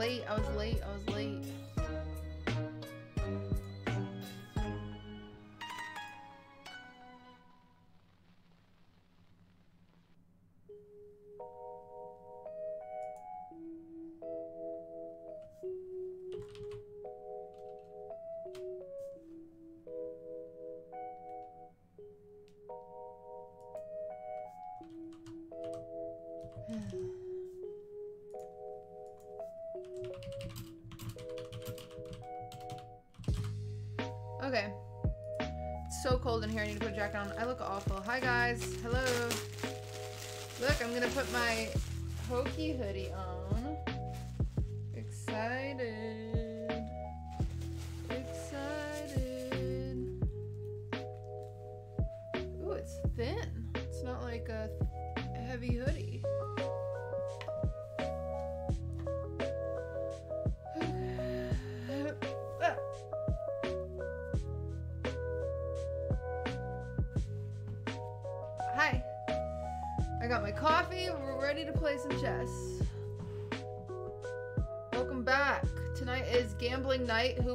late. I was late. I was late. Jacket on. I look awful. Hi, guys. Hello. Look, I'm gonna put my hokey hoodie on.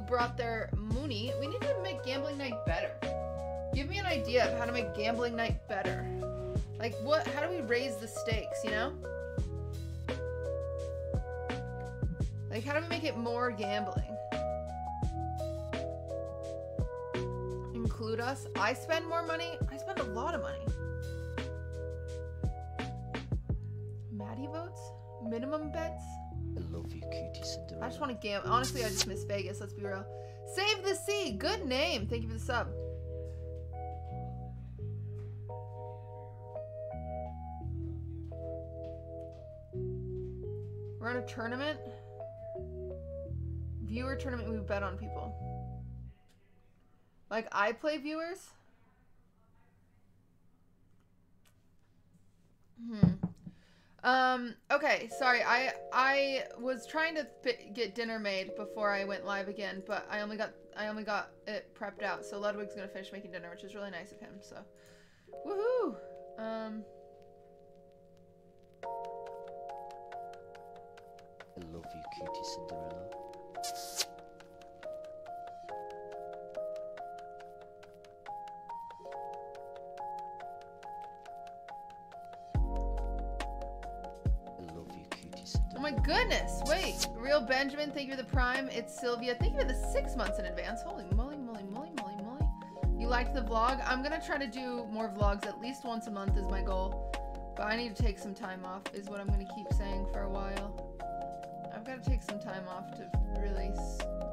Brought their Mooney? We need to make gambling night better. Give me an idea of how to make gambling night better. Like what? How do we raise the stakes? You know? Like how do we make it more gambling? Include us. I spend more money. I spend a lot of money. Maddie votes? Minimum bets? I love you, cutie Cinderella. I just want to gamble. Honestly, I just miss Vegas. Let's be real. Save the Sea. Good name. Thank you for the sub. We're on a tournament. Viewer tournament. We bet on people. Like I play viewers. Hmm. Um, okay, sorry. I I was trying to get dinner made before I went live again, but I only got I only got it prepped out. So Ludwig's gonna finish making dinner, which is really nice of him. So, woohoo! Um, I love you, cutie Cinderella. Goodness! Wait, real Benjamin, thank you for the prime. It's Sylvia. Thank you for the six months in advance. Holy moly, moly, moly, moly, moly! You liked the vlog? I'm gonna try to do more vlogs. At least once a month is my goal. But I need to take some time off. Is what I'm gonna keep saying for a while. I've got to take some time off to really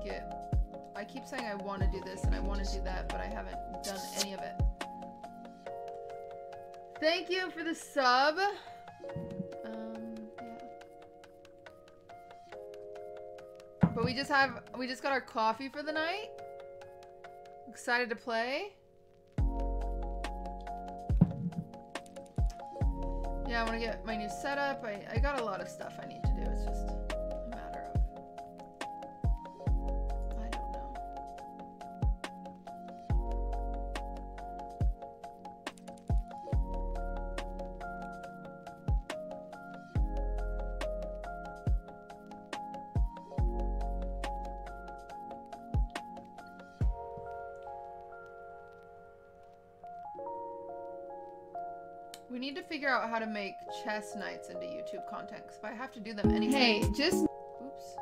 get. I keep saying I want to do this and I want to do that, but I haven't done any of it. Thank you for the sub. But we just have we just got our coffee for the night. Excited to play. Yeah, I want to get my new setup. I, I got a lot of stuff I need to do. It's just chess nights into YouTube content. 'cause if I have to do them anyway. Hey, just. Oops.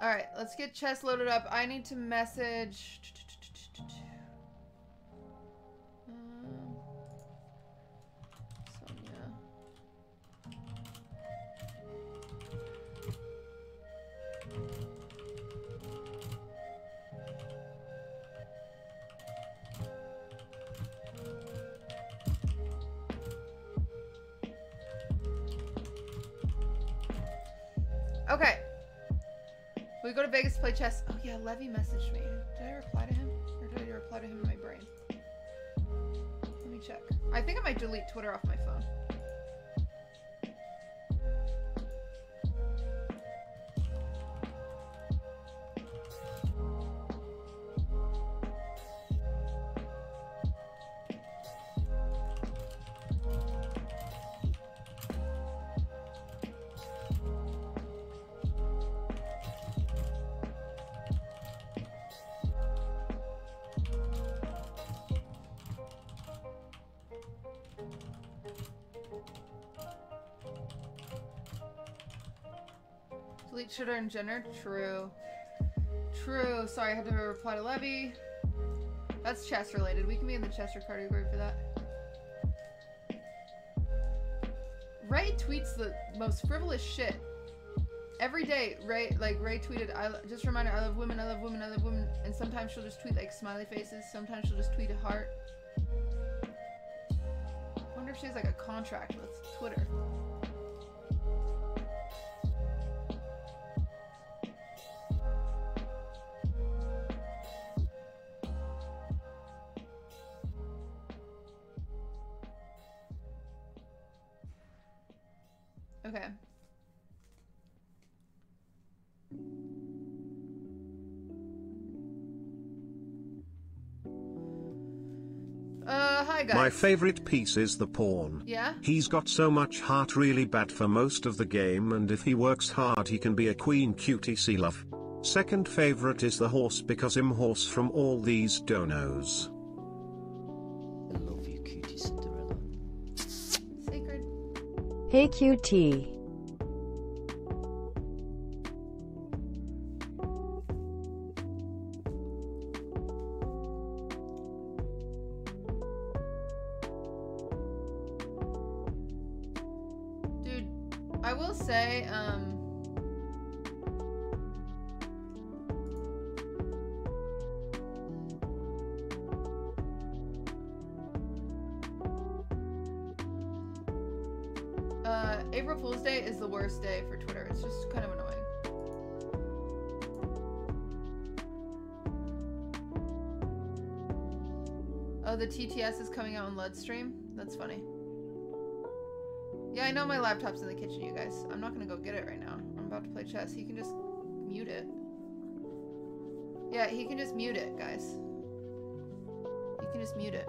All right, let's get chess loaded up. I need to message. We go to Vegas to play chess. Oh yeah, Levy messaged me. Did I reply to him? Or did I reply to him in my brain? Let me check. I think I might delete Twitter off my phone. Delete and Jenner. True. True. Sorry, I had to reply to Levy. That's chess related. We can be in the Chester category for that. Rae tweets the most frivolous shit. Every day, Rae like Rae tweeted, "I just reminder, I love women, I love women, I love women." And sometimes she'll just tweet like smiley faces. Sometimes she'll just tweet a heart. Wonder if she has like a contract with Twitter. Favorite piece is the pawn. Yeah? He's got so much heart really bad for most of the game and if he works hard he can be a queen cutie sea love. Second favorite is the horse because I'm horse from all these donos. I love you, cutie Cinderella. Sacred. Hey QT. Stream? That's funny. Yeah, I know my laptop's in the kitchen, you guys. I'm not gonna go get it right now. I'm about to play chess. He can just mute it. Yeah, he can just mute it, guys. He can just mute it.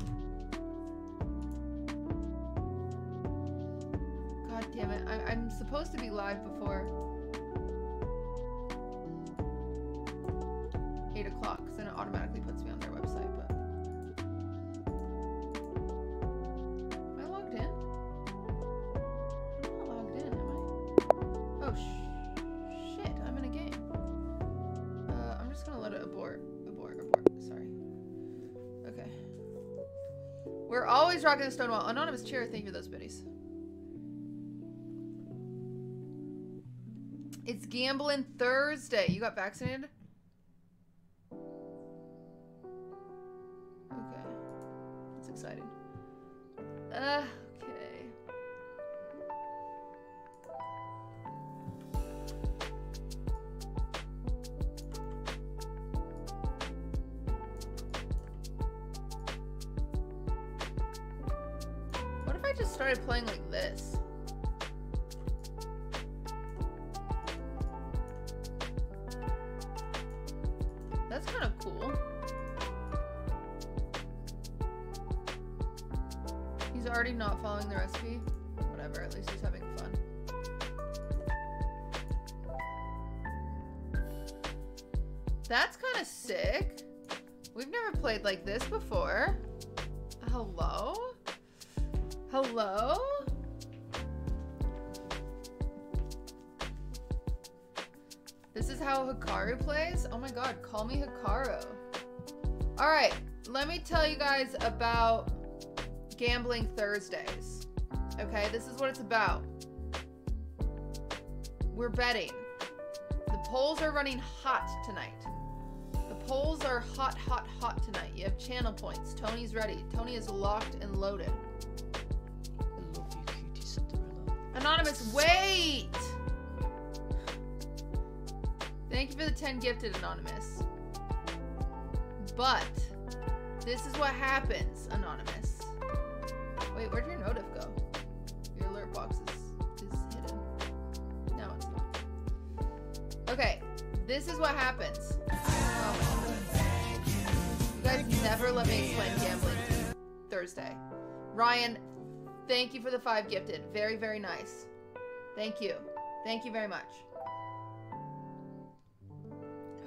We're always rocking the Stonewall. Anonymous Cheer, thank you for those biddies. It's Gambling Thursday. You got vaccinated? He's already not following the recipe. Whatever, at least he's having fun. That's kind of sick. We've never played like this before. Hello? Hello? This is how Hikaru plays? Oh my god, call me Hikaru. Alright, let me tell you guys about Gambling Thursdays. Okay, this is what it's about. We're betting. The polls are running hot tonight. The polls are hot, hot, hot tonight. You have channel points. Tony's ready. Tony is locked and loaded. I love you, cutie Cinderella. Anonymous, wait! Thank you for the 10 gifted, Anonymous. But, this is what happens, Anonymous. Where'd your notif go? Your alert box is, is hidden. No, it's not. Okay, this is what happens. Oh. You guys never let me explain gambling Thursday. Ryan, thank you for the five gifted. Very, very nice. Thank you. Thank you very much.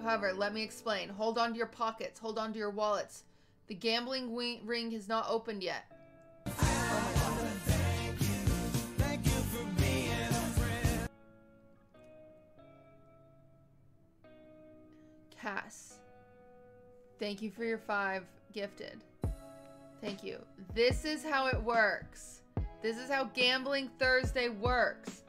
However, let me explain. Hold on to your pockets. Hold on to your wallets. The gambling ring has not opened yet. Cass, thank you for your five gifted. Thank you. This is how it works. This is how Gambling Thursday works.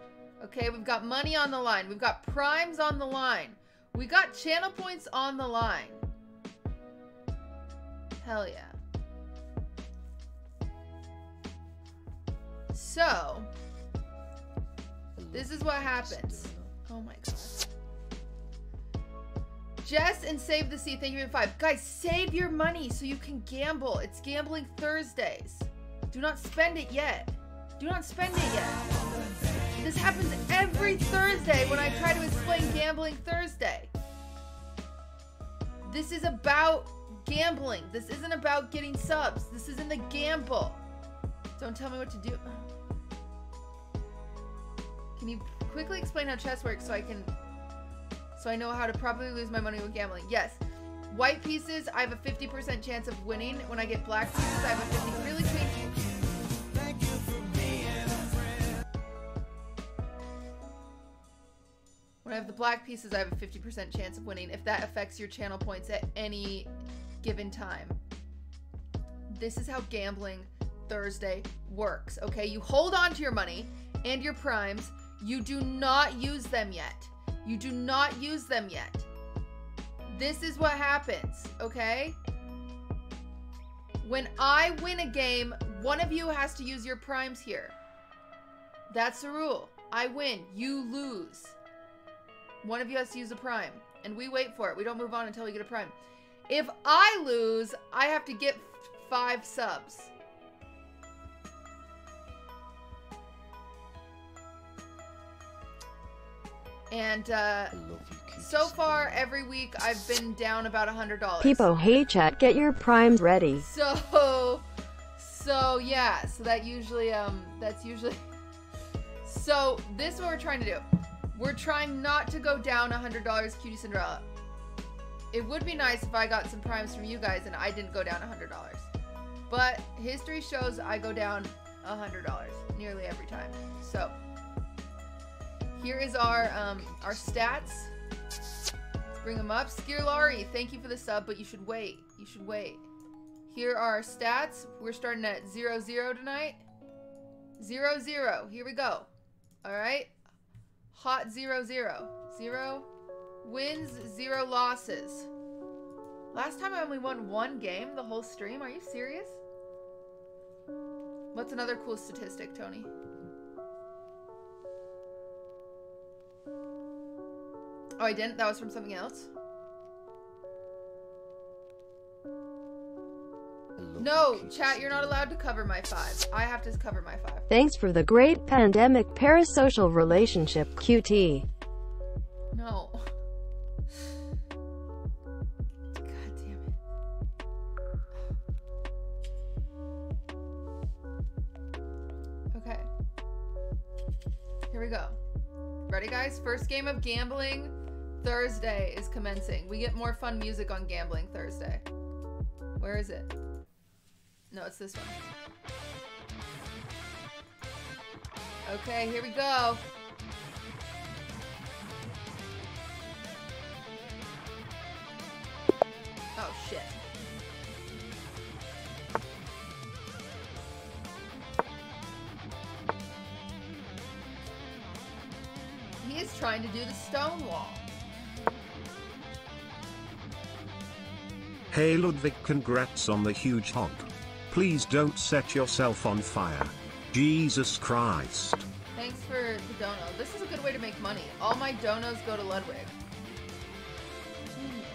Okay, we've got money on the line. We've got primes on the line. We got channel points on the line. Hell yeah. So, this is what happens. Oh my god. Jess and Save the Sea, thank you for five. Guys, save your money so you can gamble. It's Gambling Thursdays. Do not spend it yet. Do not spend it yet. This happens every Thursday when I try to explain Gambling Thursday. This is about gambling. This isn't about getting subs. This isn't the gamble. Don't tell me what to do. Can you quickly explain how chess works so I can so I know how to properly lose my money with gambling? Yes. White pieces, I have a 50% chance of winning. When I get black pieces, I have a 50 really quick. When I have the black pieces, I have a 50% chance of winning if that affects your channel points at any given time. This is how gambling Thursday works, okay? You hold on to your money and your primes. You do not use them yet. You do not use them yet. This is what happens, okay? When I win a game, one of you has to use your primes here. That's the rule. I win, you lose. One of you has to use a prime, and we wait for it. We don't move on until we get a prime. If I lose, I have to get five subs. And uh, I love you, cutie so far, every week I've been down about a hundred dollars. People, hey chat, get your primes ready. So, so yeah. So that usually, um, that's usually. So this is what we're trying to do. We're trying not to go down a hundred dollars, cutie Cinderella. It would be nice if I got some primes from you guys and I didn't go down a hundred dollars. But history shows I go down a hundred dollars nearly every time. So here is our um our stats. Let's bring them up. Skirlari, thank you for the sub, but you should wait. You should wait. Here are our stats. We're starting at zero zero tonight. Zero zero. Here we go. All right. Hot zero zero. Zero wins, zero losses. Last time I only won one game the whole stream. Are you serious? What's another cool statistic, Tony? Oh, I didn't? That was from something else? I No, chat, you're not allowed to cover my five. I have to cover my five. Thanks for the great pandemic parasocial relationship, QT. No. God damn it. Okay. Here we go. Ready, guys? First game of gambling Thursday is commencing. We get more fun music on gambling Thursday. Where is it? No, it's this one. Okay, here we go. Oh shit. He trying to do the stone wall. Hey Ludwig congrats on the huge hog. Please don't set yourself on fire. Jesus Christ. Thanks for the dono. This is a good way to make money. All my donos go to Ludwig. Genius.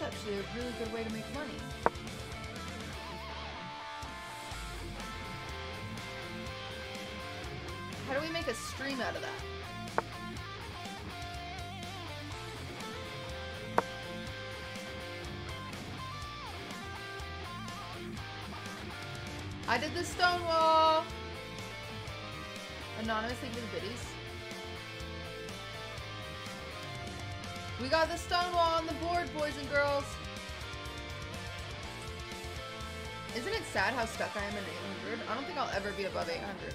That's actually a really good way to make money. How do we make a stream out of that? I did the stone wall! Anonymously the biddies. We got the stone wall on the board, boys and girls! Isn't it sad how stuck I am in 800? I don't think I'll ever be above 800.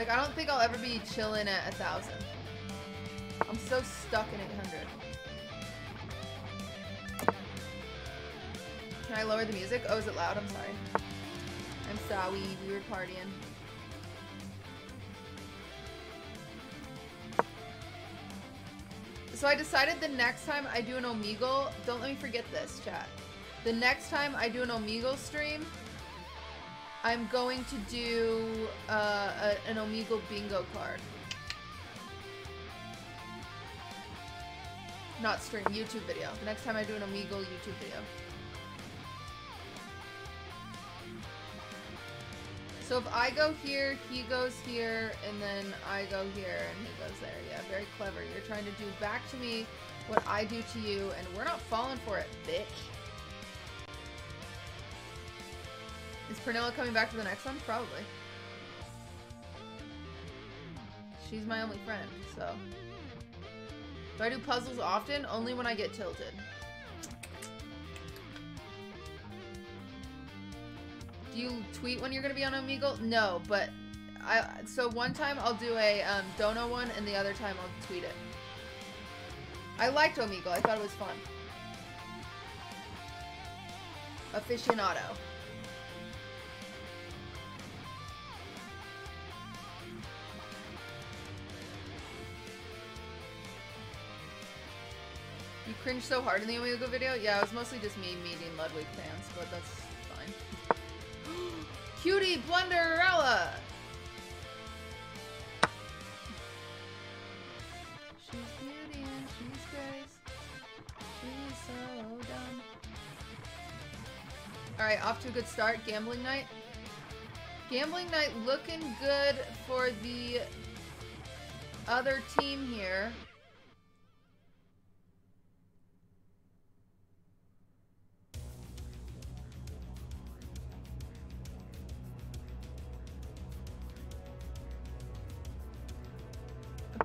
Like, I don't think I'll ever be chilling at a 1,000. I'm so stuck in 800. Can I lower the music? Oh, is it loud? I'm sorry. I'm sorry. We were partying. So I decided the next time I do an Omegle, don't let me forget this, chat. The next time I do an Omegle stream, I'm going to do uh, a, an Omegle bingo card. Not stream, YouTube video. Next time I do an Omegle YouTube video. So if I go here, he goes here, and then I go here, and he goes there. Yeah, very clever. You're trying to do back to me what I do to you, and we're not falling for it, bitch. Is Pernilla coming back for the next one? Probably. She's my only friend, so. Do I do puzzles often? Only when I get tilted. Do you tweet when you're gonna be on Omegle? No, but I so one time I'll do a um, Dono one, and the other time I'll tweet it. I liked Omegle. I thought it was fun. Aficionado. You cringed so hard in the Omegle video? Yeah, it was mostly just me meeting Ludwig fans, but that's fine. Cutie Blunderella! She's beauty and she's grace. She's so dumb. Alright, off to a good start. Gambling night. Gambling night looking good for the other team here.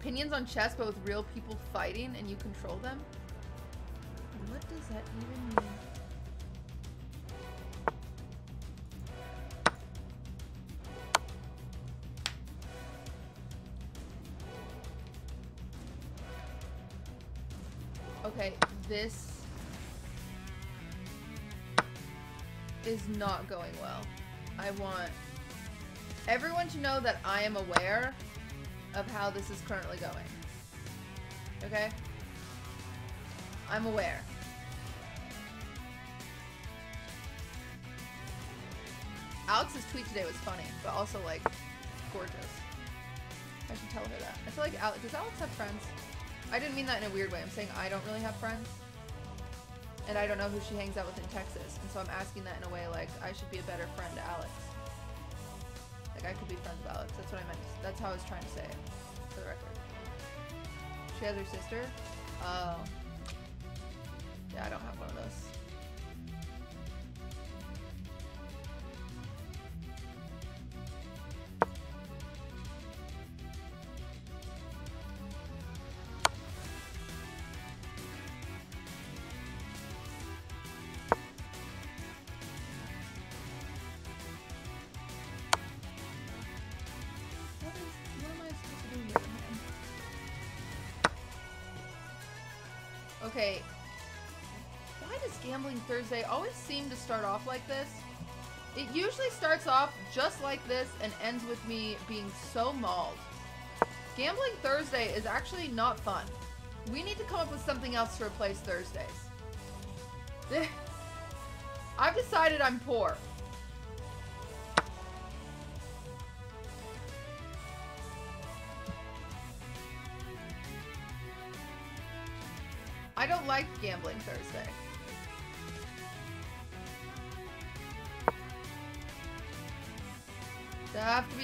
Opinions on chess, but with real people fighting and you control them? What does that even mean? Okay, this is not going well. I want everyone to know that I am aware of how this is currently going. Okay? I'm aware. Alex's tweet today was funny, but also like gorgeous. I should tell her that. I feel like Alex does Alex have friends? I didn't mean that in a weird way. I'm saying I don't really have friends. And I don't know who she hangs out with in Texas. And so I'm asking that in a way like I should be a better friend to Alex. I could be friends with Alex. That's what I meant. That's how I was trying to say it. For the record. She has her sister? Oh. Yeah, I don't have one Thursday always seem to start off like this? It usually starts off just like this and ends with me being so mauled. Gambling Thursday is actually not fun. We need to come up with something else to replace Thursdays. I've decided I'm poor. I don't like Gambling Thursday.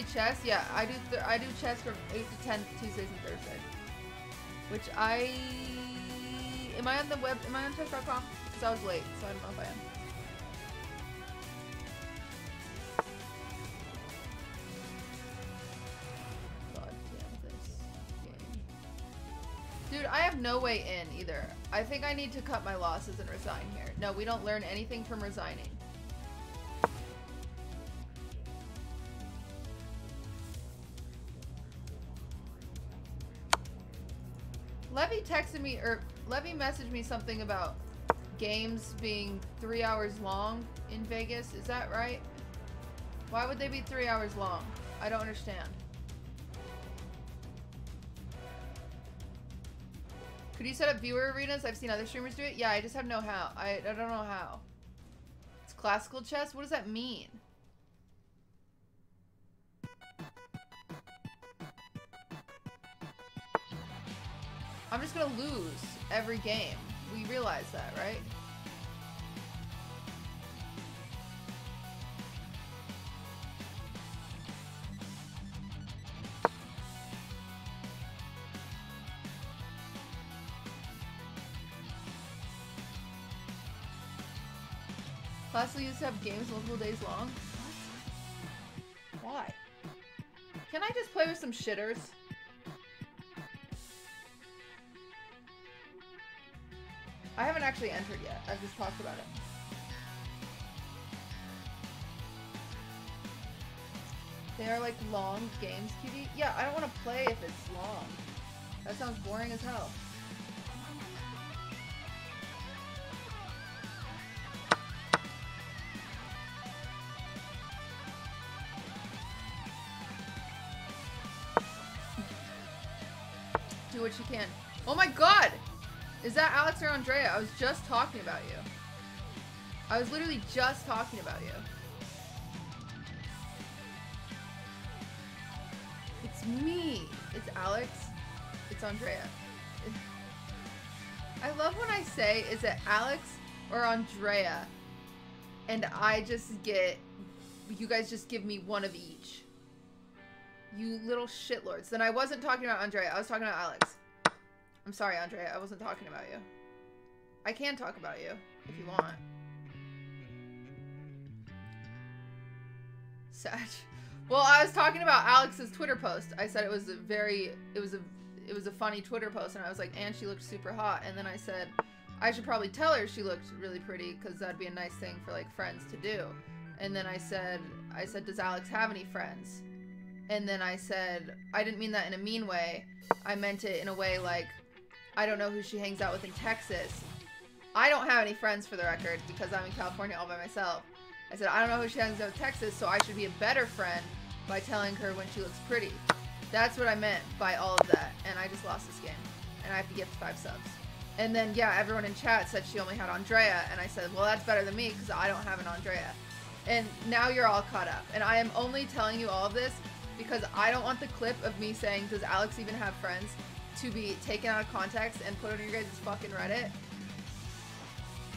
do chess. Yeah, I do. I do chess from eight to ten Tuesdays and Thursdays. Which I am I on the web? Am I on chess.com? Because I was late, so I don't know if I am. God damn this game. Dude, I have no way in either. I think I need to cut my losses and resign here. No, we don't learn anything from resigning. Texted me, or Levy messaged me something about games being three hours long in Vegas. Is that right? Why would they be three hours long? I don't understand. Could you set up viewer arenas? I've seen other streamers do it. Yeah, I just have no how. I, I don't know how. It's classical chess? What does that mean? I'm just gonna lose every game. We realize that, right? Classical used to have games multiple days long. What? Why? Can I just play with some shitters? I haven't actually entered yet. I've just talked about it. They are like long games, QD. Yeah, I don't want to play if it's long. That sounds boring as hell. Do what you can. That Alex or Andrea? I was just talking about you. I was literally just talking about you. It's me. It's Alex. It's Andrea. I love when I say, is it Alex or Andrea? And I just get, you guys just give me one of each. You little shitlords. Then I wasn't talking about Andrea. I was talking about Alex. I'm sorry, Andrea. I wasn't talking about you. I can talk about you if you want. Sag. Well, I was talking about Alex's Twitter post. I said it was a very, it was a, it was a funny Twitter post, and I was like, and she looked super hot. And then I said, I should probably tell her she looked really pretty because that'd be a nice thing for like friends to do. And then I said, I said, does Alex have any friends? And then I said, I didn't mean that in a mean way. I meant it in a way like, I don't know who she hangs out with in Texas. I don't have any friends for the record because I'm in California all by myself. I said, I don't know who she hangs out with in Texas, so I should be a better friend by telling her when she looks pretty. That's what I meant by all of that. And I just lost this game. And I have to gift five subs. And then, yeah, everyone in chat said she only had Andrea. And I said, well, that's better than me because I don't have an Andrea. And now you're all caught up. And I am only telling you all of this because I don't want the clip of me saying, does Alex even have friends? To be taken out of context and put on your guys' fucking Reddit.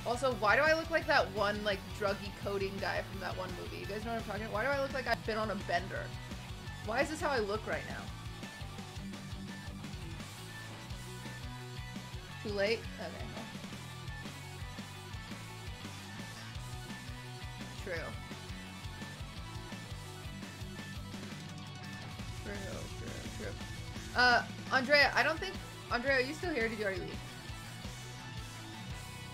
Also, why do I look like that one, like, druggy coding guy from that one movie? You guys know what I'm talking about? Why do I look like I've been on a bender? Why is this how I look right now? Too late? Okay. True. True, true, true. Uh, Andrea, I don't think... Andrea, are you still here? Did you already leave?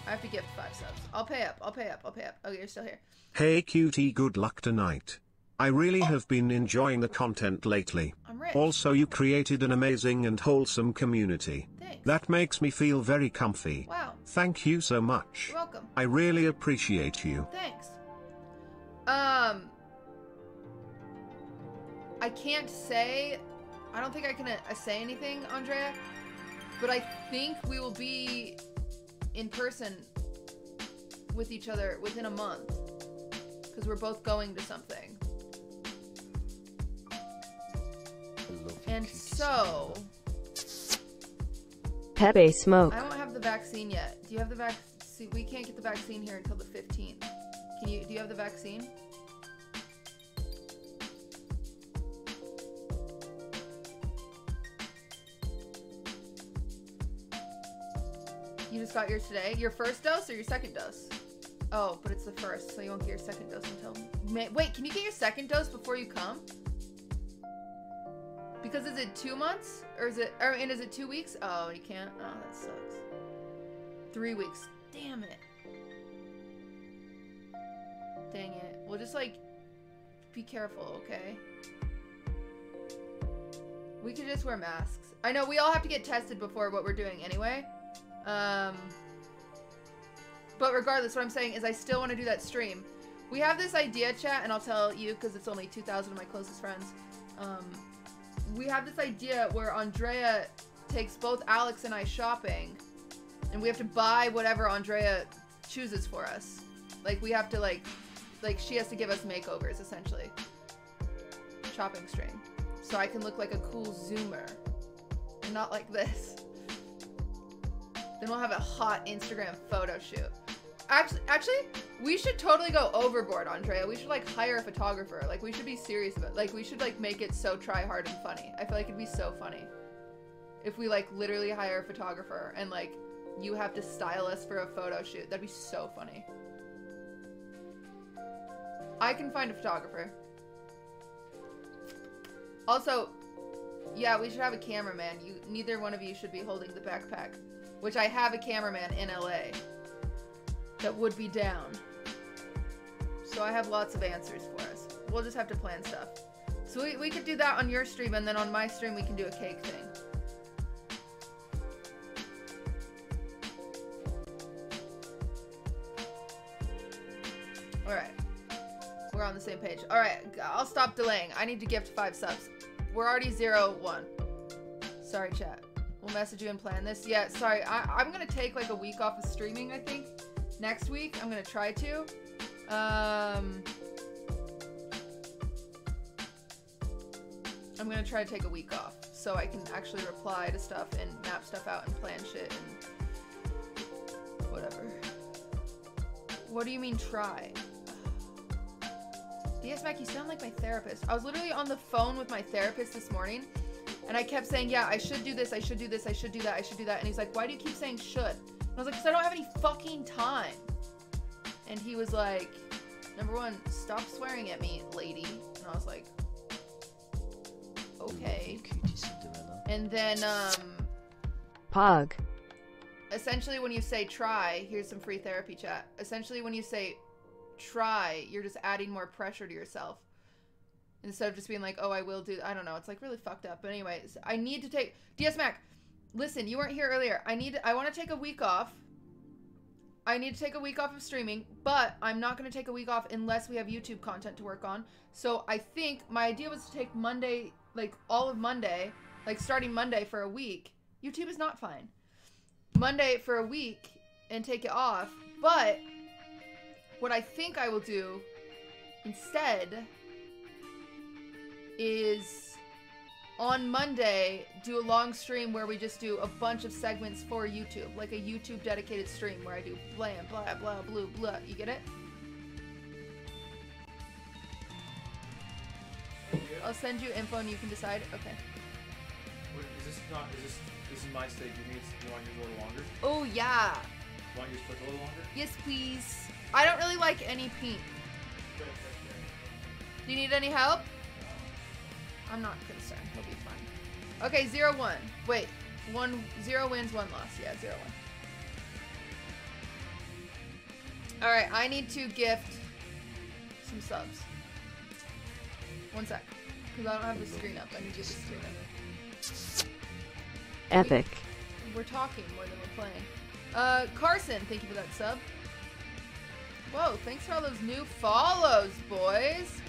I have to gift five subs. I'll pay up. I'll pay up. I'll pay up. Okay, you're still here. Hey cutie good luck tonight. I really have been enjoying the content lately. Also you created an amazing and wholesome community. Thanks. That makes me feel very comfy. Wow. Thank you so much. You're welcome. I really appreciate you. Thanks. Um... I can't say... I don't think I can uh, say anything, Andrea. But I think we will be in person with each other within a month. Because we're both going to something. I love you, And so... Pepe Smoke. I don't have the vaccine yet. Do you have the vaccine? We can't get the vaccine here until the 15th. Can you? Do you have the vaccine? You just got yours today. Your first dose or your second dose? Oh, but it's the first, so you won't get your second dose until. May- Wait, can you get your second dose before you come? Because is it two months? Or is it, or, and is it two weeks? Oh, you can't? Oh, that sucks. Three weeks. Damn it. Dang it. Well, just like, be careful, okay? We could just wear masks. I know we all have to get tested before what we're doing anyway. Um, but regardless, what I'm saying is I still want to do that stream. We have this idea, chat, and I'll tell you because it's only 2,000 of my closest friends. Um, we have this idea where Andrea takes both Alex and I shopping, and we have to buy whatever Andrea chooses for us. Like we have to like, like she has to give us makeovers essentially. Shopping stream, so I can look like a cool Zoomer, not like this. Then we'll have a hot Instagram photo shoot. Actually, actually, we should totally go overboard, Andrea. We should like hire a photographer. Like we should be serious about. It. Like we should like make it so try hard and funny. I feel like it'd be so funny if we like literally hire a photographer and like you have to style us for a photo shoot. That'd be so funny. I can find a photographer. Also, yeah, we should have a cameraman. You neither one of you should be holding the backpack, which I have a cameraman in LA that would be down. So I have lots of answers for us. We'll just have to plan stuff. So we, we could do that on your stream, and then on my stream we can do a cake thing. Alright. We're on the same page. Alright, I'll stop delaying. I need to gift five subs. We're already zero one. Sorry, chat. We'll message you and plan this. Yeah, sorry. I, I'm gonna take like a week off of streaming, I think. Next week, I'm gonna try to. Um, I'm gonna try to take a week off so I can actually reply to stuff and map stuff out and plan shit and whatever. What do you mean try? DS Mac, you sound like my therapist. I was literally on the phone with my therapist this morning and I kept saying, yeah, I should do this, I should do this, I should do that, I should do that. And he's like, why do you keep saying should? And I was like, because I don't have any fucking time. And he was like, number one, stop swearing at me, lady. And I was like, okay. Love you, cutie Cinderella. And then, um, Pog. essentially when you say try, here's some free therapy chat. Essentially when you say try, you're just adding more pressure to yourself. Instead of just being like, oh, I will do, I don't know. It's like really fucked up. But anyways, I need to take, DS Mac, listen, you weren't here earlier. I need, I want to take a week off. I need to take a week off of streaming, but I'm not going to take a week off unless we have YouTube content to work on. So I think my idea was to take Monday, like all of Monday, like starting Monday for a week. YouTube is not fine. Monday for a week and take it off. But what I think I will do instead is on Monday do a long stream where we just do a bunch of segments for YouTube, like a YouTube dedicated stream where I do blah blah blah blah blah. You get it? I'll send you info and you can decide. Okay. Wait, is this not? Is this this is my stage? You think you want yours a little longer? Oh yeah. You want yours a little longer? Yes, please. I don't really like any pink. Do you need any help? I'm not concerned. He'll be fine. Okay, zero one. Wait, one zero wins, one loss. Yeah, zero one. All right, I need to gift some subs. One sec, because I don't have the screen up. I need to get the screen up. Epic. We're talking more than we're playing. Uh, Carson, thank you for that sub. Whoa, thanks for all those new follows, boys.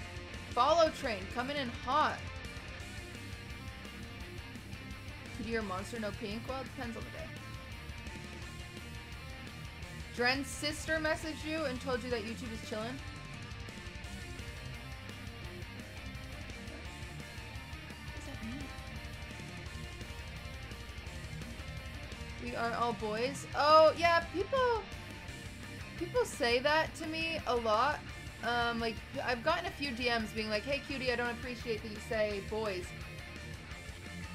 Follow train coming in hot. Could you monster no pink? Well, it depends on the day. Dren's sister messaged you and told you that YouTube is chilling. What does that mean? We are all boys. Oh yeah, people people say that to me a lot. Um, like I've gotten a few DMs being like, "Hey, cutie, I don't appreciate that you say boys."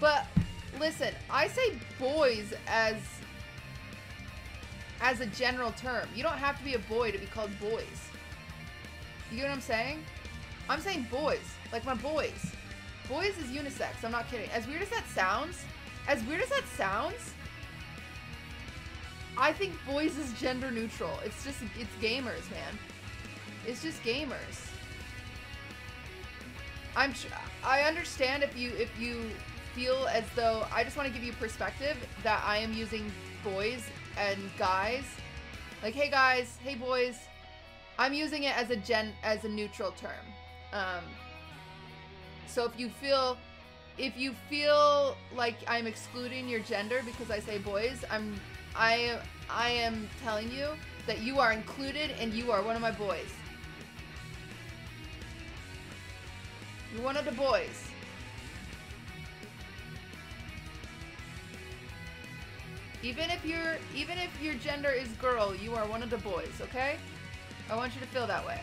But listen, I say boys as as a general term. You don't have to be a boy to be called boys. You get what I'm saying? I'm saying boys, like my boys. Boys is unisex. I'm not kidding. As weird as that sounds, as weird as that sounds, I think boys is gender neutral. It's just it's gamers, man. It's just gamers. I'm I understand if you if you feel as though I just want to give you perspective that I am using boys and guys. Like, hey guys, hey boys. I'm using it as a gen as a neutral term. Um, so if you feel if you feel like I'm excluding your gender because I say boys, I'm I I am telling you that you are included and you are one of my boys. You're one of the boys. Even if you're even if your gender is girl, you are one of the boys, okay? I want you to feel that way.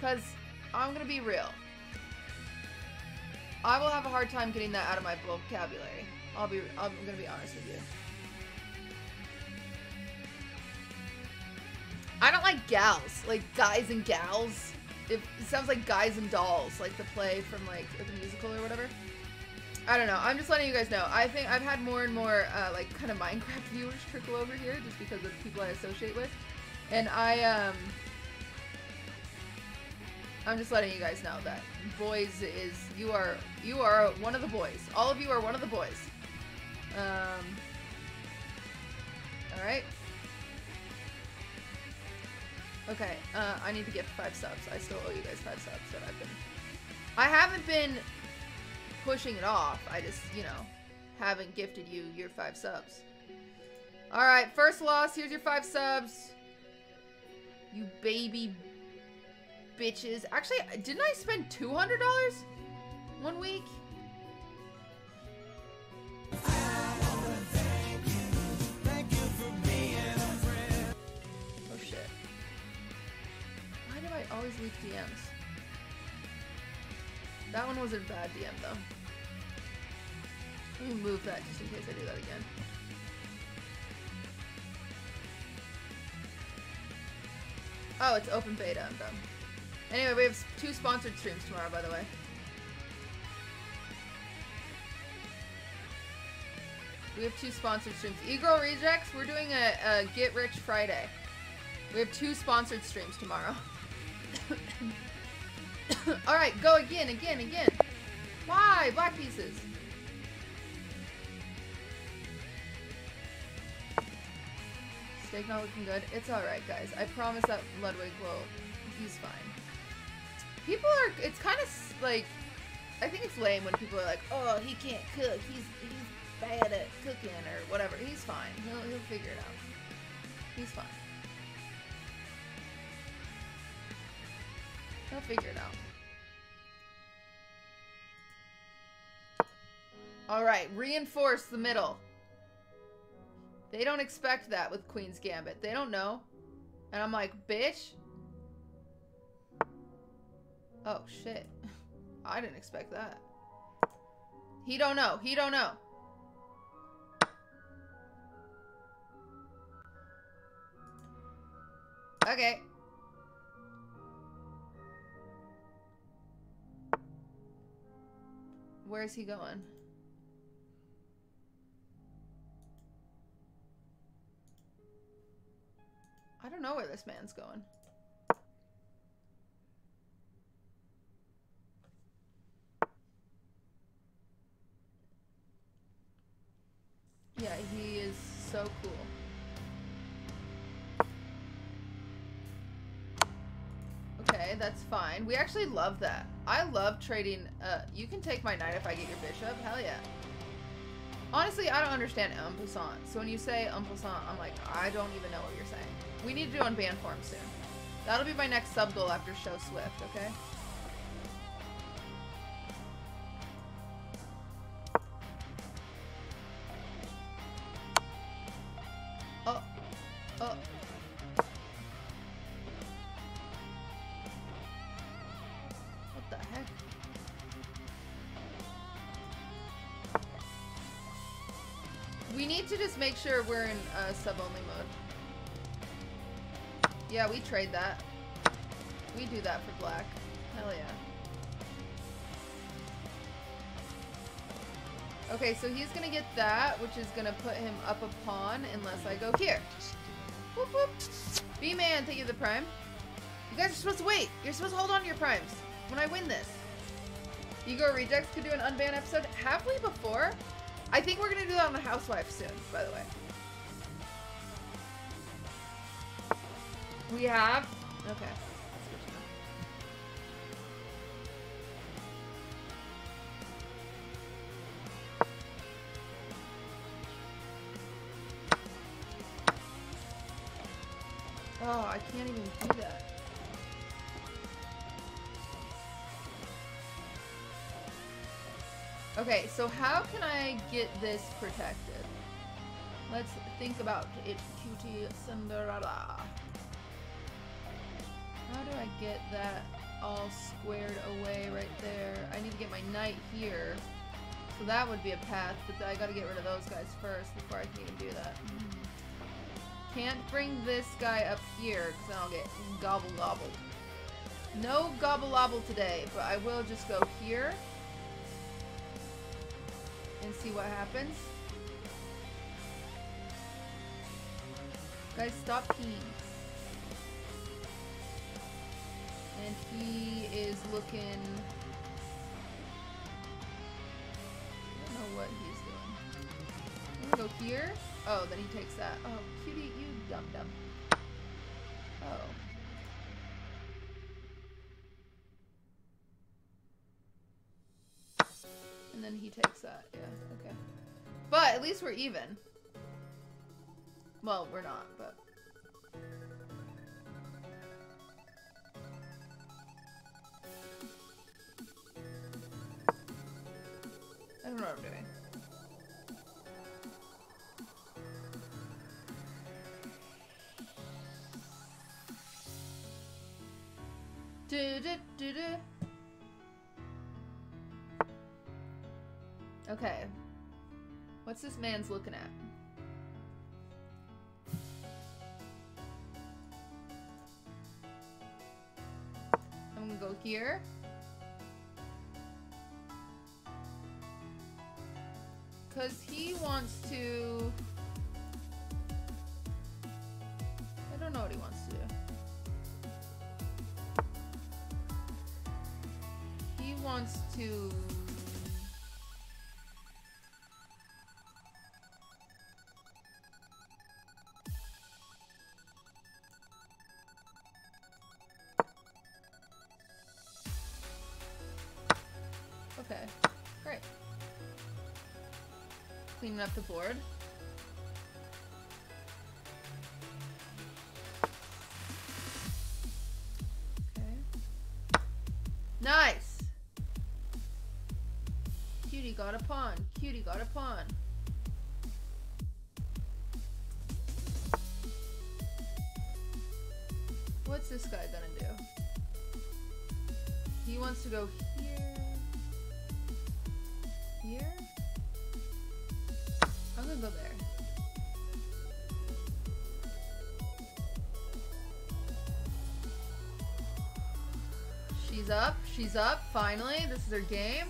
Cause I'm gonna be real. I will have a hard time getting that out of my vocabulary. I'll be I'm gonna be honest with you. I don't like gals, like guys and gals. It, it sounds like guys and dolls, like the play from like the musical or whatever. I don't know. I'm just letting you guys know. I think I've had more and more uh, like kind of Minecraft viewers trickle over here just because of people I associate with, and I um. I'm just letting you guys know that boys is you are you are one of the boys. All of you are one of the boys. Um. All right. Okay. Uh, I need to get five subs. I still owe you guys five subs that I've been. I haven't been pushing it off. I just, you know, haven't gifted you your five subs. All right, first loss. Here's your five subs. You baby bitches. Actually, didn't I spend $200 one week? Oh shit. Why do I always leak DMs? That one wasn't bad DM though. Let me move that just in case I do that again. Oh, it's open beta. I'm. Anyway, we have two sponsored streams tomorrow, by the way. We have two sponsored streams. E-Girl Rejects, we're doing a, a Get Rich Friday. We have two sponsored streams tomorrow. Alright, go again, again, again. Why? Black pieces. Steak not looking good. It's alright, guys. I promise that Ludwig will... He's fine. People are... It's kind of like... I think it's lame when people are like, oh, he can't cook. He's he's bad at cooking or whatever. He's fine. He'll, he'll figure it out. He's fine. He'll figure it out. Alright, reinforce the middle. They don't expect that with Queen's Gambit. They don't know. And I'm like, bitch. Oh, shit. I didn't expect that. He don't know. He don't know. Okay. Where's he going? I don't know where this man's going. Yeah, he is so cool. Okay, that's fine. We actually love that. I love trading. Uh, you can take my knight if I get your bishop. Hell yeah. Honestly, I don't understand en passant. So when you say en passant, I'm like, I don't even know what you're saying. We need to do on band form soon. That'll be my next sub goal after Show Swift, okay? To just make sure we're in uh, sub-only mode. Yeah, we trade that. We do that for black. Hell yeah. Okay, so he's gonna get that, which is gonna put him up a pawn unless I go here. Whoop whoop. B-Man, thank you the prime. You guys are supposed to wait. You're supposed to hold on to your primes when I win this. Ego Rejects could do an unbanned episode. Have we before? I think we're gonna do that on the Housewife soon, by the way. We have? Okay. Oh, I can't even do that. Okay, so how can I get this protected? Let's think about it, cutie Cinderella. How do I get that all squared away right there? I need to get my knight here. So that would be a path, but I gotta get rid of those guys first before I can even do that. Hmm. Can't bring this guy up here, because then I'll get gobble gobble. No gobble gobble today, but I will just go here and see what happens. Guys, stop peeing. And he is looking. I don't know what he's doing. I'm gonna go here. Oh, then he takes that. Oh, cutie, you dum dum. And then he takes that. Yeah, okay. But at least we're even. Well, we're not, but. I don't know what I'm doing. Do do do do. Okay. What's this man's looking at? I'm gonna go here. Cause he wants to... I don't know what he wants to do. He wants to... up the board. Okay. Nice! Cutie got a pawn. Cutie got a pawn. What's this guy gonna do? He wants to go up. Finally, this is her game.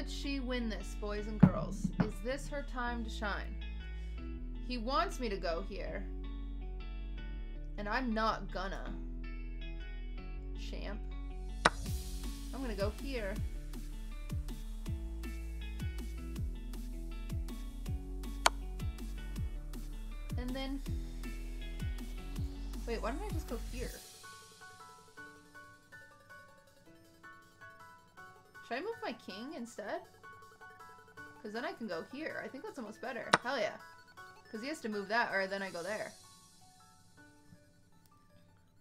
Could she win this, boys and girls? Is this her time to shine? He wants me to go here. And I'm not gonna. champ. I'm gonna go here. Instead? Because then I can go here. I think that's almost better. Hell yeah. Because he has to move that, or then I go there.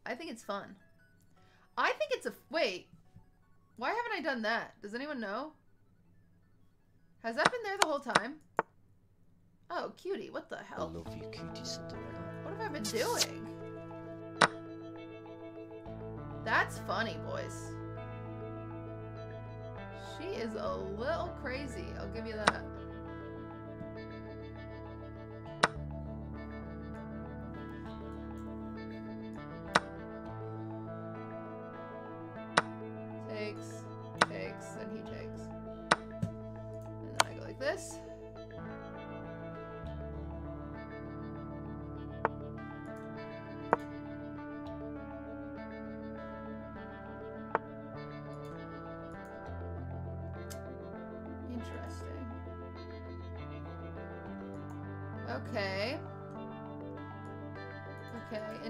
I think it's fun. I think it's a... Wait. Why haven't I done that? Does anyone know? Has that been there the whole time? Oh, cutie. What the hell? I love you, QTCinderella. What have I been doing? That's funny, boys. Is a little crazy. I'll give you that.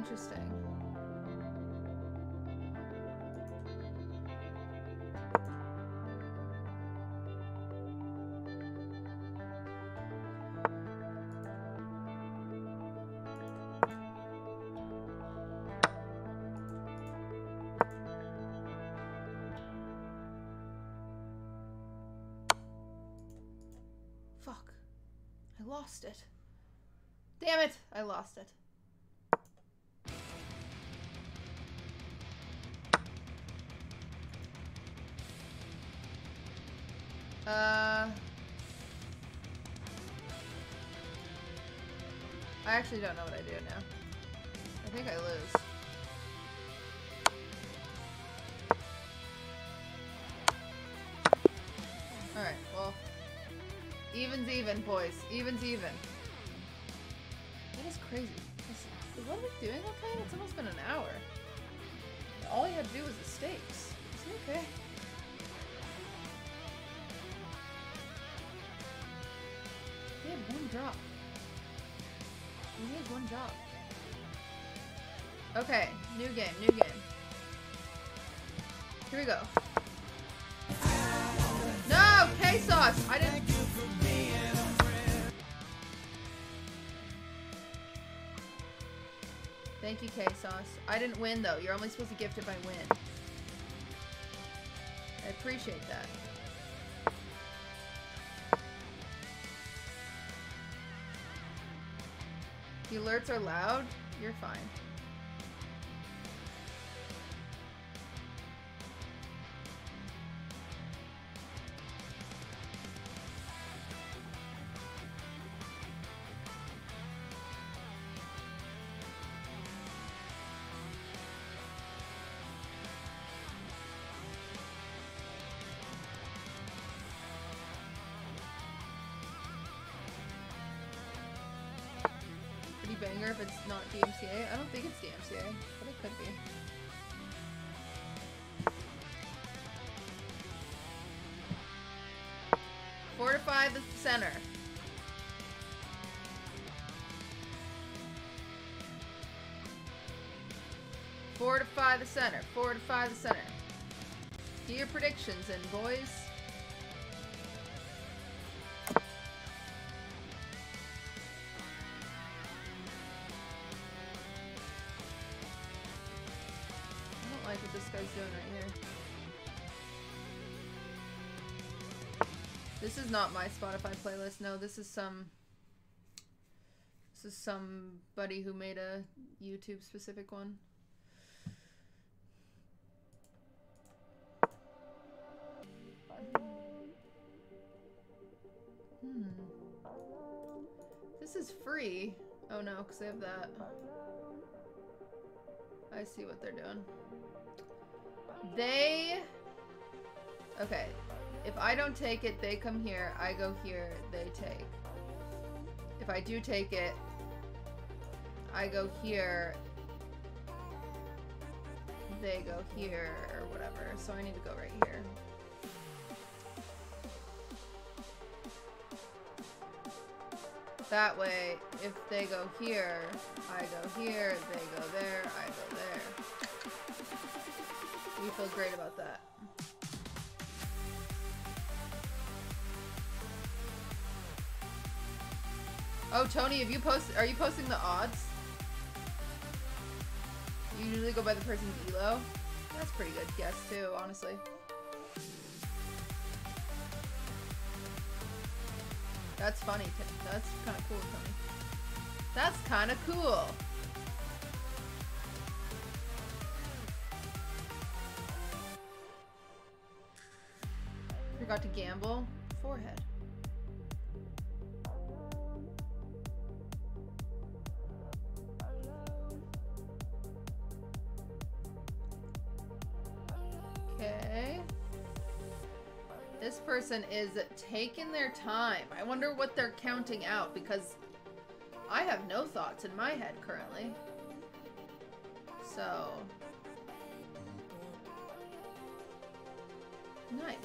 Interesting. Fuck. I lost it. Damn it! I lost it. Actually don't know what I do now. I think I lose. Alright, well. Even's even, boys. Even's even. That is crazy. Is, what we doing okay? It's almost been an hour. All you had to do was the stakes. Is he okay? He had one drop. One drop. Okay, new game, new game. Here we go. No, K sauce. I didn't. Thank you, K sauce. I didn't win though. You're only supposed to gift if I win. I appreciate that. The alerts are loud. You're fine. The center. Fortify the center. Do your predictions in, boys. I don't like what this guy's doing right here. This is not my Spotify playlist. No, this is some. This is somebody who made a YouTube specific one. Have that. I see what they're doing. They. Okay. If I don't take it, they come here. I go here, they take. If I do take it, I go here. they go here or whatever. So I need to go right here. That way, if they go here, I go here, they go there, I go there. We feel great about that. Oh, Tony, have you post? Are you posting the odds? You usually go by the person's elo. That's pretty good guess too, honestly. That's funny. That's kind of cool, Tony. That's kind of cool. Forgot to gamble. Forehead. Person is taking their time. I wonder what they're counting out because I have no thoughts in my head currently. So. Nice.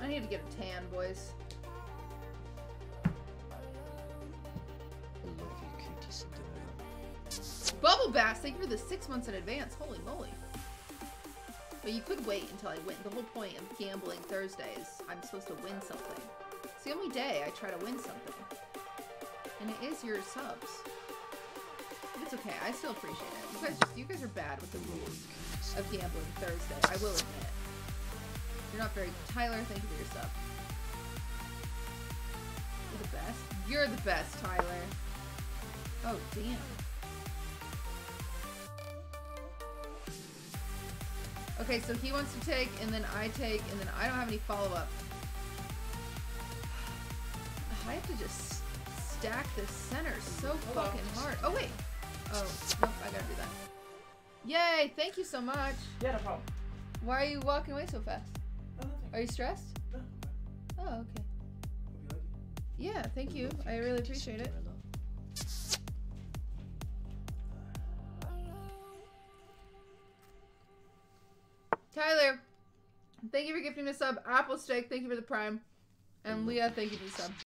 I need to get a tan, boys. I love you, QTCinderella. Bubble Bass, thank you for the six months in advance. Holy moly. But you could wait until I win. The whole point of gambling Thursday is I'm supposed to win something. It's the only day I try to win something. And it is your subs. It's okay. I still appreciate it. You guys just you guys are bad with the rules of gambling Thursday. I will admit. You're not very Tyler, thank you for your sub. You're the best. You're the best, Tyler. Oh damn. Okay, so he wants to take, and then I take, and then I don't have any follow-up. I have to just stack this center so fucking hard. Oh, wait. Oh, nope, I gotta do that. Yay, thank you so much. Yeah, no problem. Why are you walking away so fast? Oh, nothing. Are you stressed? Oh, okay. Hope you like it. Yeah, thank you. I really appreciate it. Tyler, thank you for gifting the sub. Apple Steak, thank you for the prime. And Leah, thank you for the sub.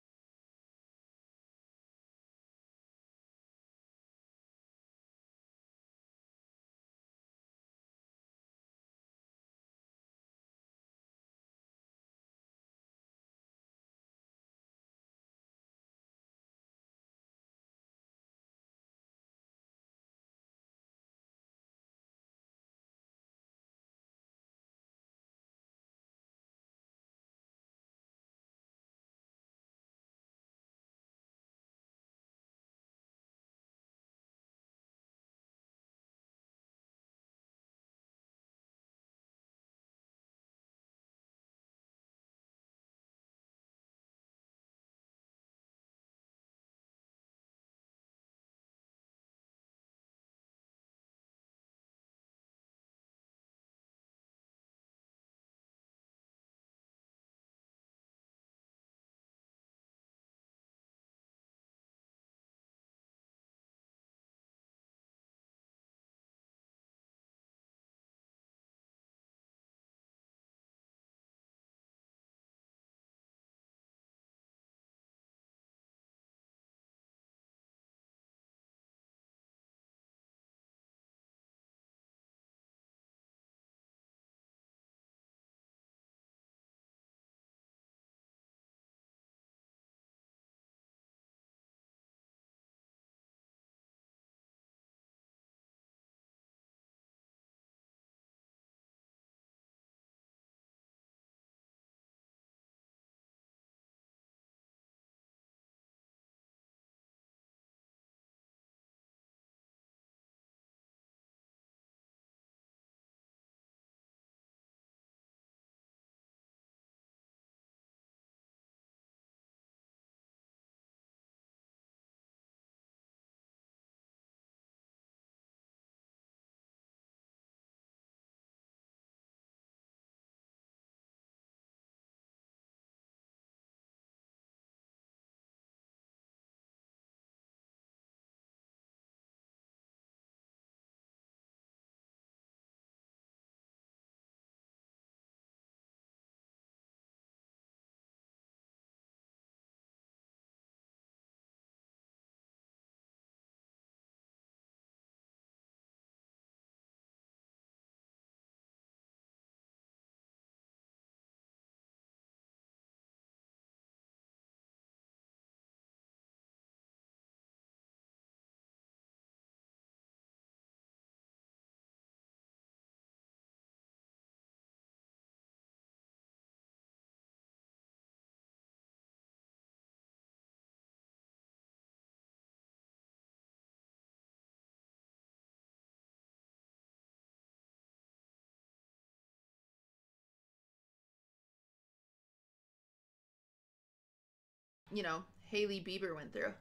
You know, Hailey Bieber went through.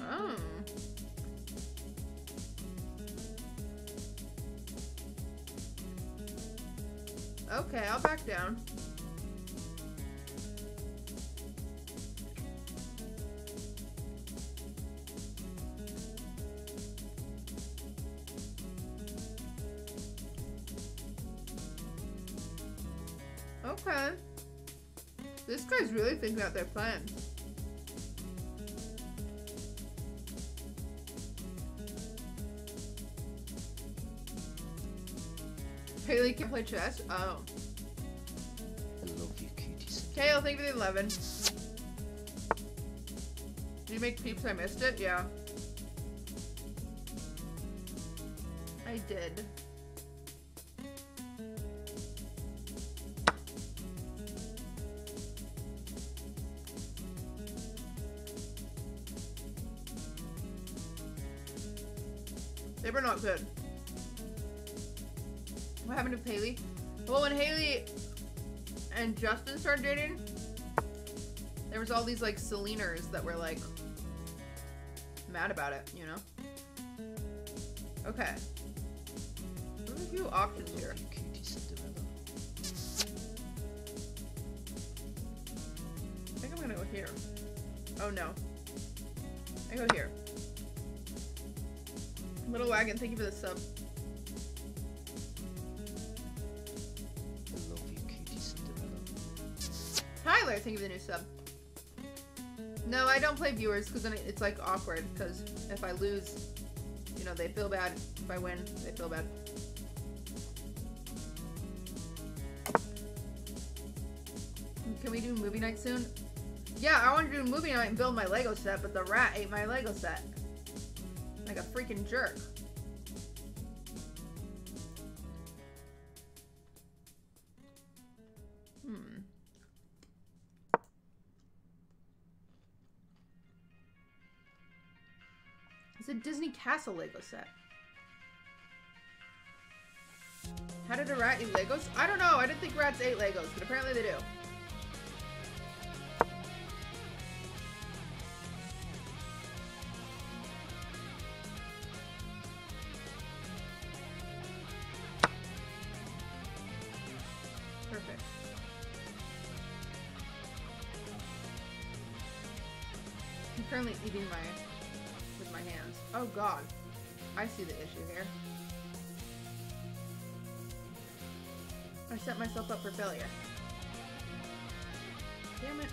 Oh. Okay, I'll back down. Okay. This guy's really thinking out their plan. Hailey can play chess? Oh. I love you, cutie Cinderella. Kale, thank you for the 11. Did you make peeps? I missed it? Yeah. I did. Justin started dating, there was all these like Seleners that were like mad about it, you know? Okay. There's a few options here. I think I'm gonna go here. Oh no. I go here. Little Wagon, thank you for the sub. For the new sub. No, I don't play viewers because then it's like awkward because if I lose, you know, they feel bad. If I win, they feel bad. Can we do movie night soon? Yeah, I want to do movie night and build my Lego set, but the rat ate my Lego set. Like a freaking jerk. A Lego set. How did a rat eat Legos? I don't know. I didn't think rats ate Legos, but apparently they do. Perfect. I'm currently eating my set myself up for failure. Damn it.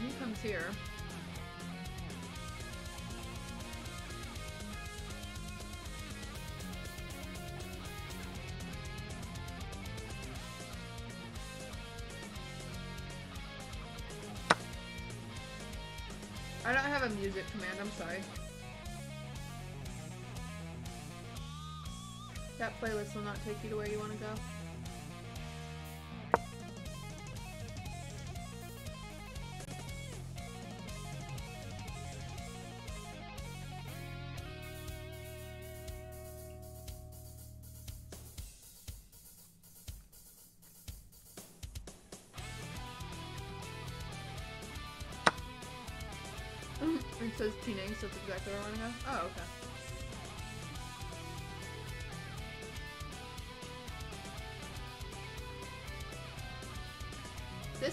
He comes here. I don't have a music command, I'm sorry. That playlist will not take you to where you want to go. it says tuning, so that's exactly where I want to go. Oh, okay.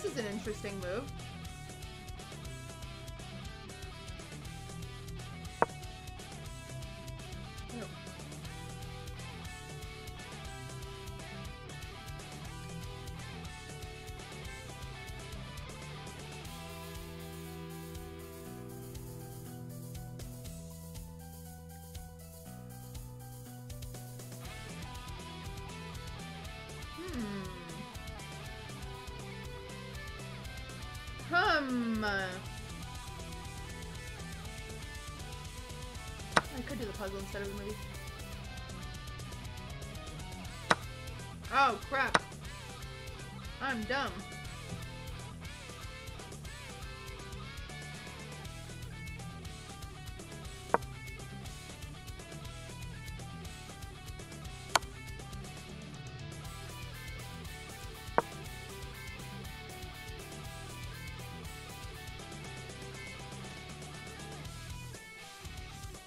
This is an interesting move. outside of the movie. Oh, crap. I'm dumb.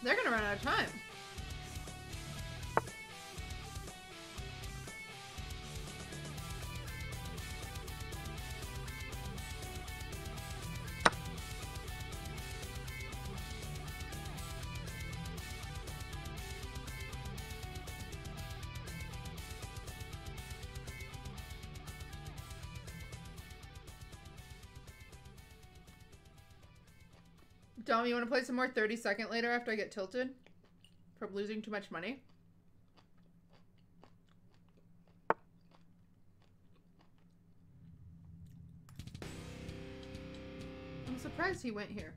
They're gonna run out of time. Dom, you want to play some more 30 second later after I get tilted from losing too much money? I'm surprised he went here.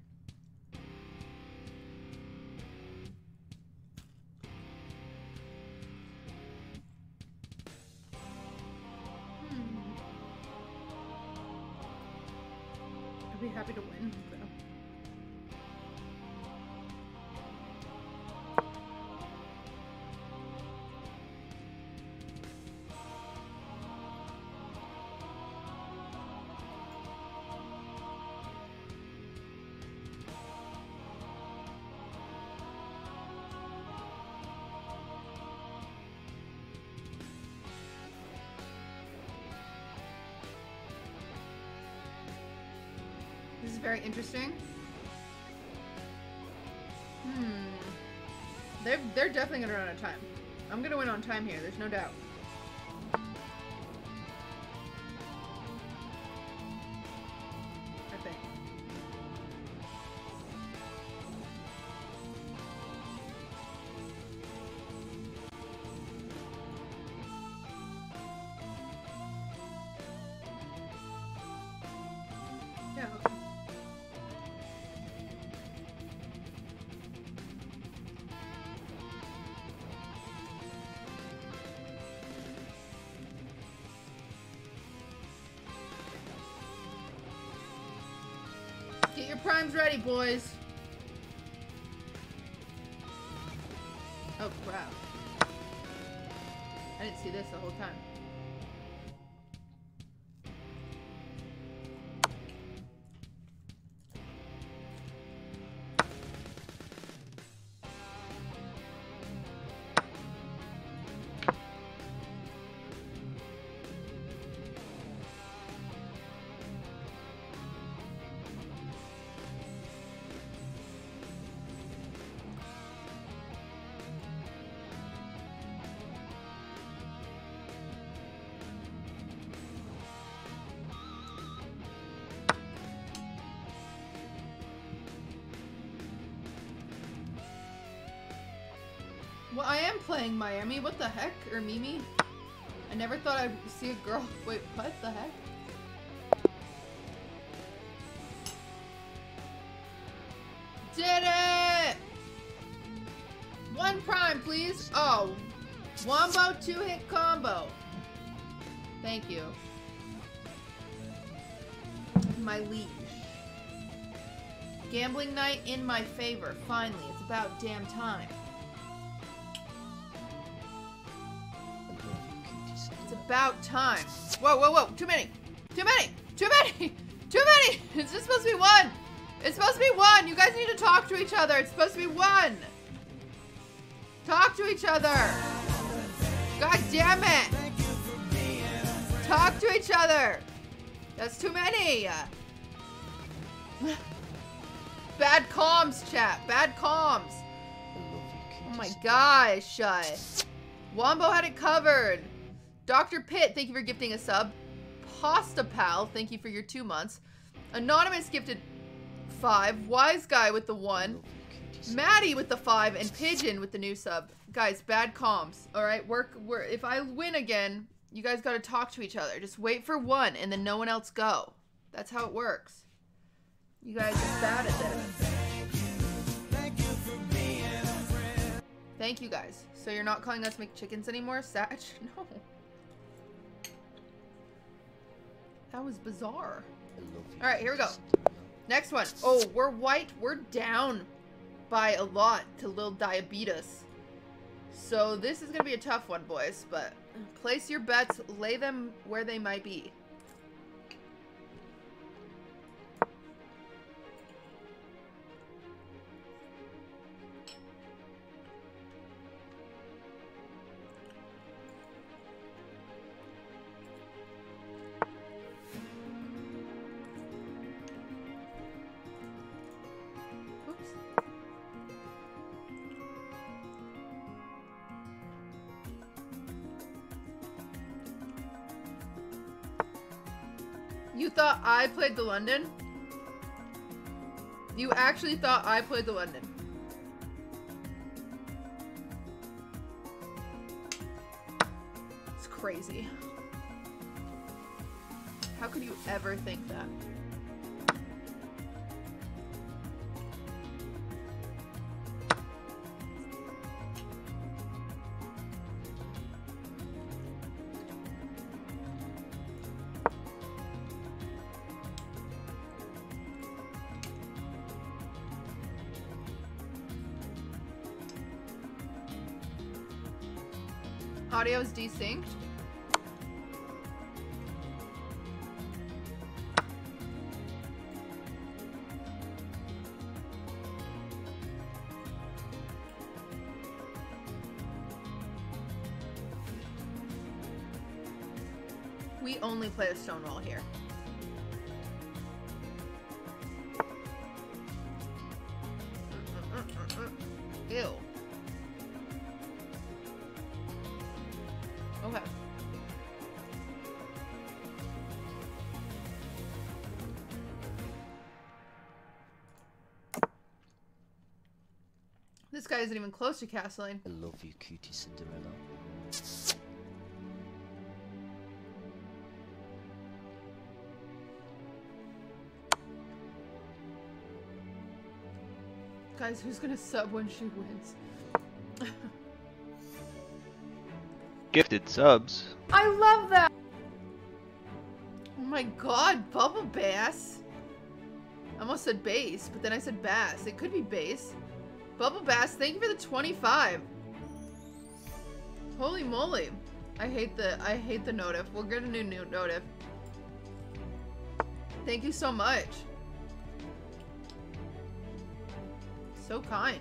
Interesting. Hmm. They're, they're definitely gonna run out of time. I'm gonna win on time here, there's no doubt. Boys. Well, I am playing Miami. What the heck? Or Mimi? I never thought I'd see a girl. Wait, what the heck? Did it! One prime, please. Oh, Wombo two hit combo. Thank you. My liege. Gambling night in my favor. Finally, it's about damn time. About time. Whoa, whoa, whoa. Too many. Too many. Too many. Too many. It's just supposed to be one. It's supposed to be one. You guys need to talk to each other. It's supposed to be one. Talk to each other. God damn it. Talk to each other. That's too many. Bad comms, chat. Bad comms. Oh my gosh. Wombo had it covered. Dr. Pitt, thank you for gifting a sub. Pasta Pal, thank you for your two months. Anonymous gifted five. Wise Guy with the one. Maddie with the five. And Pigeon with the new sub. Guys, bad comms. All right, work. We're, if I win again, you guys got to talk to each other. Just wait for one and then no one else go. That's how it works. You guys are bad at this. Thank you guys. So you're not calling us McChickens anymore? Satch? No. That was bizarre. I love you, All right, here we go. Next one. Oh, we're white. We're down by a lot to Lil Diabetes. So this is going to be a tough one, boys. But place your bets. Lay them where they might be. I played the London? You actually thought I played the London? It's crazy. How could you ever think that? Audio's desynced. We only play a Stonewall here. Isn't even close to castling. I love you, QTCinderella. Guys, who's gonna sub when she wins? Gifted subs. I love that! Oh my god, Bubble Bass! I almost said bass, but then I said bass. It could be bass. Bubble Bass, thank you for the 25. Holy moly. I hate the I hate the notif. We'll get a new new notif. Thank you so much. So kind.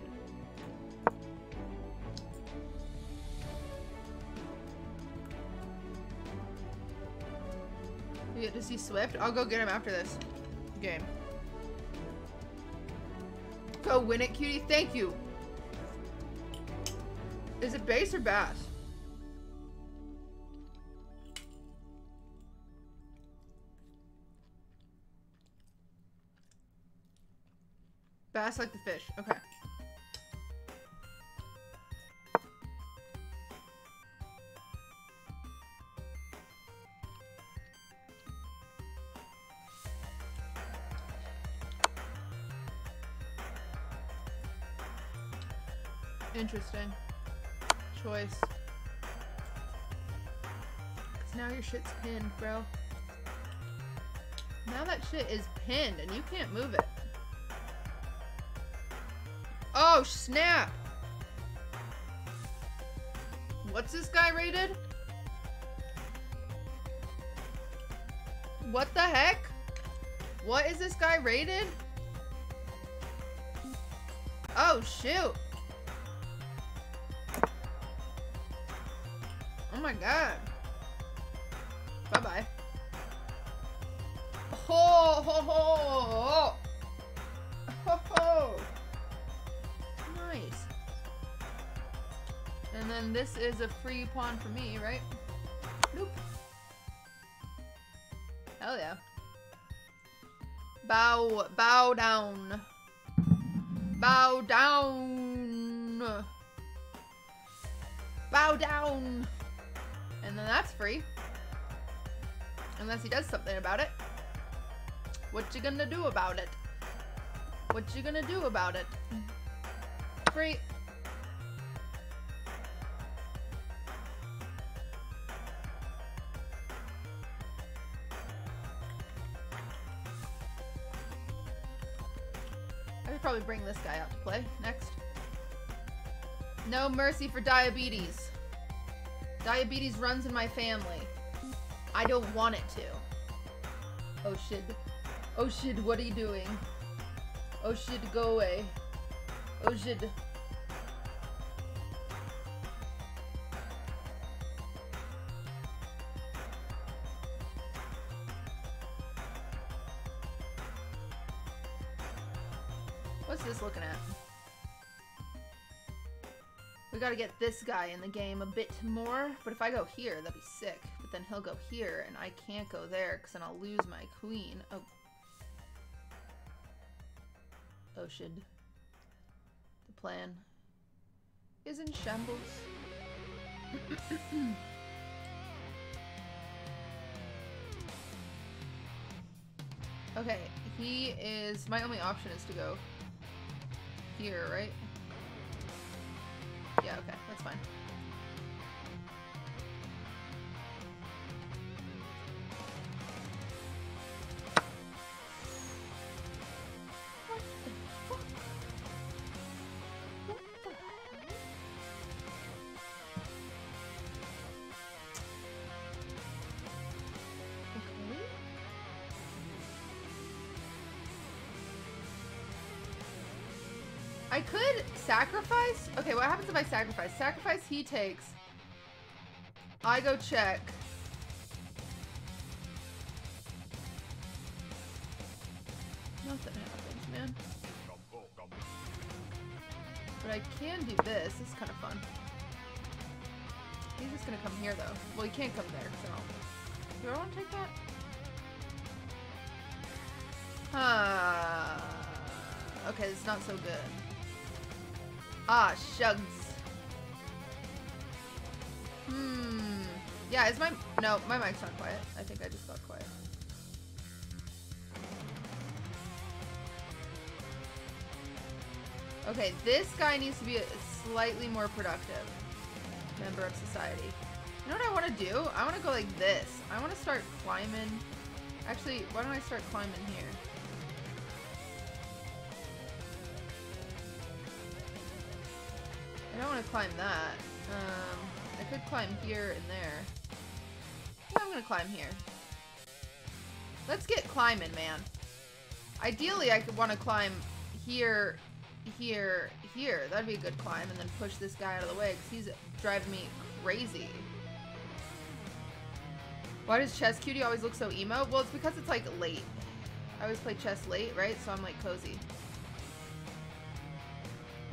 You get to see Swift? I'll go get him after this game. Go win it, cutie. Thank you. Is it bass or bass? Bass like the fish. Okay. Interesting. Choice. Cause now your shit's pinned, bro. Now that shit is pinned and you can't move it. Oh, snap! What's this guy rated? What the heck? What is this guy rated? Oh, shoot. My god. Bye-bye. Ho, ho, ho, ho, ho. Nice. And then this is a free pawn for me, right? Nope. Hell yeah. Bow, bow down. Bow down. Bow down. And that's free. Unless he does something about it. What you gonna do about it? What you gonna do about it? Free. I should probably bring this guy out to play next. No mercy for diabetes. Diabetes runs in my family. I don't want it to. Oh shit. Oh shit, what are you doing? Oh shit, go away. Oh shit. Get this guy in the game a bit more, but if I go here, that'd be sick. But then he'll go here, and I can't go there because then I'll lose my queen. Oh. Ocean. The plan is in shambles. okay, he is. My only option is to go here, right? Yeah, okay, that's fine. Sacrifice. Okay, what happens if I sacrifice? Sacrifice he takes. I go check. Nothing happens, man. But I can do this. This is kind of fun. He's just gonna come here though. Well, he can't come there, so. Do I want to take that? Huh. Okay, it's not so good. Ah, shugs. Hmm. Yeah, is my... No, my mic's not quiet. I think I just got quiet. Okay, this guy needs to be a slightly more productive member of society. You know what I want to do? I want to go like this. I want to start climbing. Actually, why don't I start climbing here? Climb that. Um, I could climb here and there. I'm gonna climb here. Let's get climbing, man. Ideally, I could want to climb here, here, here. That'd be a good climb, and then push this guy out of the way, because he's driving me crazy. Why does chess cutie always look so emo? Well, it's because it's, like, late. I always play chess late, right? So I'm, like, cozy.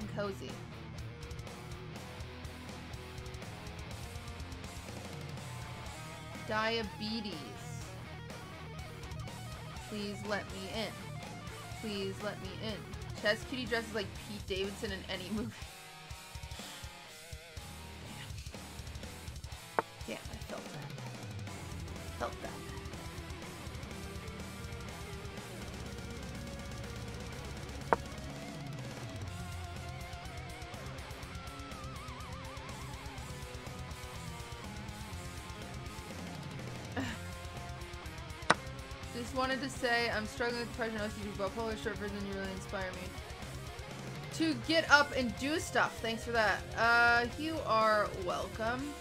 I'm cozy. Diabetes. Please let me in. Please let me in. Chess Cutie dresses like Pete Davidson in any movie. Wanted to say I'm struggling with depression OCD, but polar short version you really inspire me. To get up and do stuff. Thanks for that. Uh, you are welcome.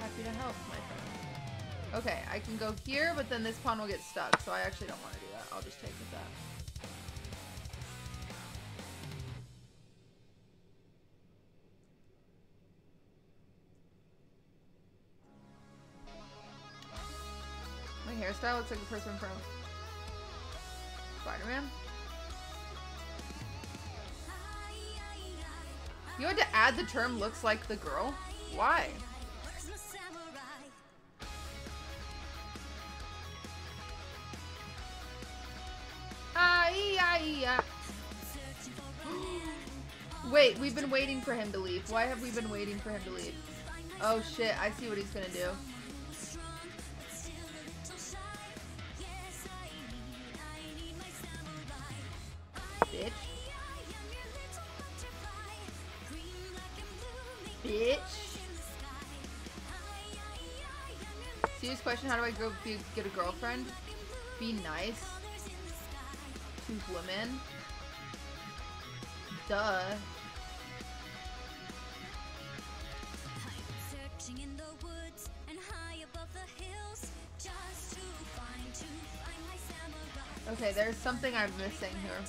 Happy to help, my friend. Okay, I can go here, but then this pawn will get stuck, so I actually don't want to do that. I'll just take with that. Hairstyle looks like a person from Spider-Man. You had to add the term looks like the girl? Why? Ai, ai, ai. Wait, we've been waiting for him to leave. Why have we been waiting for him to leave? Oh shit, I see what he's gonna do. How do I go be, get a girlfriend? Be nice. To women. Duh. Searching in the woods and high above the hills just to find, to find my samurai. Okay, there's something I'm missing here.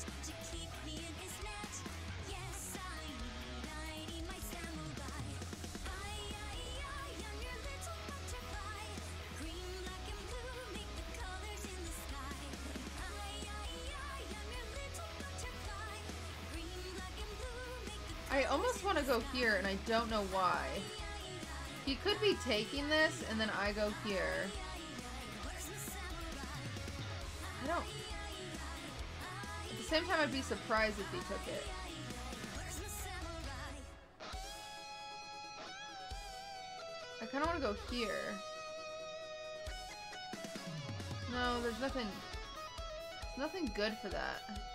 Don't know why. He could be taking this, and then I go here. I don't... At the same time, I'd be surprised if he took it. I kind of want to go here. No, there's nothing... There's Nothing good for that.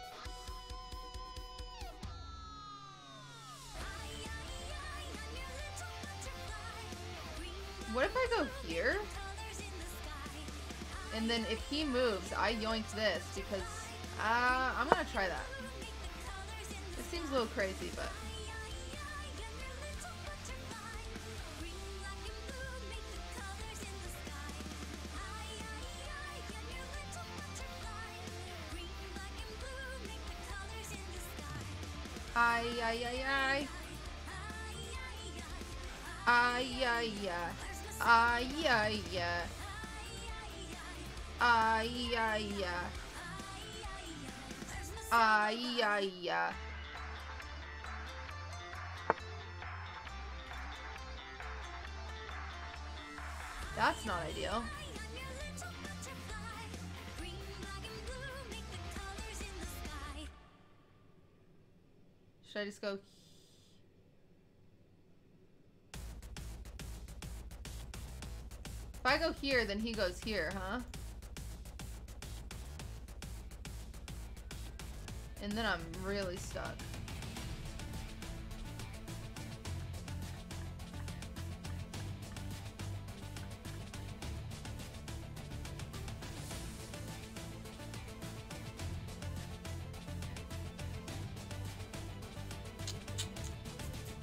And then if he moves, I yoink this because uh, I'm going to try that. It seems a little crazy, but... Ay, ay, ay, ay. Ay, ay, ay. Ay, ay, ay ay ay ay ay That's not ideal. Should I just go? If I go here, then he goes here, huh? And then I'm really stuck.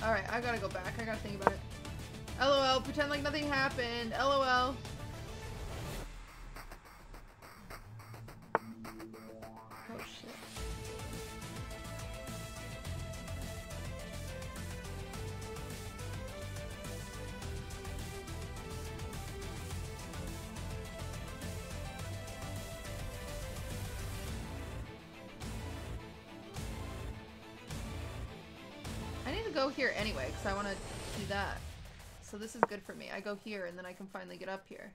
Alright, I gotta go back. I gotta think about it. LOL, pretend like nothing happened. LOL. Go here anyway, because I want to do that. So this is good for me. I go here, and then I can finally get up here.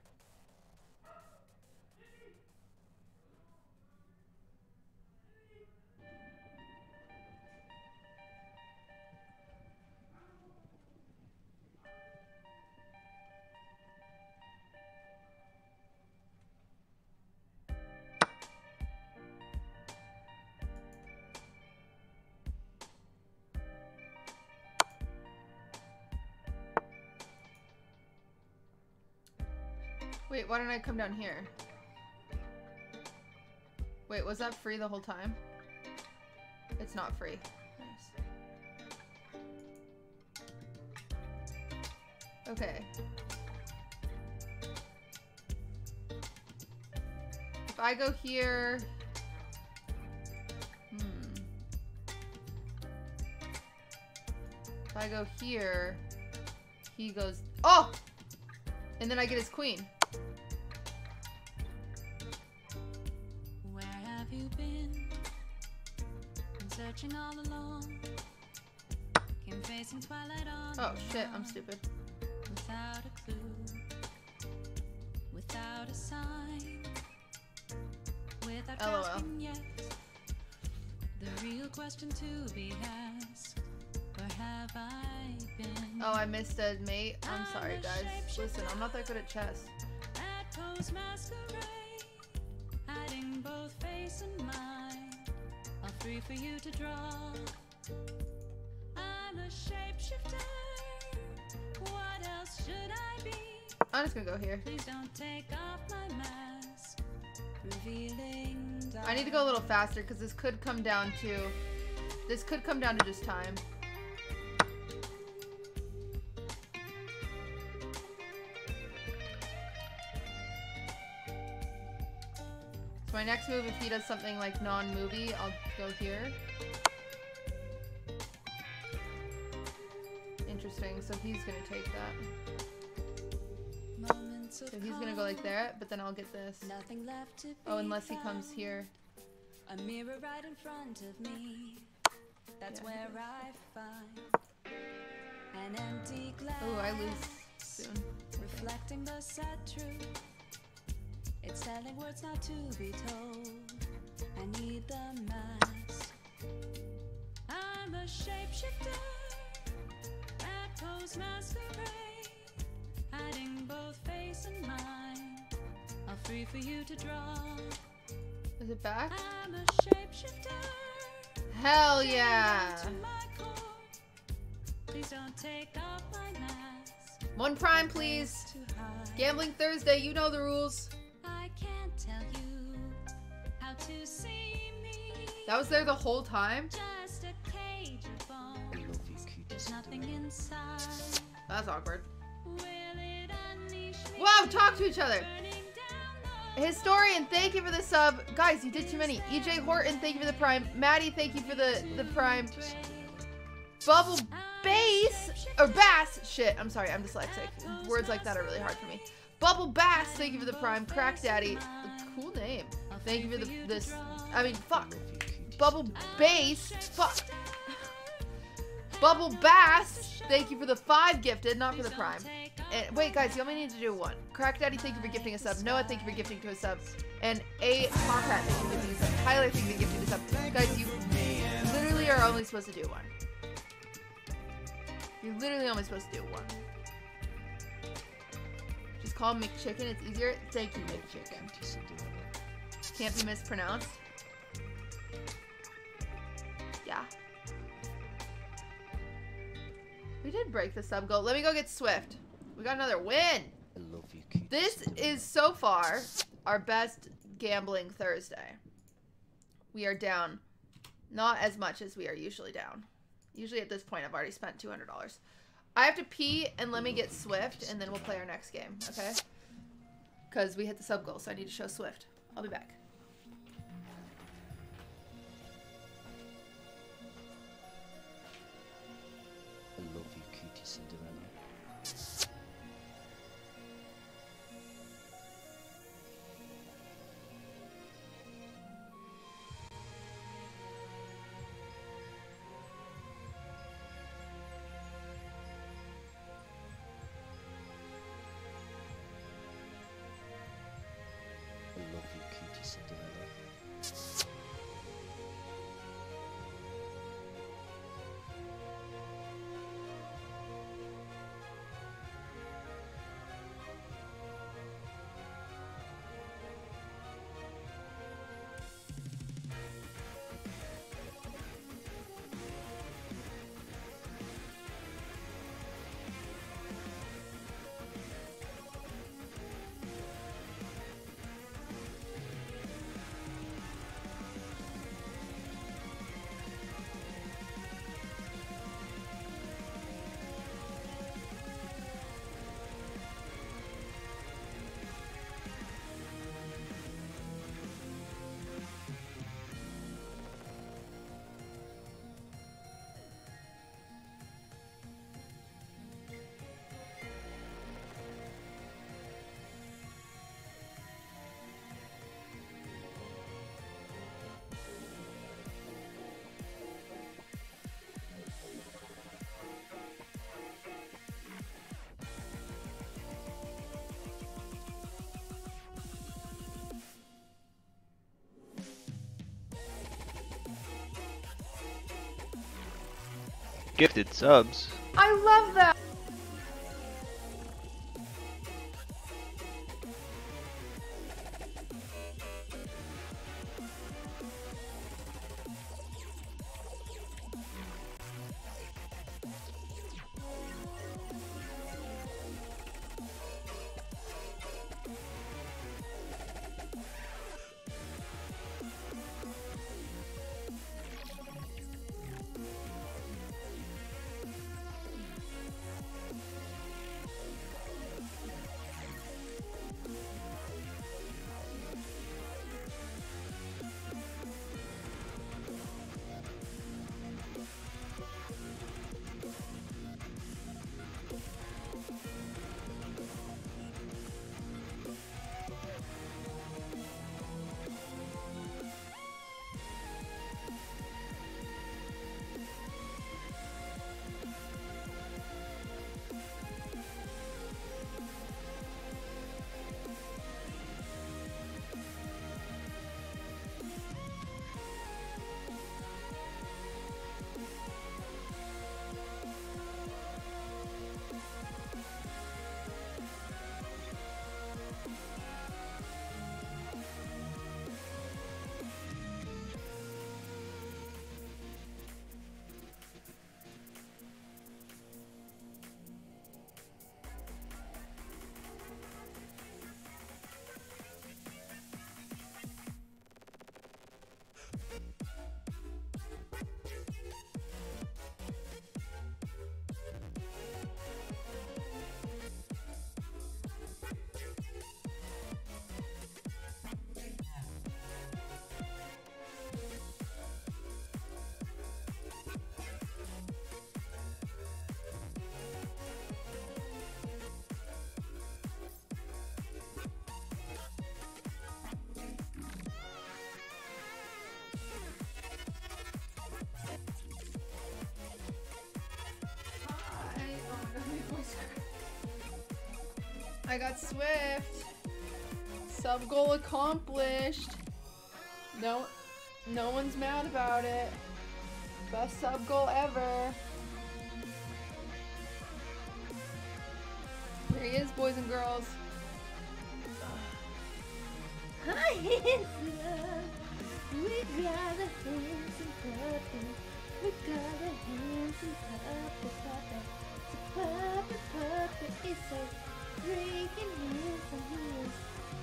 Why didn't I come down here? Wait, was that free the whole time? It's not free. Nice. Okay. If I go here... Hmm. If I go here, he goes... Oh! And then I get his queen. Shit, I'm stupid. Without a clue, without a sign, without LOL. yet. The real question to be asked: Where have I been? Oh, I missed a mate. I'm sorry, guys. Listen, I'm not that good at chess. At Poe's masquerade, I'm just gonna go here. Please don't take off my mask, revealing. I need to go a little faster because this could come down to this could come down to just time. So my next move, if he does something like non-movie, I'll go here. Interesting. So he's gonna take that. So he's gonna go like that, but then I'll get this. Nothing left to Oh, unless he comes here. A mirror right in front of me. That's Yeah, where I find an empty glass. Oh, I lose. soon. reflecting the sad truth. It's telling words not to be told. I need the mask. I'm a shapeshifter at Poe's masquerade, both face and mind. All free for you to draw. Is it back? I'm a shapeshifter. Hell yeah! To my core. Please don't take off my mask. One prime, please. Gambling Thursday, you know the rules. I can't tell you how to see me. That was there the whole time? Just a cage of bones. love you, cutie There's nothing inside. That's awkward. Whoa, talk to each other. Historian, thank you for the sub. Guys, you did too many. EJ Horton, thank you for the prime. Maddie, thank you for the, the prime. Bubble Bass, or Bass, shit, I'm sorry, I'm dyslexic. Words like that are really hard for me. Bubble Bass, thank you for the prime. Crack Daddy, cool name. Thank you for the, this, I mean, fuck. Bubble Bass, fuck. Bubble Bass, thank you for the five gifted, not for the prime. And wait, guys, you only need to do one. Crack Daddy, thank you for gifting a sub. Noah, thank you for gifting to a sub. And A Tomcat, thank you for gifting a sub. Tyler, thank you for gifting a sub. Guys, you literally are only supposed to do one. You're literally only supposed to do one. Just call McChicken. It's easier. Thank you, McChicken. Can't be mispronounced. Yeah. We did break the sub goal. Let me go get Swift. We got another win. I love you, This is so far our best gambling Thursday. We are down not as much as we are usually down. Usually at this point, I've already spent $200. I have to pee and let me get Swift, and then we'll play our next game, okay? Because we hit the sub goal, so I need to show Swift. I'll be back. Gifted subs. I love that! I got Swift. Sub goal accomplished. No, no one's mad about it. Best sub goal ever. Here he is, boys and girls. Hi. We got a handsome puppy. We got a handsome puppy, puppy. Puppy, puppy so freaking handsome. He is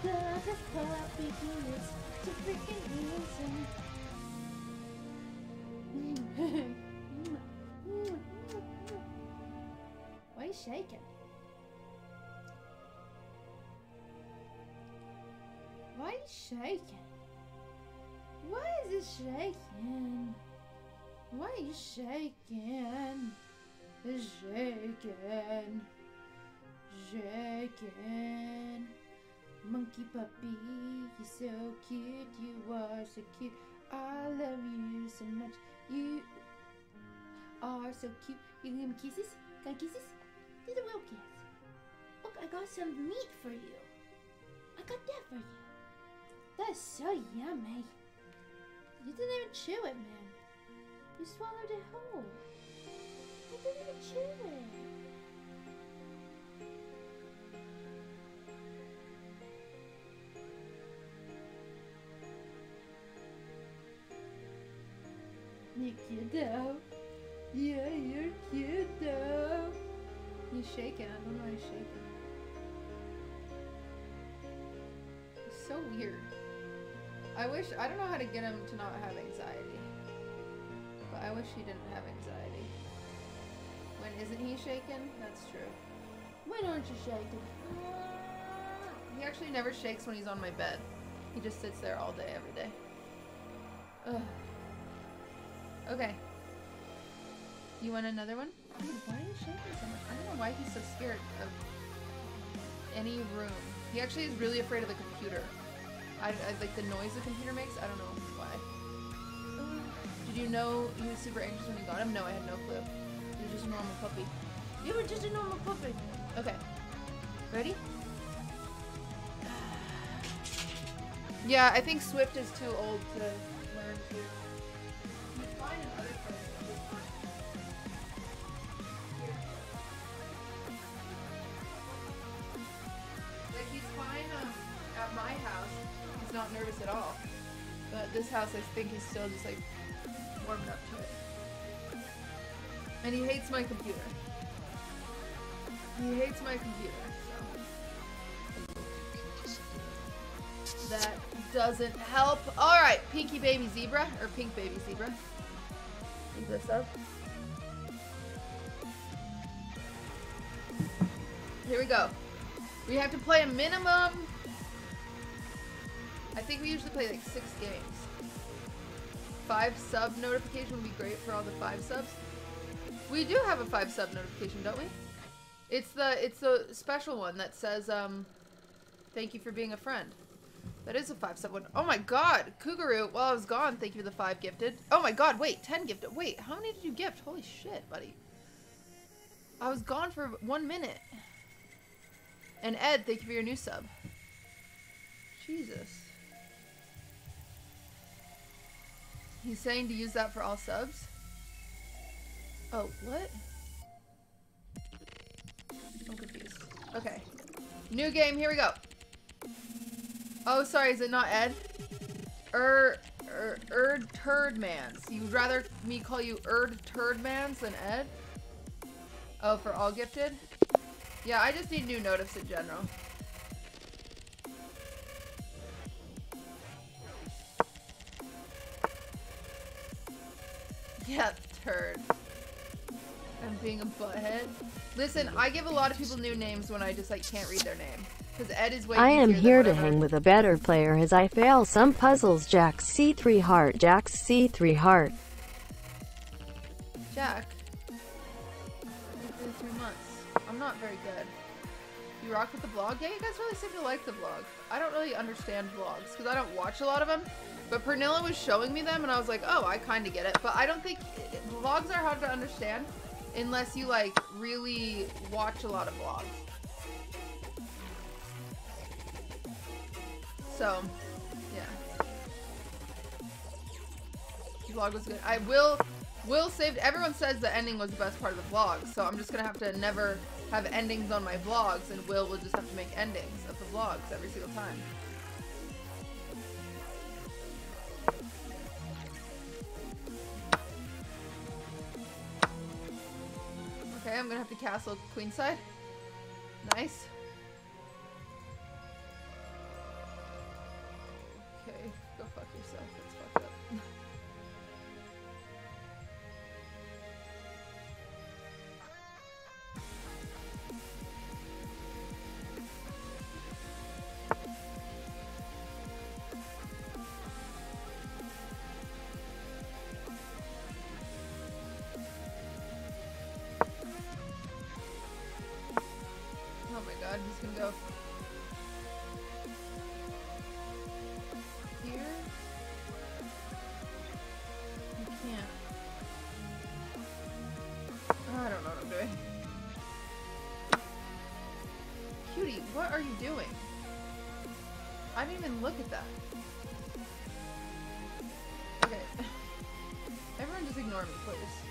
the best puppy. He is so freaking handsome. Why are you shaking? Why are you shaking? Why is it shaking? Why are you shaking? It's shaking. Shaking. Monkey puppy, you're so cute. You are so cute. I love you so much. You are so cute. You give me kisses? I kisses? Do the real kiss. Look, I got some meat for you. I got that for you. That's so yummy. You didn't even chew it, man. You swallowed it whole. You didn't even chew it. You're cute though. Yeah, you're cute though. He's shaking. I don't know why he's shaking. He's so weird. I wish I don't know how to get him to not have anxiety. But I wish he didn't have anxiety. When isn't he shaken? That's true. When aren't you shaking? He actually never shakes when he's on my bed. He just sits there all day, every day. Ugh. Okay. You want another one? Dude, why are you shaking so much? I don't know why he's so scared of any room. He actually is really afraid of the computer. I, I like the noise the computer makes. I don't know why. Did you know he was super anxious when you got him? No, I had no clue. He was just a normal puppy. You were just a normal puppy. Okay. Ready? Yeah, I think Swift is too old to. House, I think he's still just like warming up to it. And he hates my computer. He hates my computer. So that doesn't help. All right, Pinky Baby Zebra or Pink Baby Zebra. Leave this up. Here we go. We have to play a minimum. I think we usually play like six games. Five sub notification would be great for all the five subs. We do have a five sub notification, don't we? It's the it's the special one that says um thank you for being a friend. That is a five sub one. Oh my god, Cougaroo, while I was gone, thank you for the five gifted. Oh my god, wait, ten gifted. Wait, how many did you gift? Holy shit, buddy. I was gone for one minute. And Ed, thank you for your new sub. Jesus. He's saying to use that for all subs? Oh, what? I'm confused. Okay. New game, here we go. Oh, sorry, is it not Ed? Er, er, Erd Turdmans. You'd rather me call you Erd Turdmans than Ed? Oh, for all gifted? Yeah, I just need new notifs in general. Yeah, turd. I'm being a butthead. Listen, I give a lot of people new names when I just like can't read their name. Because Ed is way I am here to hang with a better player as I fail some puzzles. Jack C3 Heart. Jack C3 Heart. Jack. Three months. I'm not very good. You rock with the vlog? Yeah, you guys really seem to like the vlog. I don't really understand vlogs because I don't watch a lot of them. But Pernilla was showing me them and I was like, oh, I kind of get it. But I don't think vlogs are hard to understand unless you like really watch a lot of vlogs. So, yeah. The vlog was good. I will, will save. Everyone says the ending was the best part of the vlog, so I'm just gonna have to never have endings on my vlogs, and Will will just have to make endings of the vlogs every single time. Okay, I'm gonna have to castle queenside. Nice. Doing? I didn't even look at that. Okay. Everyone just ignore me, please.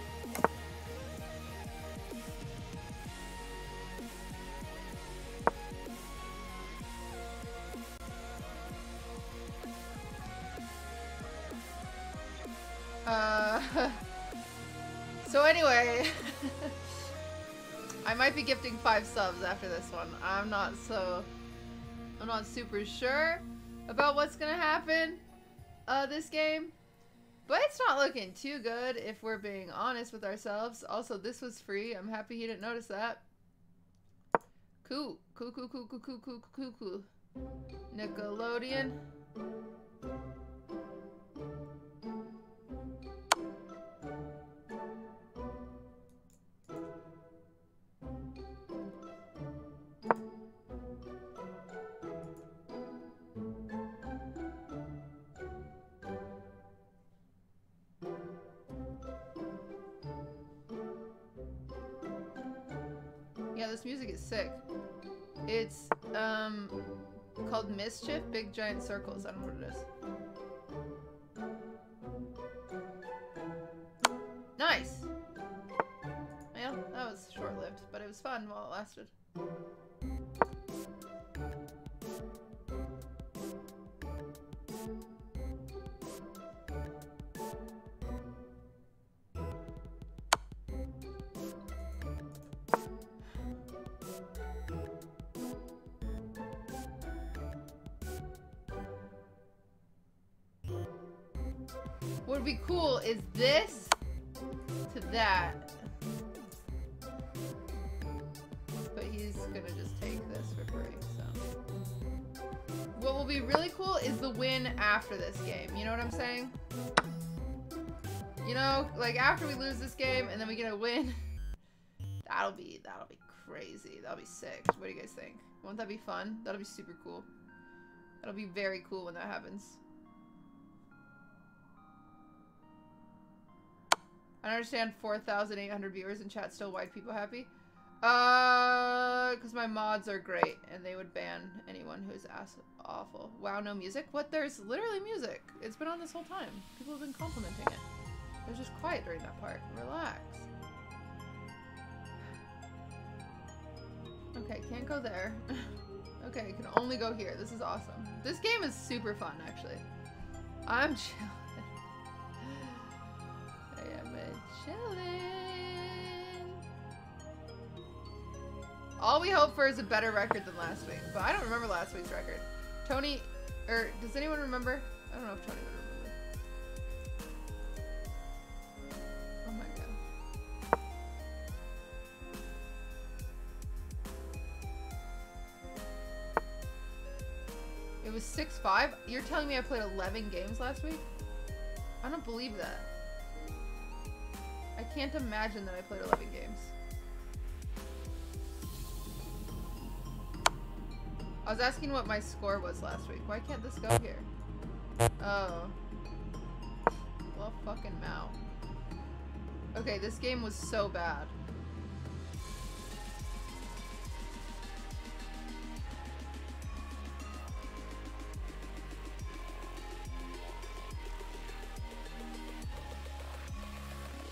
Uh, so anyway, I might be gifting five subs after this one. I'm not so, I'm not super sure about what's going to happen uh, this game. But it's not looking too good if we're being honest with ourselves. Also, this was free. I'm happy he didn't notice that. Cool. Cool, cool, cool, cool, cool, cool, cool, cool. Nickelodeon. This music is sick. It's um called Mischief, Big Giant Circles. I don't know what it is. Nice. Well, that was short-lived, but it was fun while it lasted. What would be cool is this to that. But he's gonna just take this for free, so. What will be really cool is the win after this game. You know what I'm saying? You know, like after we lose this game and then we get a win, that'll be that'll be crazy. That'll be sick. What do you guys think? Won't that be fun? That'll be super cool. That'll be very cool when that happens. I understand 4,800 viewers in chat still white people happy. Uh, because my mods are great and they would ban anyone who's ass awful. Wow, no music? What? There's literally music. It's been on this whole time. People have been complimenting it. It was just quiet during that part. Relax. Okay, can't go there. okay, can only go here. This is awesome. This game is super fun, actually. I'm chilling. Chilling. All we hope for is a better record than last week, but I don't remember last week's record. Tony, or does anyone remember? I don't know if Tony would remember. Oh my god. It was 6-5? You're telling me I played 11 games last week? I don't believe that. I can't imagine that I played 11 games. I was asking what my score was last week. Why can't this go here? Oh. Well, fucking Mao. Okay, this game was so bad.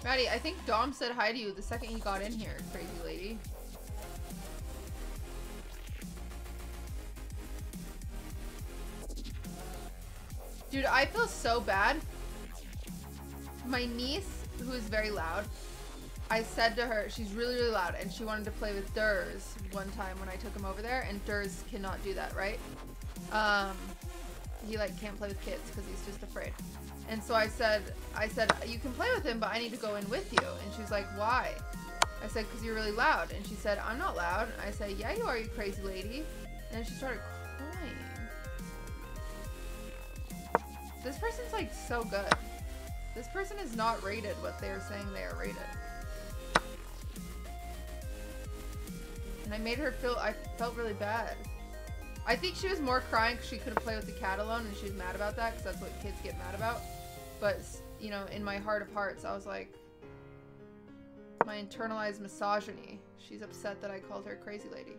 Maddie, I think Dom said hi to you the second he got in here, crazy lady. Dude, I feel so bad. My niece, who is very loud, I said to her, she's really, really loud, and she wanted to play with Durs one time when I took him over there, and Durs cannot do that, right? Um, he like can't play with kids because he's just afraid. And so I said, I said, you can play with him, but I need to go in with you. And she was like, why? I said, because you're really loud. And she said, I'm not loud. I said, yeah, you are, you crazy lady. And she started crying. This person's like so good. This person is not rated what they're saying they are rated. And I made her feel, I felt really bad. I think she was more crying because she couldn't play with the cat alone and she was mad about that because that's what kids get mad about. But, you know, in my heart of hearts, I was like, my internalized misogyny. She's upset that I called her crazy lady.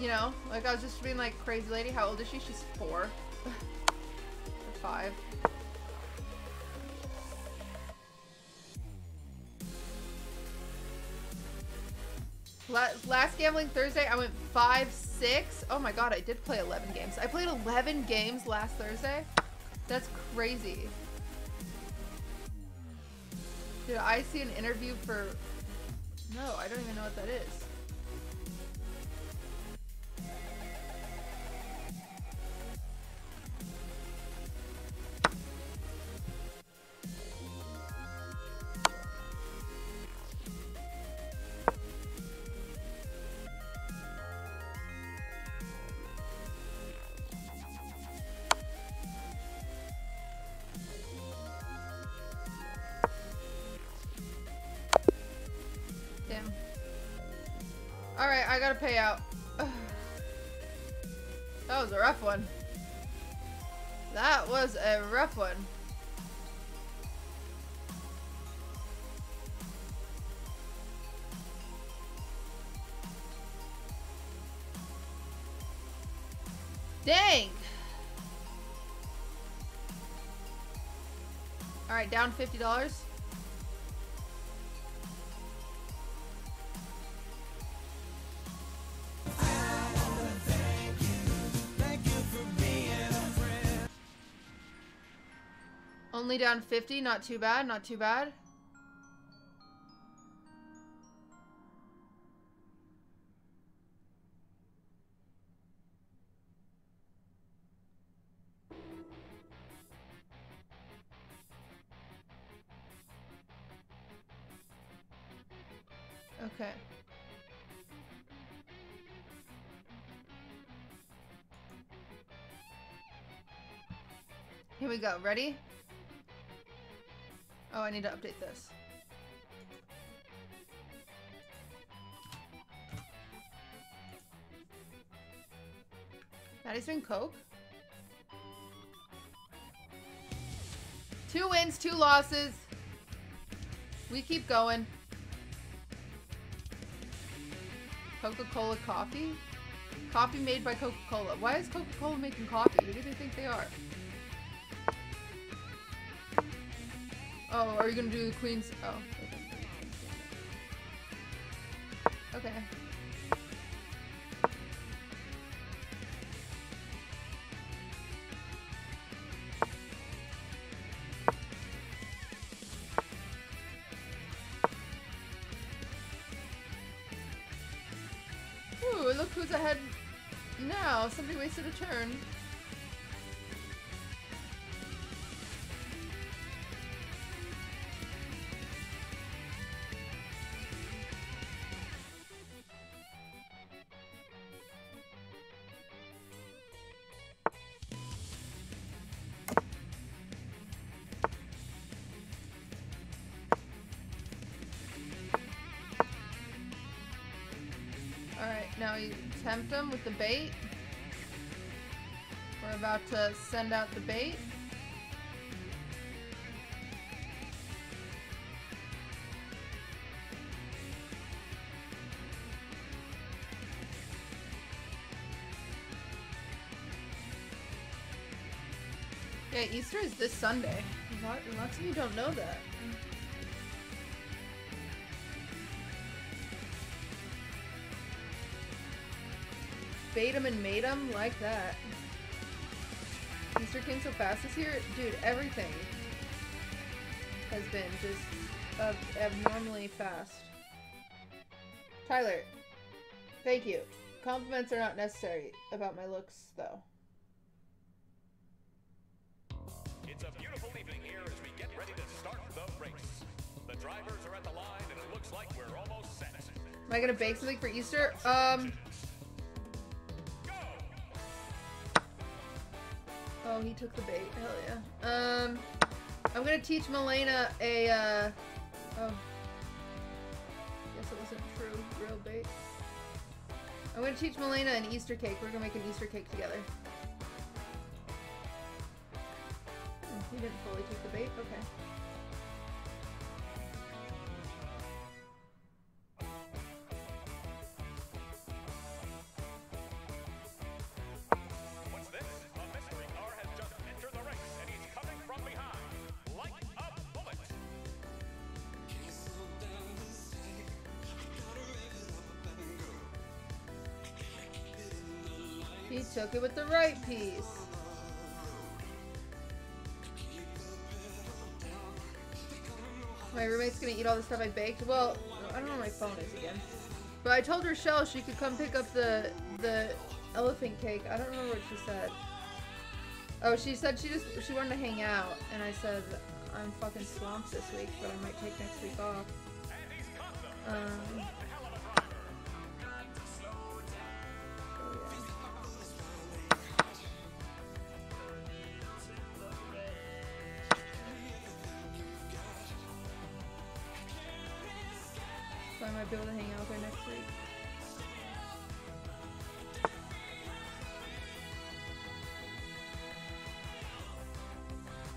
You know, like I was just being like, crazy lady, how old is she? She's four. five. Last gambling Thursday, I went five six. Oh my god, I did play 11 games. I played 11 games last Thursday. That's crazy. Did I see an interview for? No, I don't even know what that is. I gotta pay out. that was a rough one. That was a rough one. Dang! Alright, down $50. Only down 50, not too bad, not too bad. Okay. Here we go. Ready? Oh, I need to update this. Maddie's coke? Two wins, two losses. We keep going. Coca-Cola coffee? Coffee made by Coca-Cola. Why is Coca-Cola making coffee? Who do they think they are? Oh, are you gonna do the queen's? Oh. Okay. Ooh, look who's ahead now. Somebody wasted a turn. Now you tempt him with the bait. We're about to send out the bait. Yeah, Easter is this Sunday. Lots of you don't know that. Baitum and Matum, like that. Easter came so fast this year. Dude, everything has been just ab- abnormally fast. Tyler, thank you. Compliments are not necessary about my looks, though. It's a beautiful evening here as we get ready to start the race. The drivers are at the line and it looks like we're almost set. Am I gonna bake something for Easter? Um. Took the bait. Hell yeah. Um, I'm gonna teach Milena a. Uh, oh. Guess it wasn't true. Real bait. I'm gonna teach Milena an Easter cake. We're gonna make an Easter cake together. Right piece. My roommate's gonna eat all the stuff I baked. Well, I don't know where my phone is again. But I told Rochelle she could come pick up the the elephant cake. I don't remember what she said. Oh, she said she just she wanted to hang out, and I said I'm fucking swamped this week, but I might take next week off. Um. Might be able to hang out her next week.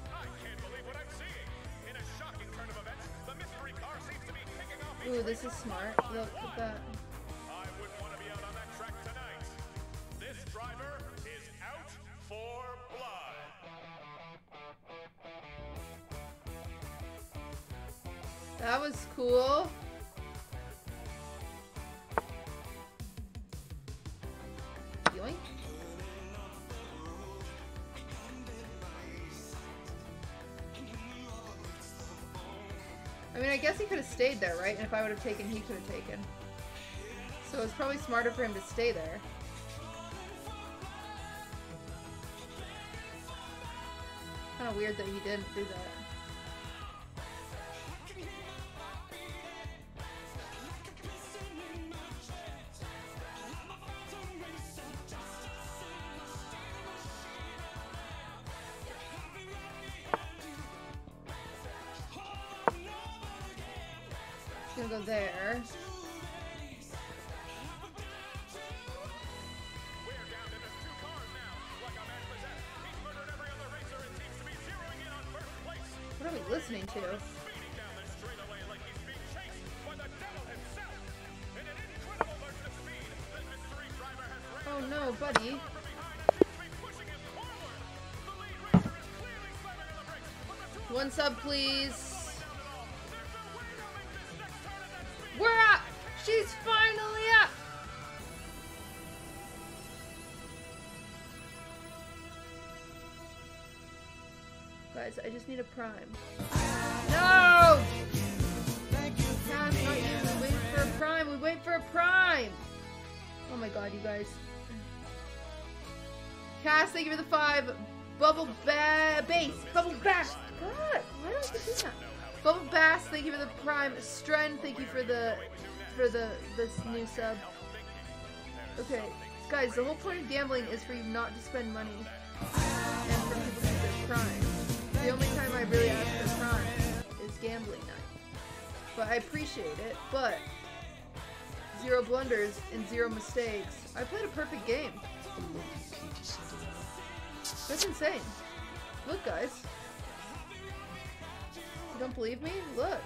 I can't believe what I'm seeing. In a shocking turn of events, the mystery car seems to be kicking off each Ooh, this is smart. Look at that. Stayed there, right? And if I would have taken, he could have taken. So it's probably smarter for him to stay there. Kind of weird that he didn't do that. One sub, please. We're up! She's finally up! Guys, I just need a prime. No! Cass, not you. We wait for a prime. We wait for a prime. Oh my god, you guys. Cass, thank you for the five. Bubble ba- base. Bubble bass. Do that? Bubble bass, thank you for the prime. Stren, thank you for the for the this new sub. Okay, guys, the whole point of gambling is for you not to spend money and for people to their prime. The only time I really ask for prime is gambling night. But I appreciate it, but zero blunders and zero mistakes. I played a perfect game. That's insane. Look, guys. You don't believe me? Look.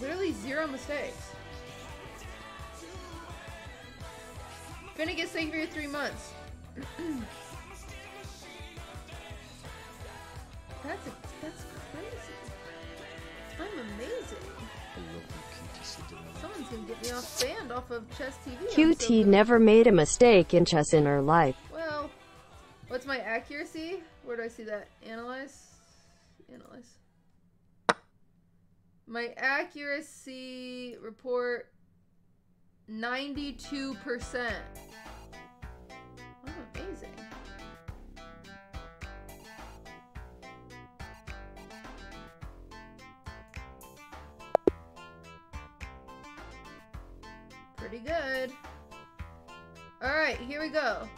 Literally zero mistakes. Finnegas, thank you for your three months. That's that's crazy. I'm amazing. I love you, cutie Cinderella. Someone's gonna get me off banned off of Chess TV. I'm so QT never made a mistake in chess in her life. Well, what's my accuracy? Where do I see that? Analyze. Analyze. My accuracy report 92%. I'm amazing. Pretty good. All right, here we go.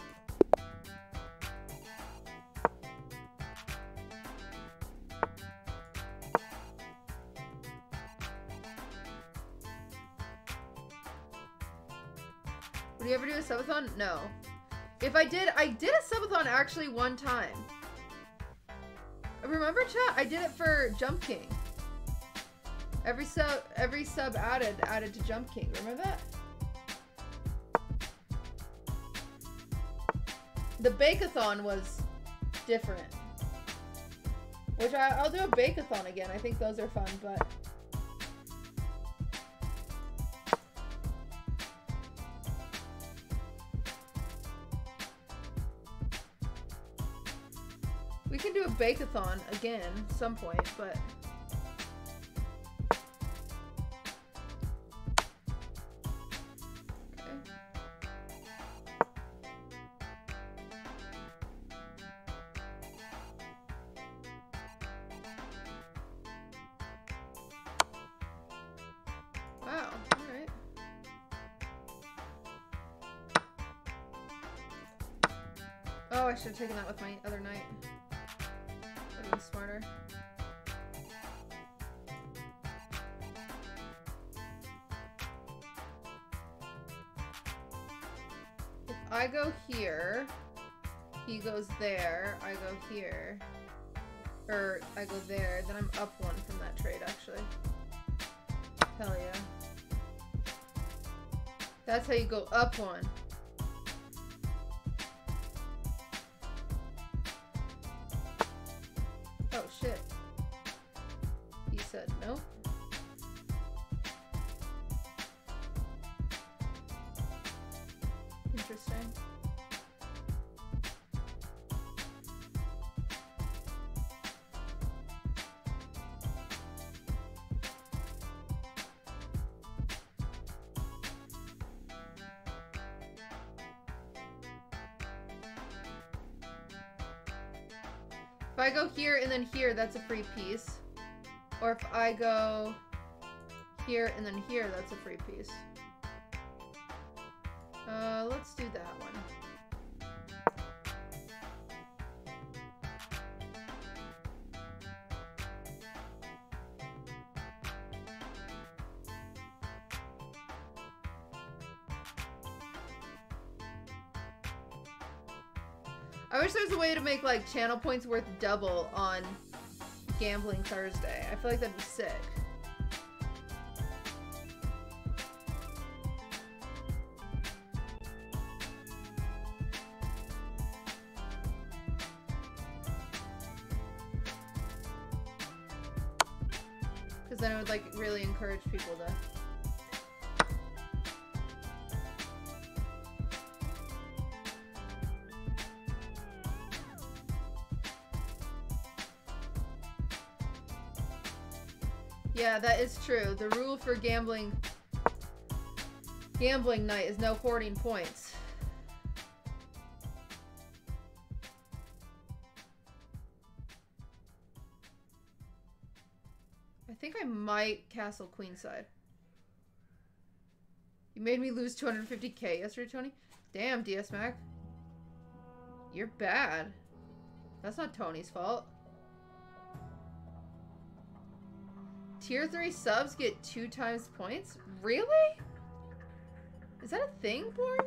Subathon? No. If I did, I did a subathon actually one time. Remember, chat? I did it for Jump King. Every sub, every sub added added to Jump King. Remember that? The Bakeathon was different. Which I, I'll do a Bakeathon again. I think those are fun, but Bakeathon again some point, but one. I go here and then here, that's a free piece. Or if I go here and then here, that's a free piece. Like channel points worth double on Gambling Thursday. I feel like that'd be sick. That is true. The rule for gambling gambling night is no hoarding points. I think I might castle queenside. You made me lose 250k yesterday, Tony. Damn, DS Mac. You're bad. That's not Tony's fault. Tier 3 subs get two times points? Really? Is that a thing, Born?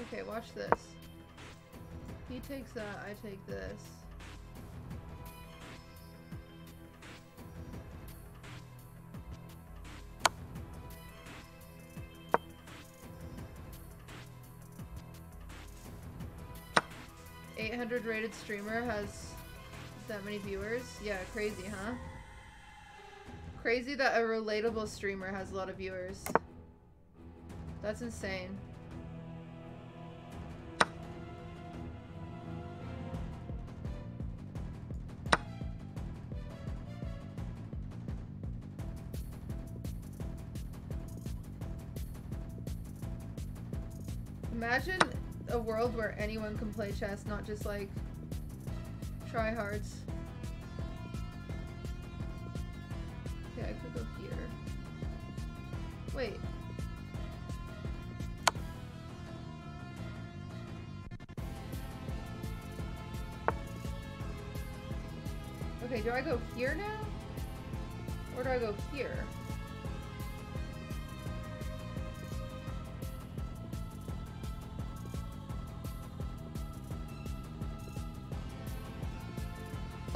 Okay, watch this. He takes that, I take this. Rated streamer has that many viewers? Yeah, crazy, huh? Crazy that a relatable streamer has a lot of viewers. That's insane. Where anyone can play chess, not just like tryhards.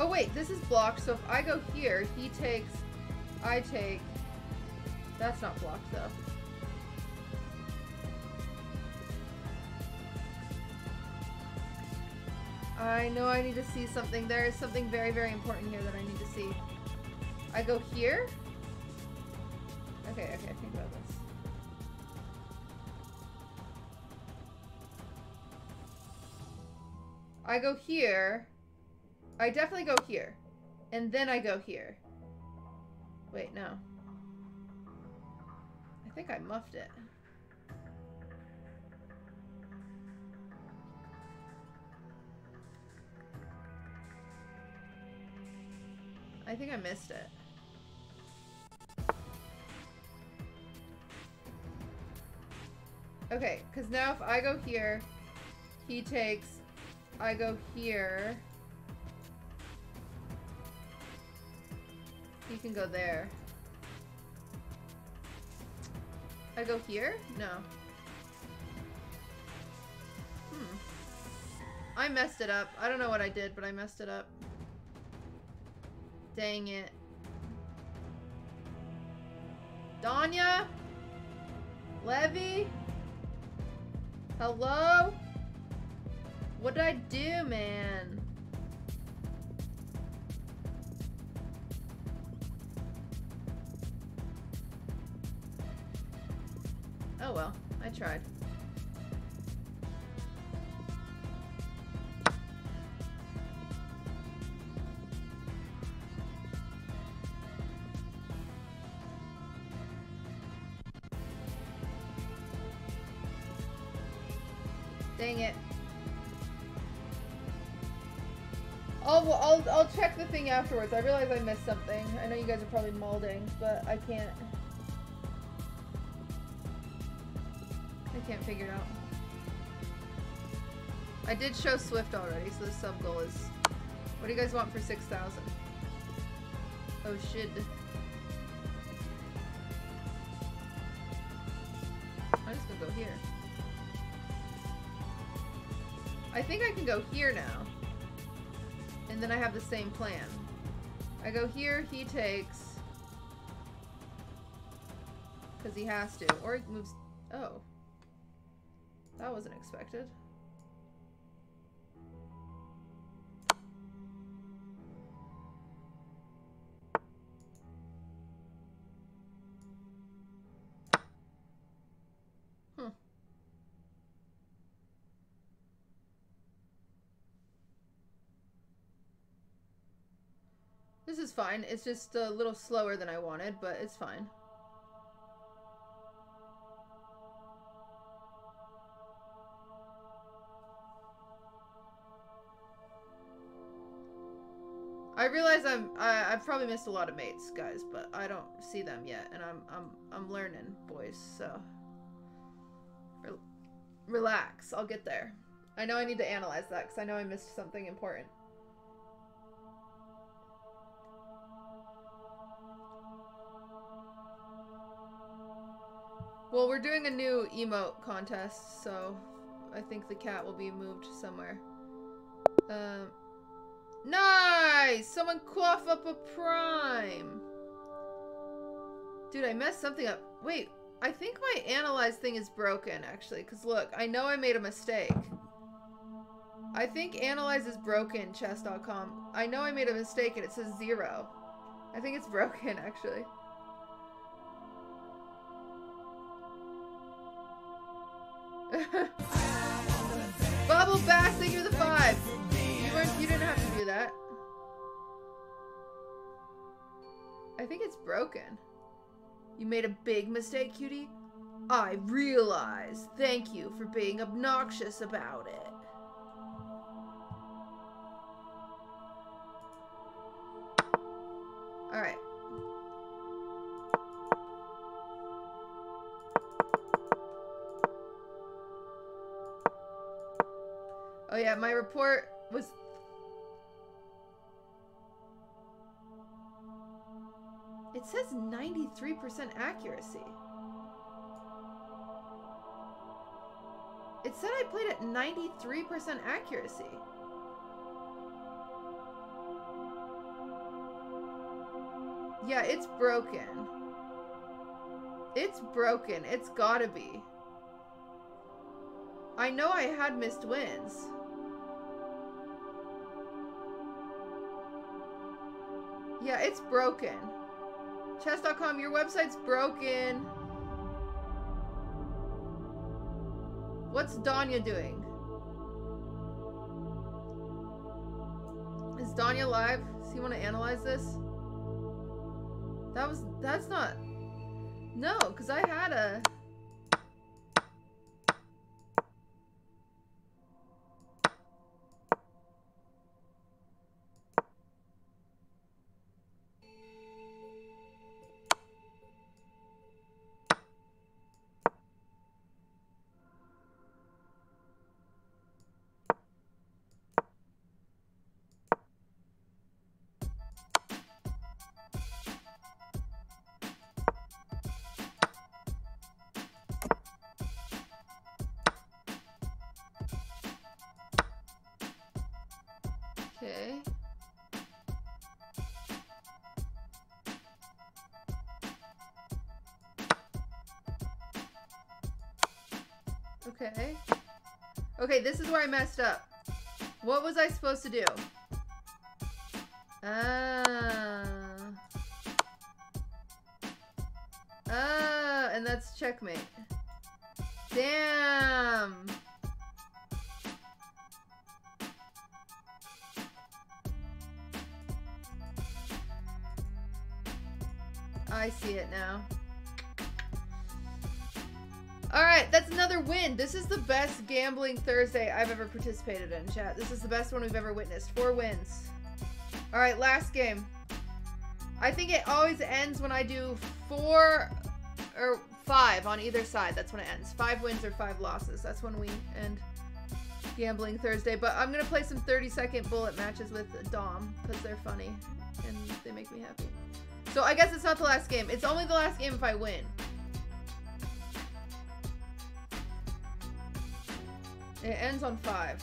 Oh wait, this is blocked, so if I go here, he takes, I take, that's not blocked though. I know I need to see something. There is something very, very important here that I need to see. I go here? Okay, okay, I think about this. I go here. I definitely go here. And then I go here. Wait, no. I think I muffed it. I think I missed it. Okay, because now if I go here, he takes, I go here. He can go there. I go here? No. Hmm. I messed it up. I don't know what I did, but I messed it up. Dang it. Danya? Levy? Hello? What did I do, man? Tried. Dang it. I'll, I'll, I'll check the thing afterwards. I realize I missed something. I know you guys are probably molding, but I can't. I can't figure it out. I did show Swift already, so the sub goal is. What do you guys want for 6,000? Oh shit. I'm just gonna go here. I think I can go here now. And then I have the same plan. I go here, he takes. Because he has to. Or he moves. Oh. That wasn't expected. Hmm. This is fine. It's just a little slower than I wanted, but it's fine. Realize I'm I, I've probably missed a lot of mates, guys, but I don't see them yet, and I'm I'm I'm learning, boys. So Rel- relax, I'll get there. I know I need to analyze that because I know I missed something important. Well, we're doing a new emote contest, so I think the cat will be moved somewhere. Um, nice! Someone cough up a prime! Dude, I messed something up. Wait, I think my analyze thing is broken, actually. Because look, I know I made a mistake. I think analyze is broken, chess.com. I know I made a mistake and it says zero. I think it's broken, actually. Broken. You made a big mistake, cutie? I realize. Thank you for being obnoxious about it. Alright. Oh yeah, my report was It says 93% accuracy. It said I played at 93% accuracy. Yeah, it's broken. It's broken. It's gotta be. I know I had missed wins. Yeah, it's broken. Chess.com, your website's broken. What's Danya doing? Is Danya live? Does he want to analyze this? That was, that's not, no, because I had a, Okay. Okay, this is where I messed up. What was I supposed to do? Ah. Ah, and that's checkmate. Damn. I see it now. Another win. This is the best gambling Thursday I've ever participated in, chat. This is the best one we've ever witnessed. Four wins. All right, last game. I think it always ends when I do four or five on either side. That's when it ends. Five wins or five losses. That's when we end gambling Thursday. But I'm going to play some 30 second bullet matches with Dom because they're funny and they make me happy. So I guess it's not the last game. It's only the last game if I win. It ends on five.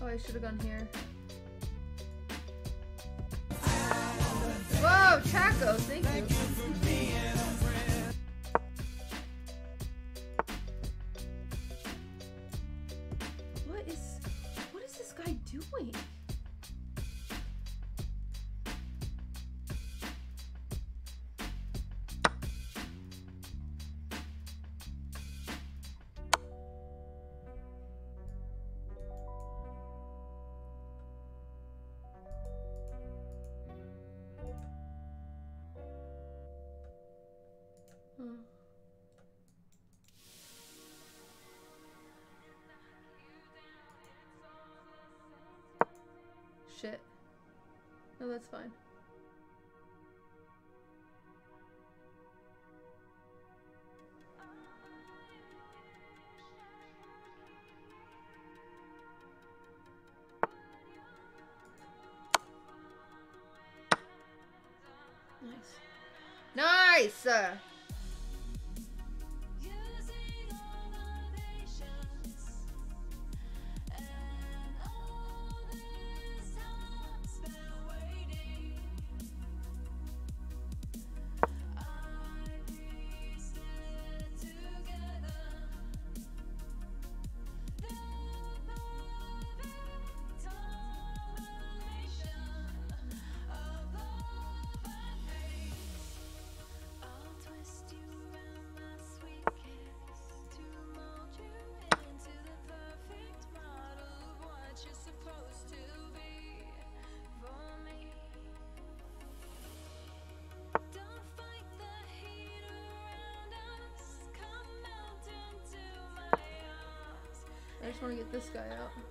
Oh, I should have gone here. Shit. No, that's fine. Nice. Nice! I just want to get this guy out.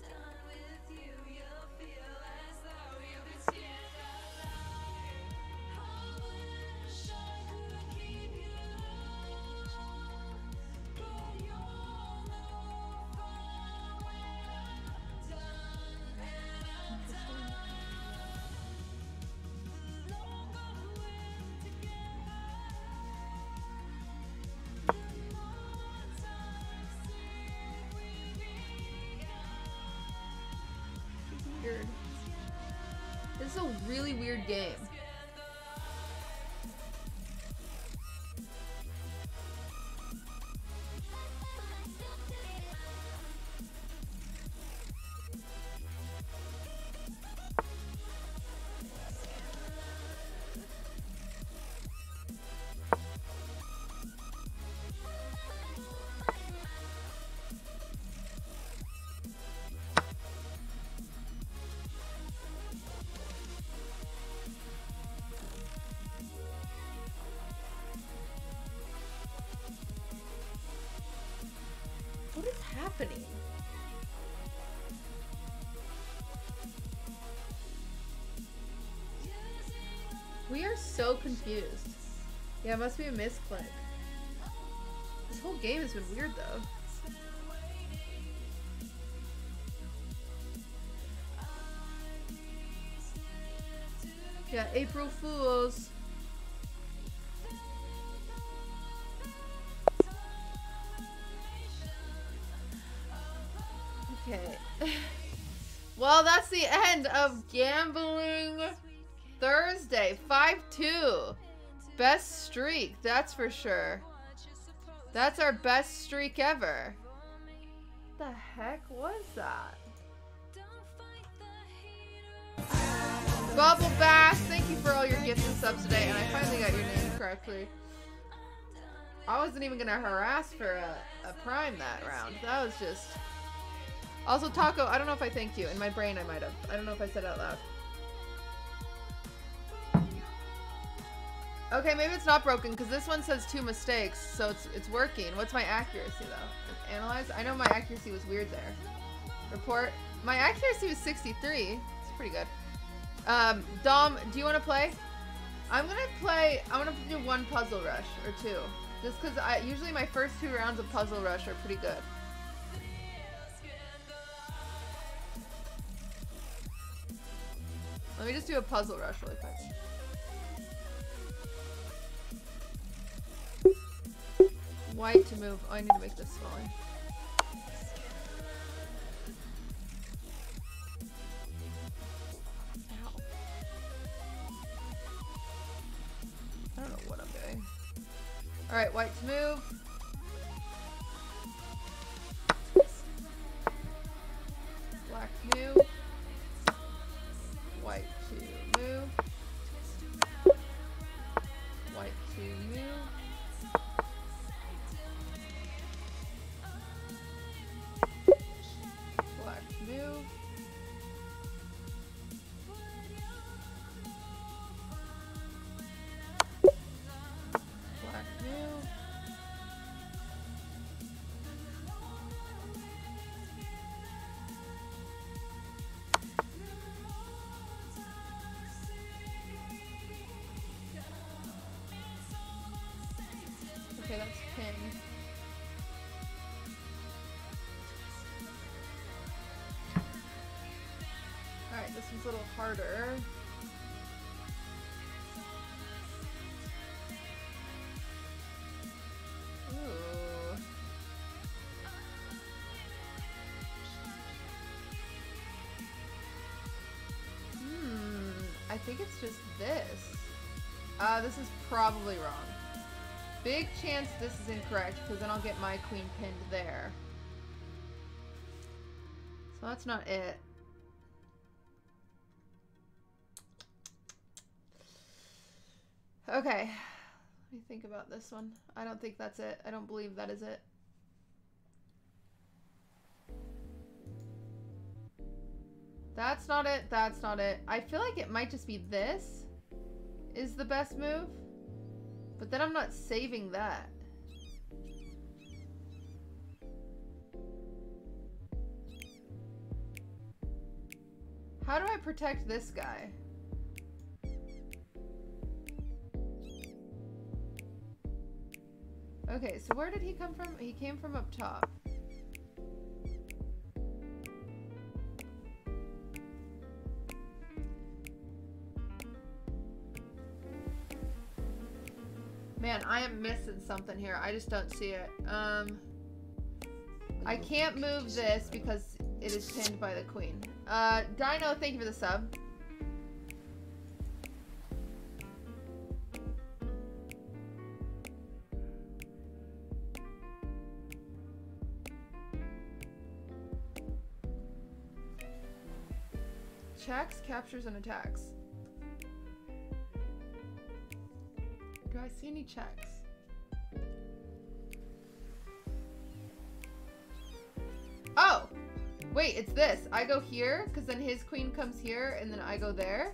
Really happening? We are so confused. Yeah, it must be a misclick. This whole game has been weird though. Yeah, April Fools. The end of Gambling Thursday. 5 2. Best streak, that's for sure. That's our best streak ever. The heck was that? Bubble Bass, thank you for all your gifts and subs today, and I finally got your name correctly. I wasn't even gonna harass for a, a prime that round. That was just. Also, Taco, I don't know if I thank you. In my brain, I might have. I don't know if I said it out loud. Okay, maybe it's not broken because this one says two mistakes, so it's it's working. What's my accuracy though? Analyze. I know my accuracy was weird there. Report. My accuracy was 63. It's pretty good. Um, Dom, do you want to play? I'm gonna play. I want to do one puzzle rush or two, just because I usually my first two rounds of puzzle rush are pretty good. Let me just do a puzzle rush really quick. White to move. Oh, I need to make this smaller. Okay, that's pinned. Alright, this one's a little harder. Ooh. Hmm. I think it's just this. Uh, this is probably wrong. Big chance this is incorrect because then I'll get my queen pinned there. So that's not it. Okay. Let me think about this one. I don't think that's it. I don't believe that is it. That's not it. That's not it. I feel like it might just be this is the best move. But then I'm not saving that. How do I protect this guy? Okay, so where did he come from? He came from up top. Something here. I just don't see it. Um, I can't move this because it is pinned by the queen. Uh, Dino, thank you for the sub. Checks, captures, and attacks. Do I see any checks? Wait, it's this. I go here, because then his queen comes here, and then I go there.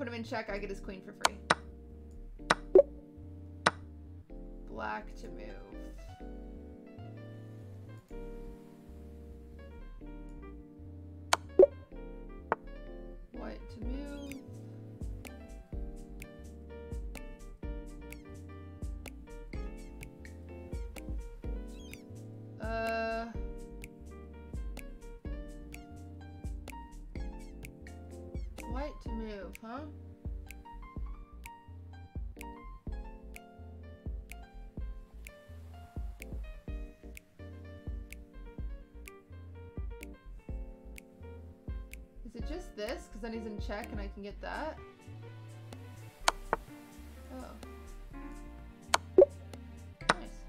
Put him in check, I get his queen for free. Is it just this? Because then he's in check and I can get that? Oh. Nice.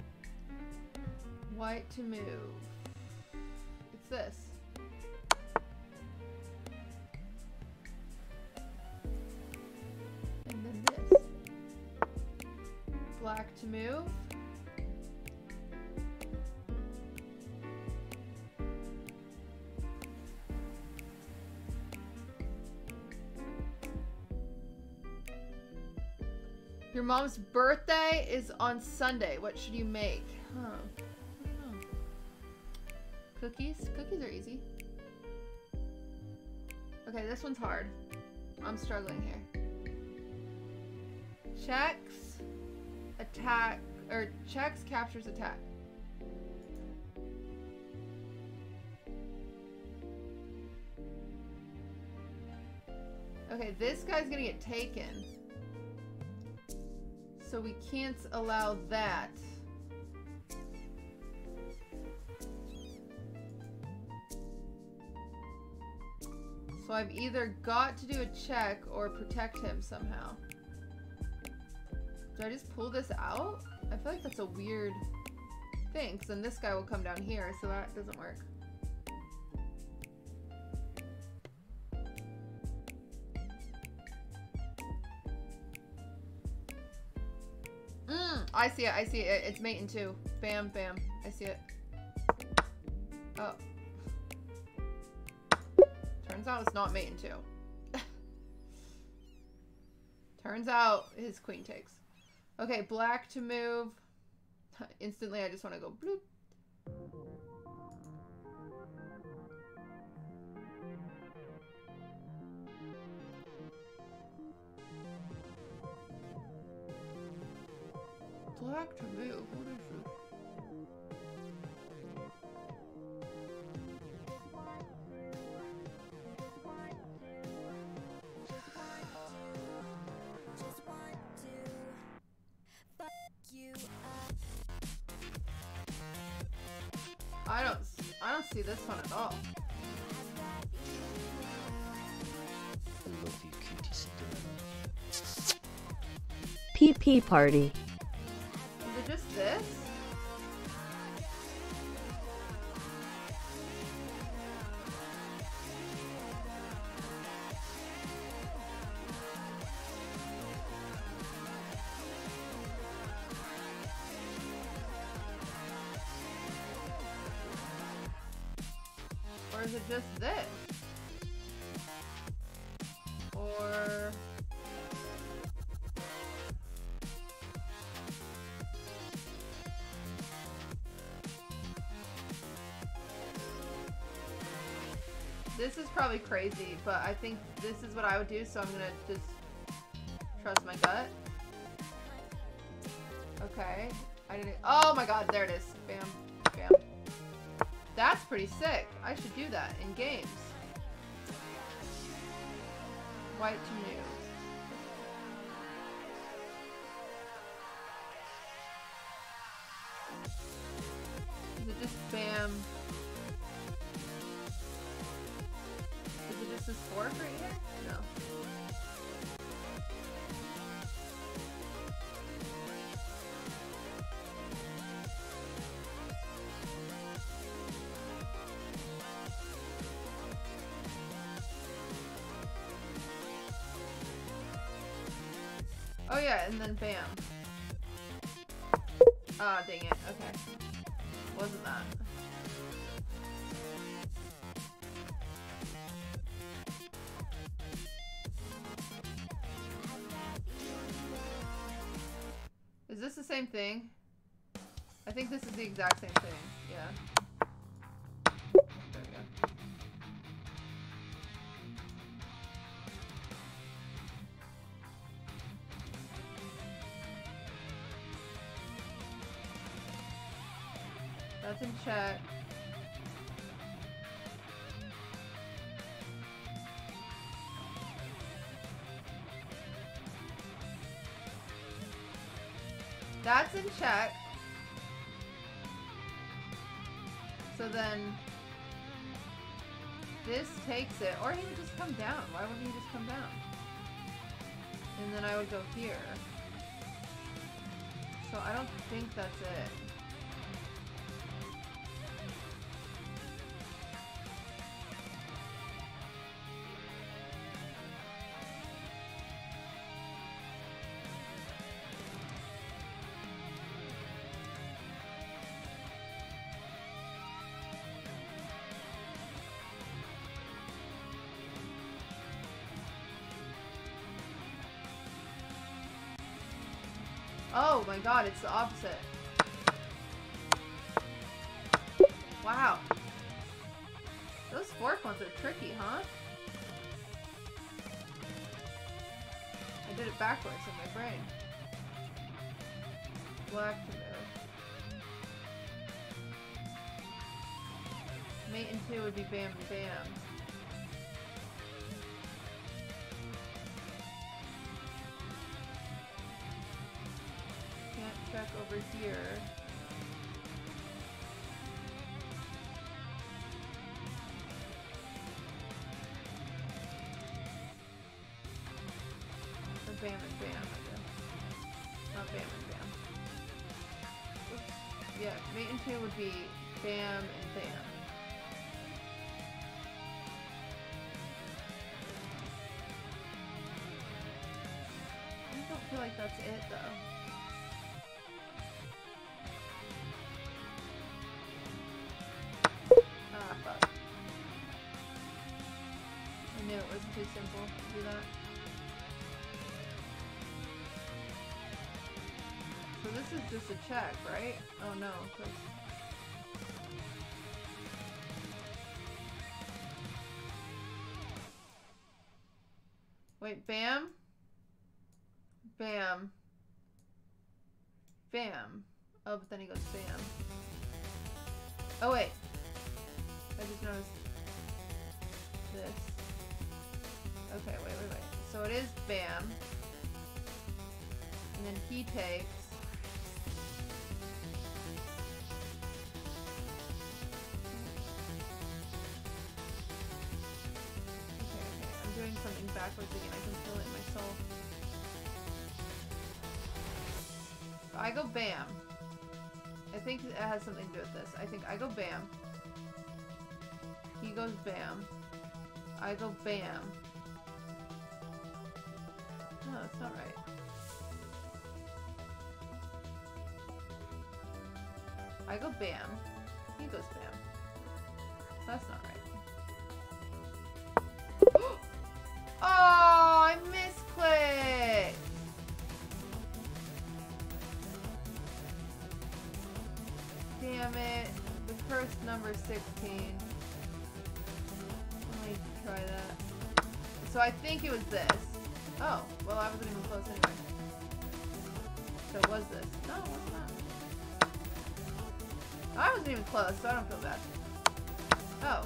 White to move. It's this. And then this. Black to move. Your mom's birthday is on Sunday. What should you make? Huh. Cookies? Cookies are easy. Okay, this one's hard. I'm struggling here. Checks, attack, or checks captures attack. Okay, this guy's gonna get taken. So we can't allow that. So I've either got to do a check or protect him somehow. Do I just pull this out? I feel like that's a weird thing, because then this guy will come down here, so that doesn't work. I see it, I see it. It's mating too. Bam, bam. I see it. Oh. Turns out it's not mating too. Turns out his queen takes. Okay, black to move. Instantly, I just want to go bloop. Fuck you up. I don't. s- I don't see this one at all. I love you, cutie Cinderella. PP party. But I think this is what I would do, so I'm gonna just trust my gut. Okay. I didn't. Oh my god, there it is. Bam. Bam. That's pretty sick. I should do that in games. White to move. Exact same thing. Yeah. There we go. That's in check. That's in check. Then this takes it, or he would just come down. Why wouldn't he just come down? And then I would go here. So I don't think that's it. Oh my god, it's the opposite. Wow. Those fork ones are tricky, huh? I did it backwards in my brain. Black to move. Mate and two would be bam bam. Here. Or bam and bam, I. Not bam oh, and bam. Oops. Yeah, mate and two would be bam do that. So this is just a check, right? Oh no, Wait? Bam. I go bam. I think it has something to do with this. I think I go bam. He goes bam. I go bam. No, that's not right. I go bam. I think it was this. Oh, well I wasn't even close anyway. So it was this. No, it was not. I wasn't even close, so I don't feel bad. Oh.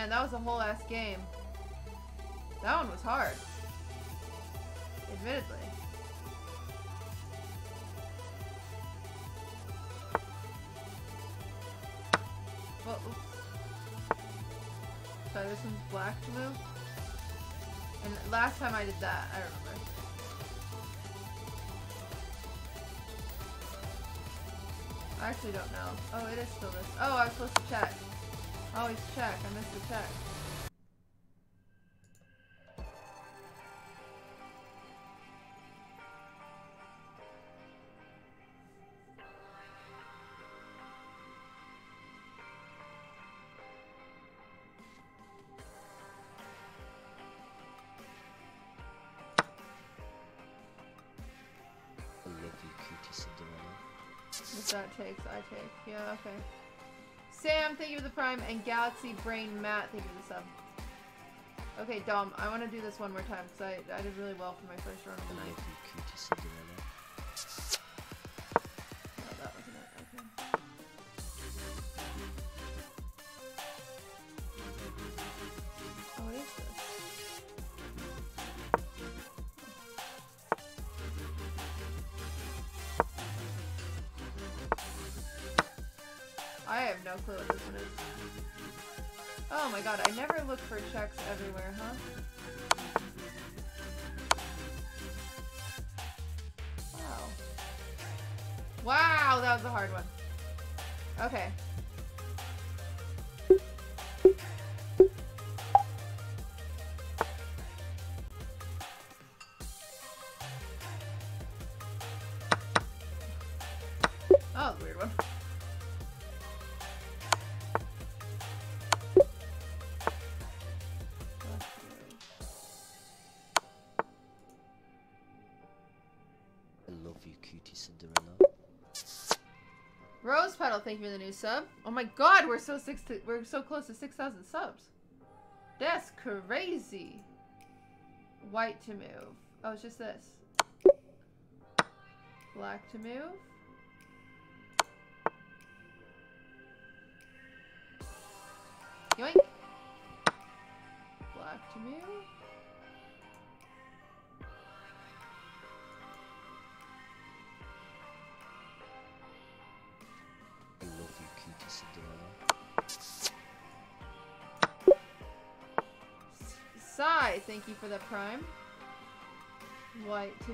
Man, that was a whole ass game. That one was hard. Admittedly. Well, oops. Sorry, this one's black blue. And last time I did that, I remember. I actually don't know. Oh, it is still this. Oh, I was supposed to check. Oh, Always check. I missed the check. I love you, QTCinderella. If that takes, I take. Yeah, okay. Sam, thank you for the prime, and Galaxy Brain Matt, thank you for the sub. Okay, Dom, I want to do this one more time because I, I did really well for my first run of the night. Hard one. Okay. Petal, thank you for the new sub. Oh my god, we're so six to, we're so close to 6,000 subs. That's crazy. White to move. Oh, it's just this. Black to move. Sigh, thank you for the prime. White to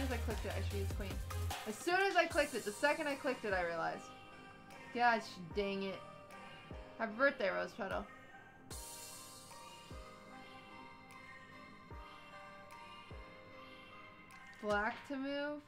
soon as I clicked it. I should use queen. As soon as I clicked it, the second I clicked it, I realized. Gosh, dang it. Happy birthday, Rose Petal. Black to move.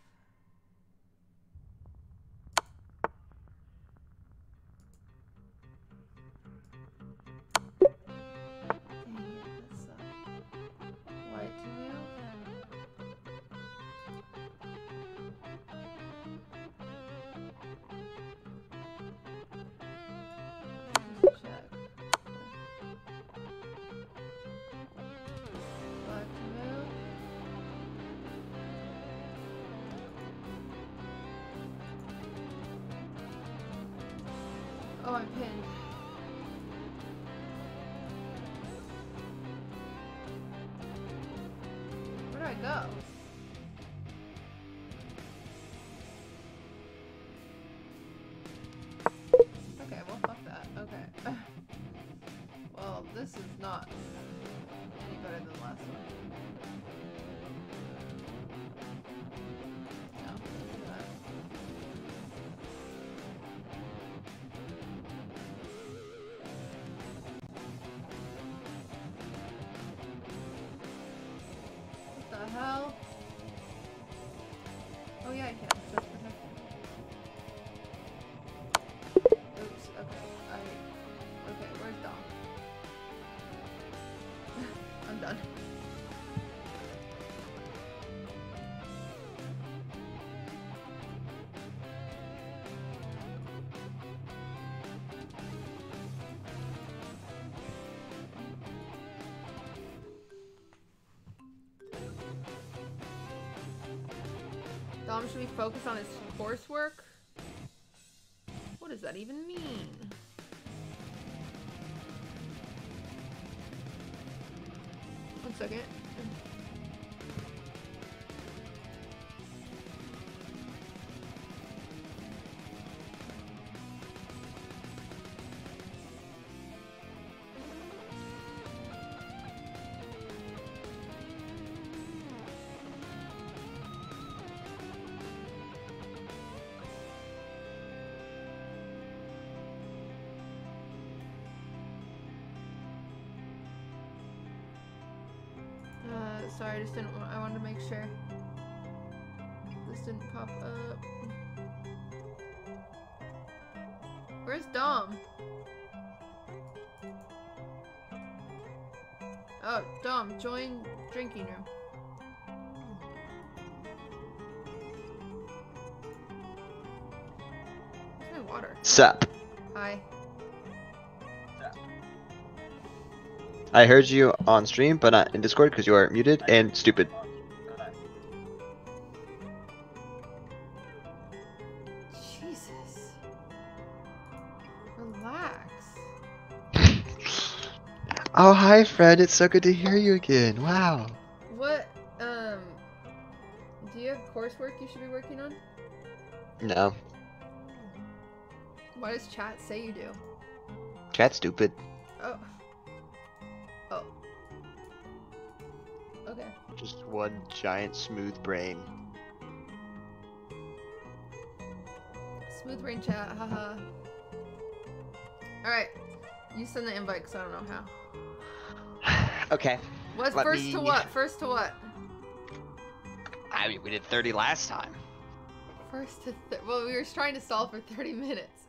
Dom, should we focus on his coursework? What does that even mean? One second. Sorry, I just didn't. wa- I wanted to make sure this didn't pop up. Where's Dom? Oh, Dom, join drinking room. Where's my water? Sup. I heard you on stream, but not in Discord because you are muted and stupid. Jesus. Relax. oh, hi, Fred. It's so good to hear you again. Wow. What, um, do you have coursework you should be working on? No. What does chat say you do? Chat's stupid. One giant smooth brain. Smooth brain chat, haha. Alright. You send the invite because I don't know how. okay. What's Let first to what? First to what? I mean, we did 30 last time. First to th- well, we were trying to solve for 30 minutes.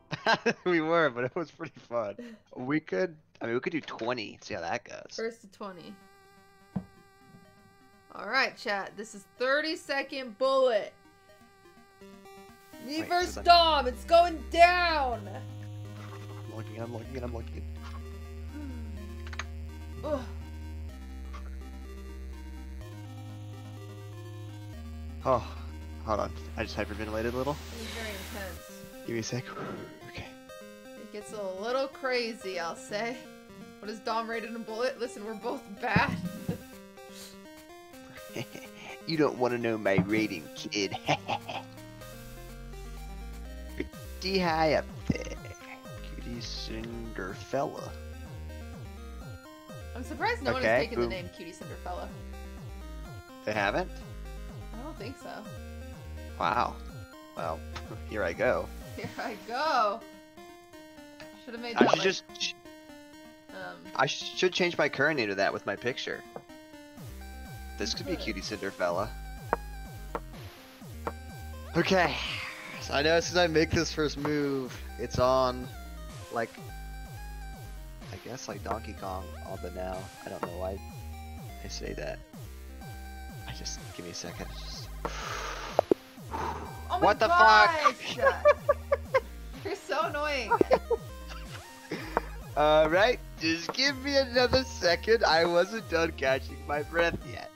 we were, but it was pretty fun. We could, I mean, we could do 20. See how that goes. First to 20. Alright, chat. This is 30 second bullet. Me Wait, versus Dom. It's going down. I'm looking, I'm looking, I'm looking. Oh, hold on. I just hyperventilated a little. It very intense. Give me a sec. Okay. It gets a little crazy, I'll say. What is Dom rated in a bullet? Listen, we're both bad. you don't want to know my rating, kid. Pretty high up there. Cutie Cinderfella. I'm surprised no one has taken boom. the name Cutie Cinderfella. They haven't? I don't think so. Wow. Well, here I go. Here I go. Should have made I should like, just. um, I should change my current name to that with my picture. This could be Good. Cutie Cinderfella. Okay. So I know as soon as I make this first move, it's on, like, I guess like Donkey Kong on the now. I don't know why I say that. I just give me a second. Just... Oh What the fuck? You're so annoying. Alright, just give me another second. I wasn't done catching my breath yet.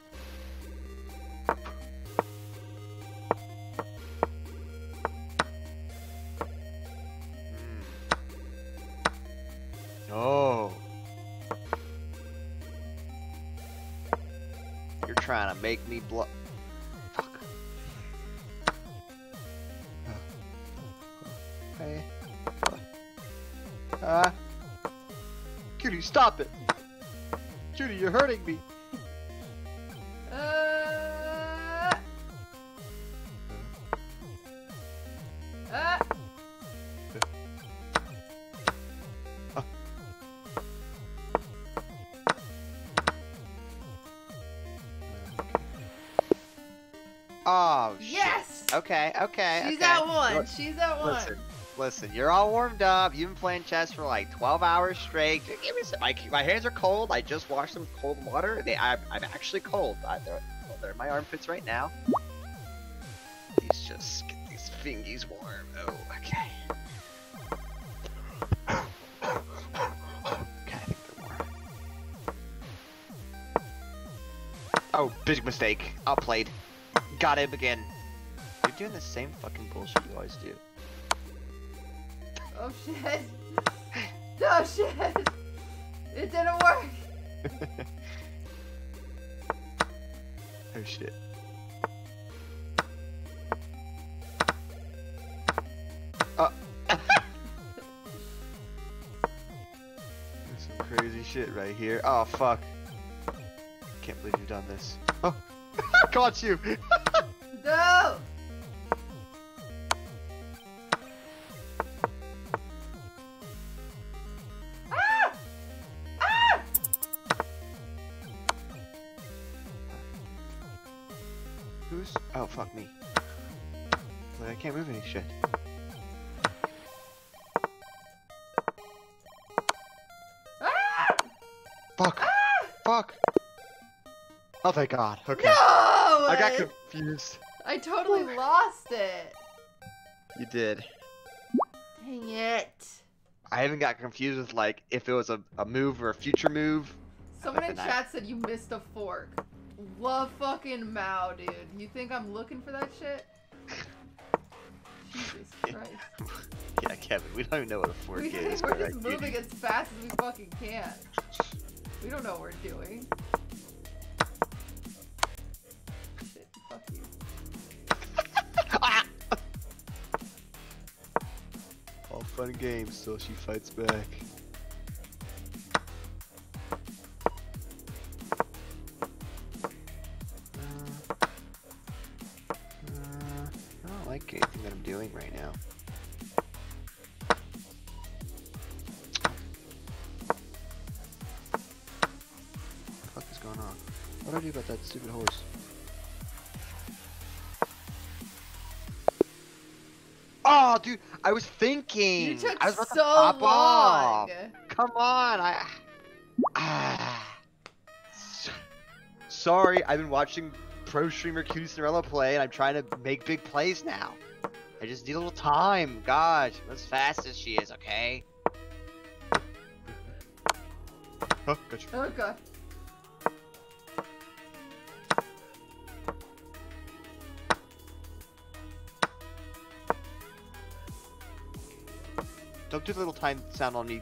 Make me blow. Fuck. Hey. Ah. Cutie, stop it! Cutie, you're hurting me! Okay, okay. She's okay. at one. Look, She's at one. Listen, listen, you're all warmed up. You've been playing chess for like 12 hours straight. Give me some. My, my hands are cold. I just washed them with cold water. They, I, I'm actually cold. I, they're, well, they're in my armpits right now. These just get these fingies warm. Oh, okay. Okay, I think they're warm. Oh, big mistake. Outplayed. Got him again. You're doing the same fucking bullshit you always do. Oh shit. Oh shit. It didn't work. oh shit. Uh. Some crazy shit right here. Oh fuck. Can't believe you've done this. Oh, caught you. Oh thank God. Okay. No! I got confused. I totally lost it. You did. Dang it. I even got confused with like if it was a, a move or a future move. Someone in chat said you missed a fork. Love fucking Mao, dude. You think I'm looking for that shit? Jesus Christ. Yeah, Kevin, we don't even know what a fork We, is. we're just moving as fast as we fucking can. We don't know what we're doing. And games till she fights back. I was thinking. You took I was about so to pop long. off. Come on, I. Ah. Sorry, I've been watching pro streamer QTCinderella play, and I'm trying to make big plays now. I just need a little time. Gosh, I'm as fast as she is, okay? Huh, gotcha. Oh god. Do the little time sound on me,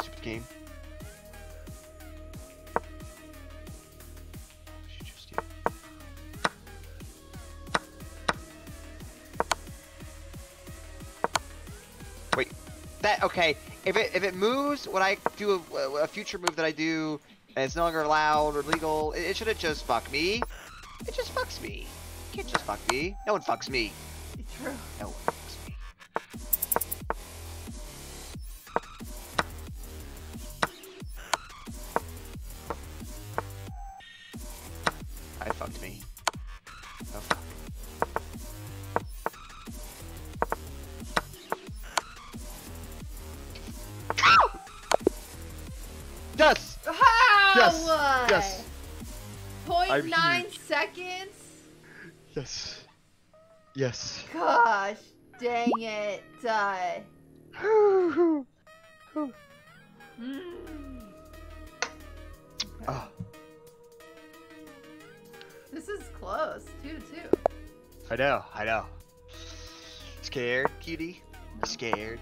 stupid game. Wait, that okay? If it if it moves when I do a, a future move that I do, and it's no longer allowed or legal, it, it shouldn't just fuck me. It just fucks me. You can't just fuck me. No one fucks me. Yes. Gosh, dang it. Uh, mm. This is close. Two to two. I know, I know. Scared, cutie? No. Scared.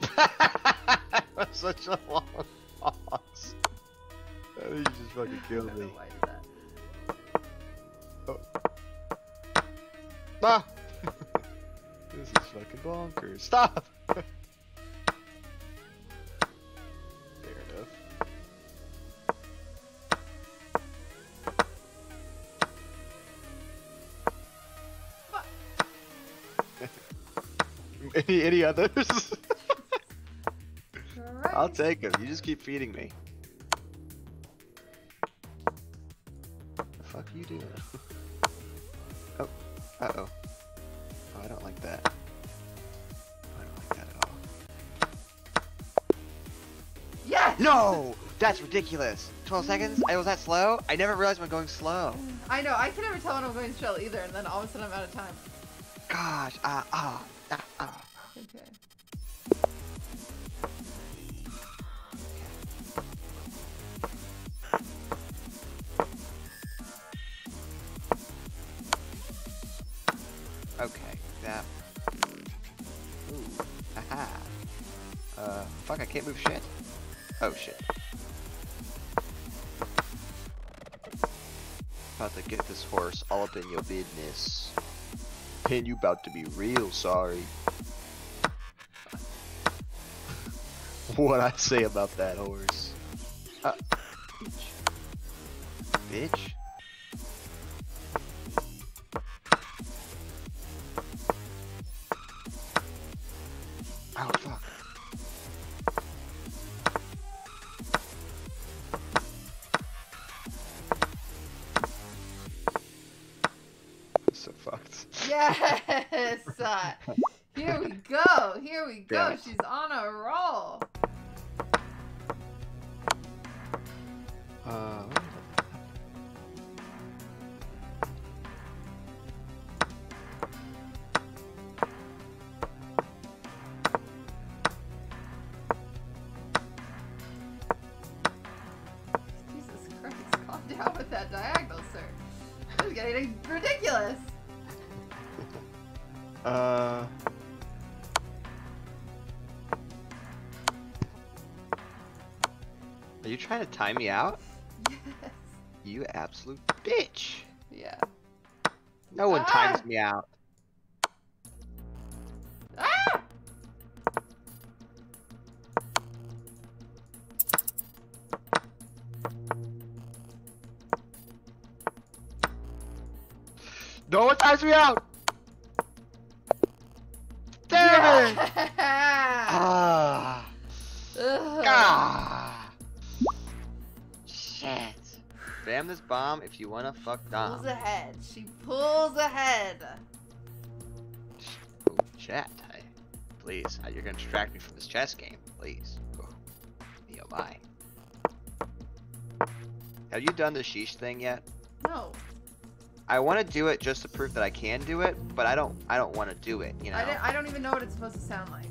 Such a long pause. I think you just fucking killed me. Stop! Fair enough. Any any others? I'll take them. You just keep feeding me. That's ridiculous! 12 seconds? I was that slow? I never realized I'm going slow. I know, I can never tell when I'm going slow either, and then all of a sudden I'm out of time. Gosh, ah, ah, in your business. And you about to be real sorry. what I say about that horse? Uh, bitch. Bitch? Time me out? Yes. You absolute bitch. Yeah. No one Ah! times me out. Ah! No one times me out! If you wanna fuck Pulls ahead. She pulls ahead. Ooh, chat. I, please, you're gonna distract me from this chess game. Please. Oh, me oh my. Have you done the sheesh thing yet? No, I want to do it just to prove that I can do it, but I don't. I don't want to do it. You know. I, don't, I don't even know what it's supposed to sound like.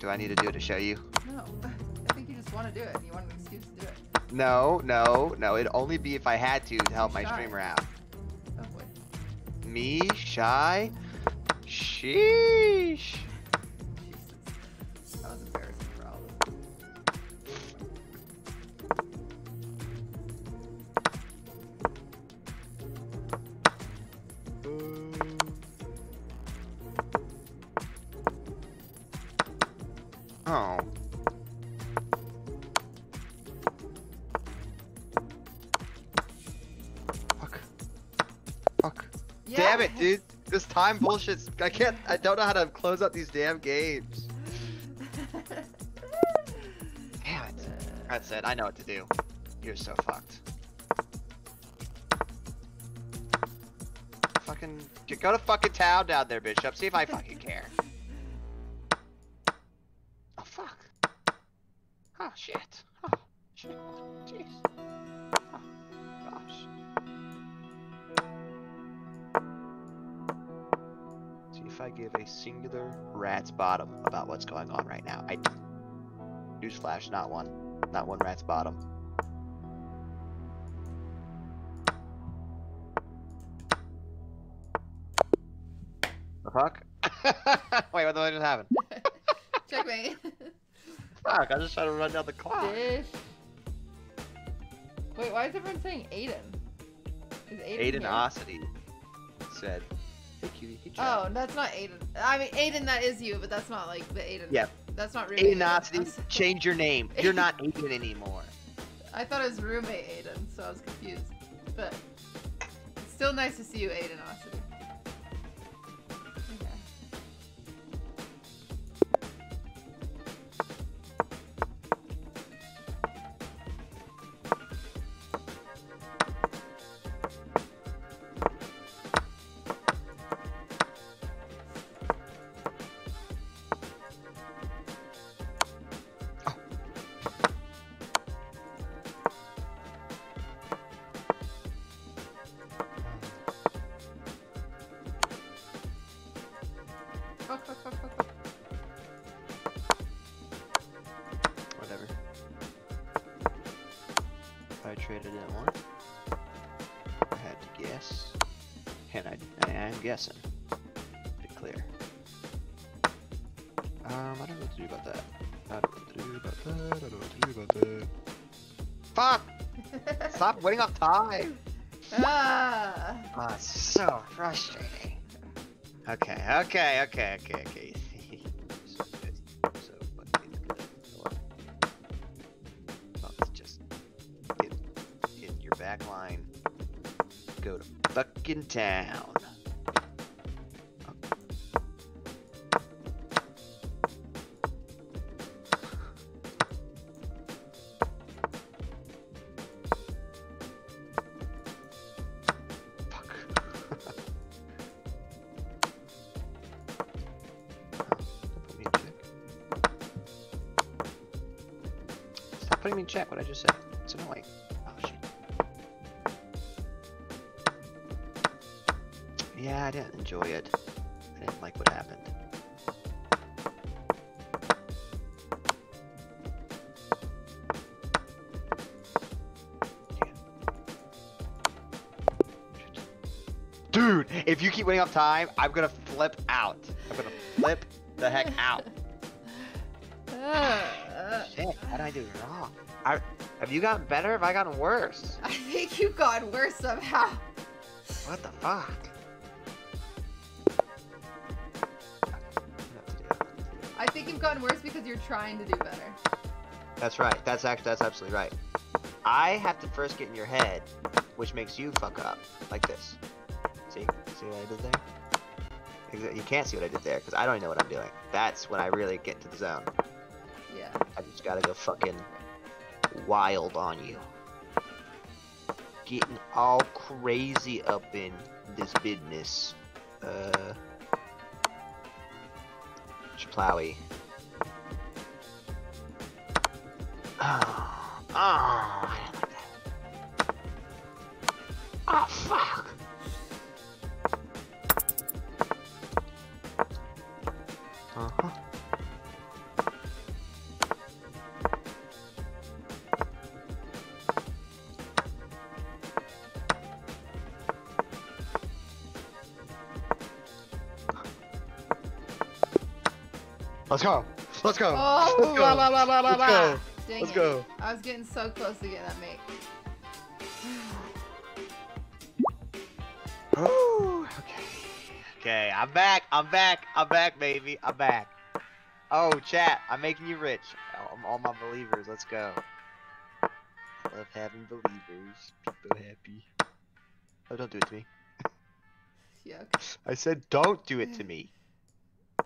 Do I need to do it to show you? No, I think you just want to do it. No, no, no. It'd only be if I had to to help my Shy. streamer out. Oh. Me shy? Sheesh. Time bullshit. I can't. I don't know how to close out these damn games. Damn it. That's it. I know what to do. You're so fucked. Fucking. Go to fucking town down there, Bishop. See if I fucking Newsflash, not one. Not one rat's bottom. The fuck? Wait, what the fuck just happened? Checkmate. Fuck, I just tried to run down the clock. Dish. Wait, why is everyone saying Aiden? Is Aiden? Aiden here? Said, Hey cutie, hey Oh, that's not Aiden. I mean, Aiden, that is you, but that's not like the Aiden. Yep. That's not really. Aiden Ossity, change your name. You're not Aiden anymore. I thought it was roommate Aiden, so I was confused. But it's still nice to see you, Aiden Ossity. Guessing. Be clear. Um, I don't know what to do about that. I don't know what to do about that. I don't know what to do about that. Fuck! Stop waiting off time! ah! Ah, it's so frustrating. Okay, okay, okay, okay, okay. so good. So fucking good. You? Let's just get in your back line. Go to fucking town. Stop putting me in check, what I just said. It's annoying. Oh shit. Yeah, I didn't enjoy it. I didn't like what happened. Dude, if you keep waiting off time, I'm gonna flip out. I'm gonna flip the heck out. Uh, Shit, what did I do wrong? Have you gotten better? Have I gotten worse? I think you've gotten worse somehow. What the fuck? I think you've gotten worse because you're trying to do better. That's right. That's actually that's absolutely right. I have to first get in your head, which makes you fuck up like this. See? See what I did there? You can't see what I did there because I don't even know what I'm doing. That's when I really get to the zone. Yeah. I just gotta go fucking wild on you. Getting all crazy up in this business. Uh. Chiplowy. Let's go. Let's go. Oh, Let's go. blah, blah, blah, blah, blah, Let's go. Dang Let's it. go. I was getting so close to getting that mate. Ooh, okay. Okay, I'm back. I'm back. I'm back, baby. I'm back. Oh, chat, I'm making you rich. All, all my believers, let's go. Love having believers. People happy. Oh, don't do it to me. Yuck. I said don't do it to me.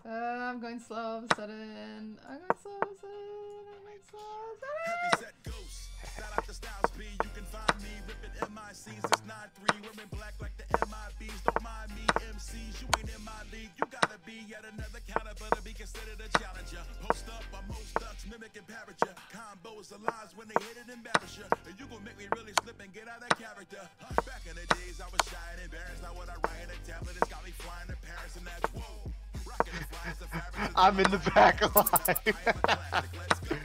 Uh, I'm going slow all of a sudden. I'm going slow all of a sudden. I'm going slow all of a sudden. Heavy set ghost. Shout out to Styles P. You can find me ripping MICs. It's 9-3. Wearing black like the MIBs. Don't mind me, MCs. You ain't in my league. You gotta be at another caliber to be considered a challenger. Post up, I'm most ducks, mimicking parature. Combos of lies when they hit it, embarrass you. And you gon' make me really slip and get out of character. Back in the days, I was shy and embarrassed. Now what I write in a tablet has got me flying to Paris, and that's whoa. Rockin' the flies of fabric. I'm in the back line. Let's go.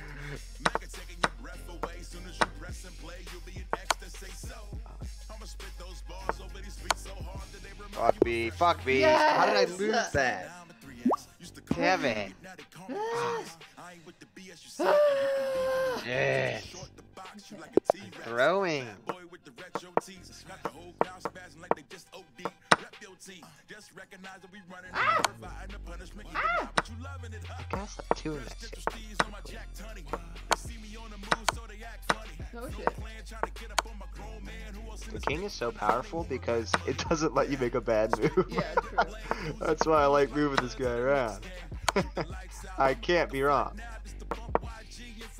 Mega taking your breath away. Soon as you press and play, you'll be in ecstasy. So I'ma spit those bars over these beats so hard that they remind Fuck me. Fuck me. How did I lose that? I'm a 3X. Used to call Damn it. now they call me X. I ain't with the BS you see. and you believe in Yes. it. Short the box, you like a T-Rex. Throwing. Boy with the retro tees. Got the whole crowd spazzing like they just OD. Rep your team. Just recognize that we running Ah. it. Providing the punishment. You deny, but you loving it, huh? Guys, like two in that shit. Steez on my Jack Tunney. They see me on the move, so they act funny. No No shit. plan, trying to get up on my grown man who else in The king is so powerful because it doesn't let you make a bad move. Yeah, true. That's why I like moving this guy around. I can't be wrong.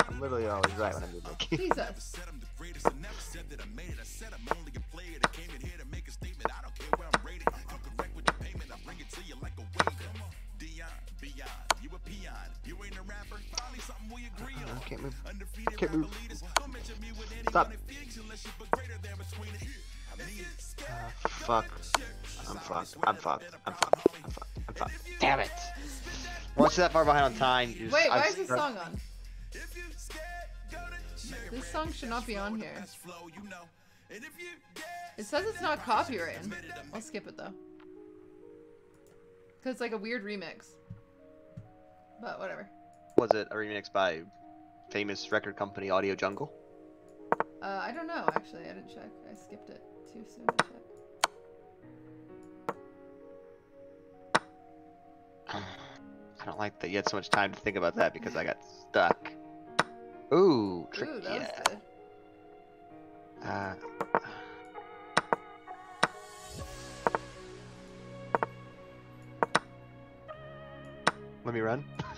I'm literally always right when I'm moving the king. Jesus. said I'm the greatest. I never said that I made it. I said I'm only a player that came in here to make a statement. I don't care where I'm rated. I'm correct with the payment. I bring it to you like a wave. Dion, beyond. You a peon. You ain't a rapper. Finally something we agree on. can't move. Undefeated Can't move. leaders. Don't mention me with any Stop. money unless you put greater than between it. I mean it. Uh, fuck. I'm fucked. I'm fucked. I'm fucked. I'm fucked. I'm fucked. Damn it. Once you're that far behind on time, you just, Wait, why I've is this song on? This song should not be on here. Flow, you know. And if you It says it's not copyrighted. I'll skip it though. Cause it's like a weird remix. But whatever. Was it a remix by famous record company Audio Jungle? Uh, I don't know actually. I didn't check. I skipped it too soon to check. I don't like that you had so much time to think about that because I got stuck. Ooh, tricky. Ooh, that was yeah. good. Uh, let me run.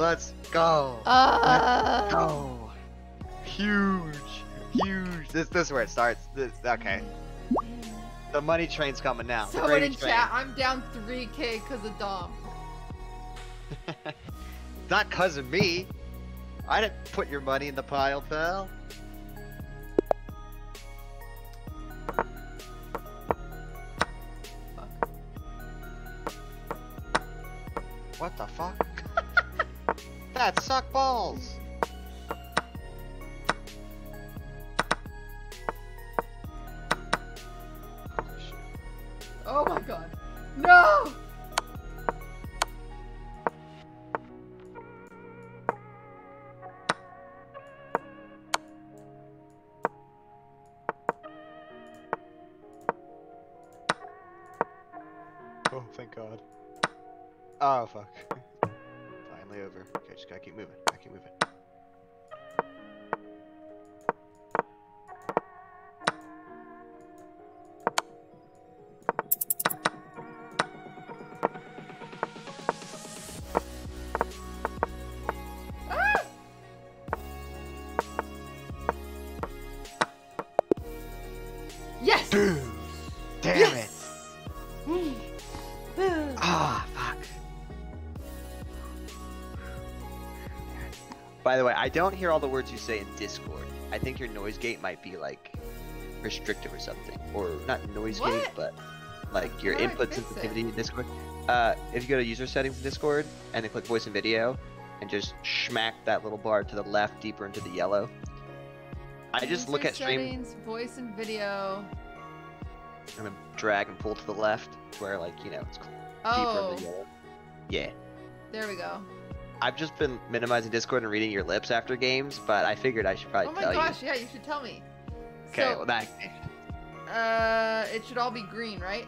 Let's go! Uh. Go! huge, huge. This this is where it starts. This, okay. The money train's coming now. Someone in train. chat, I'm down 3k because of Dom. Not cause of me. I didn't put your money in the pile, pal. What the fuck? That suck balls. Oh my god. No! Oh, thank God. Oh, fuck. Gotta keep moving. By the way, I don't hear all the words you say in Discord. I think your noise gate might be like restrictive or something, or not noise gate, but like your I input fix it? sensitivity in Discord. Uh, if you go to user settings in Discord and then click voice and video, and just smack that little bar to the left deeper into the yellow. I just look at stream settings, voice and video. and then drag and pull to the left, where like you know it's deeper Oh, in the yellow. Yeah. there we go. I've just been minimizing Discord and reading your lips after games, but I figured I should probably Oh my gosh, yeah, you should tell me. Okay, So, well that. uh, it should all be green, right?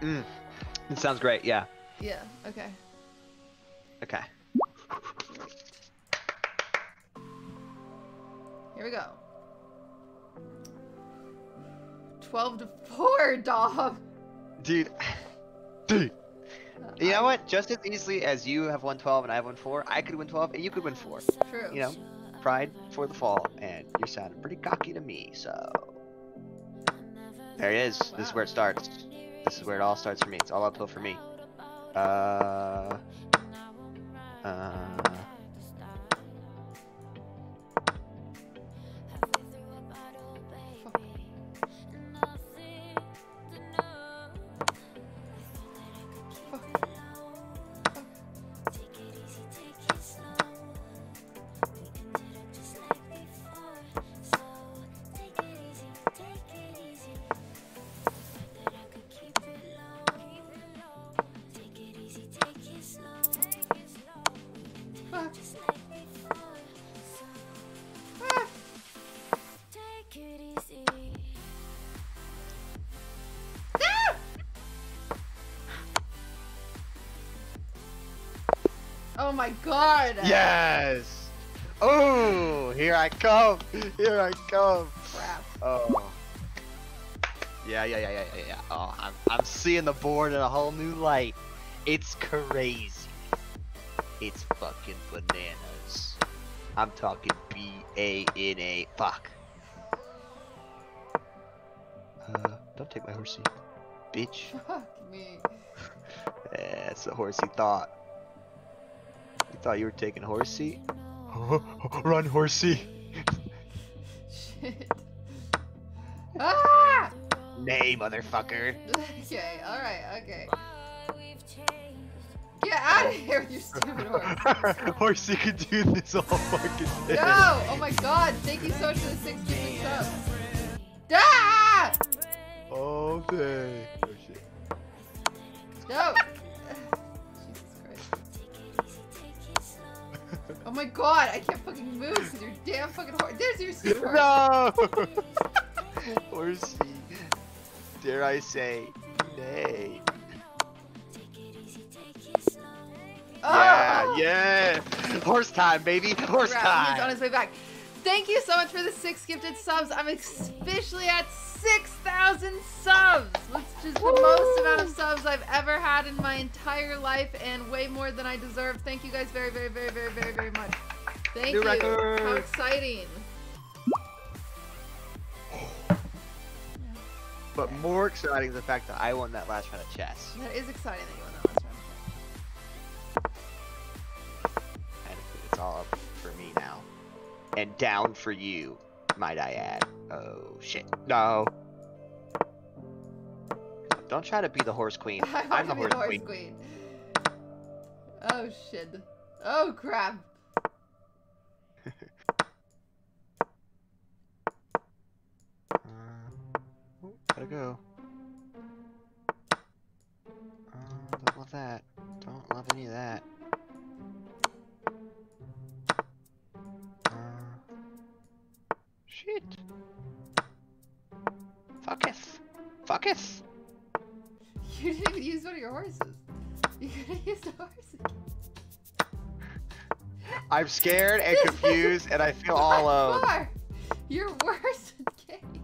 Mm, it sounds great. Yeah. Yeah, okay. Okay. Here we go. 12 to 4, Dom. Dude. Dude. You know what? Just as easily as you have won 12 and I have won 4, I could win 12 and you could win 4. True. You know, pride for the fall, and you're sounding pretty cocky to me, so. There it is. This is where it starts. This is where it all starts for me. It's all uphill for me. Uh. Uh. My god. Yes! Oh, here I come! Here I come! Crap. Oh. Yeah, yeah, yeah, yeah, yeah, yeah. Oh, I'm, I'm seeing the board in a whole new light. It's crazy. It's fucking bananas. I'm talking B A N A. Fuck. Uh, don't take my horsey, bitch. Fuck me. Yeah, that's the horsey thought. You thought you were taking horsey? Run, horsey! Shit. Ah! Nay, motherfucker. okay, alright, okay. Get out of here with your stupid horse. horsey could do this all fucking day. No! Oh my god, thank you so much for the six gifted subs. Ah! All day. Oh shit. No! Oh my god, I can't fucking move because your damn fucking horse. There's your super horse. No! horsey. Dare I say, nay. Oh! Yeah, yeah. Horse time, baby. Horse Crap, he's on his way back. Thank you so much for the six gifted subs. I'm officially at 6,000 subs, which is the most amount of subs I've ever had in my entire life and way more than I deserve. Thank you guys very, very, very, very, very, very much. Thank New you. record. How exciting. But more exciting is the fact that I won that last round of chess. That is exciting that you won that last round. And it's all up for me now. And down for you, might I add. Oh shit. No. Don't try to be the horse queen. I'm the horse the horse queen. queen. Oh shit. Oh crap. Uh, gotta go. Uh, don't love that. Don't love any of that. Uh, shit. Fucketh. Fucketh. You didn't even use one of your horses. You could have used a horse. I'm scared and confused and I feel all alone. Far. You're worse at game.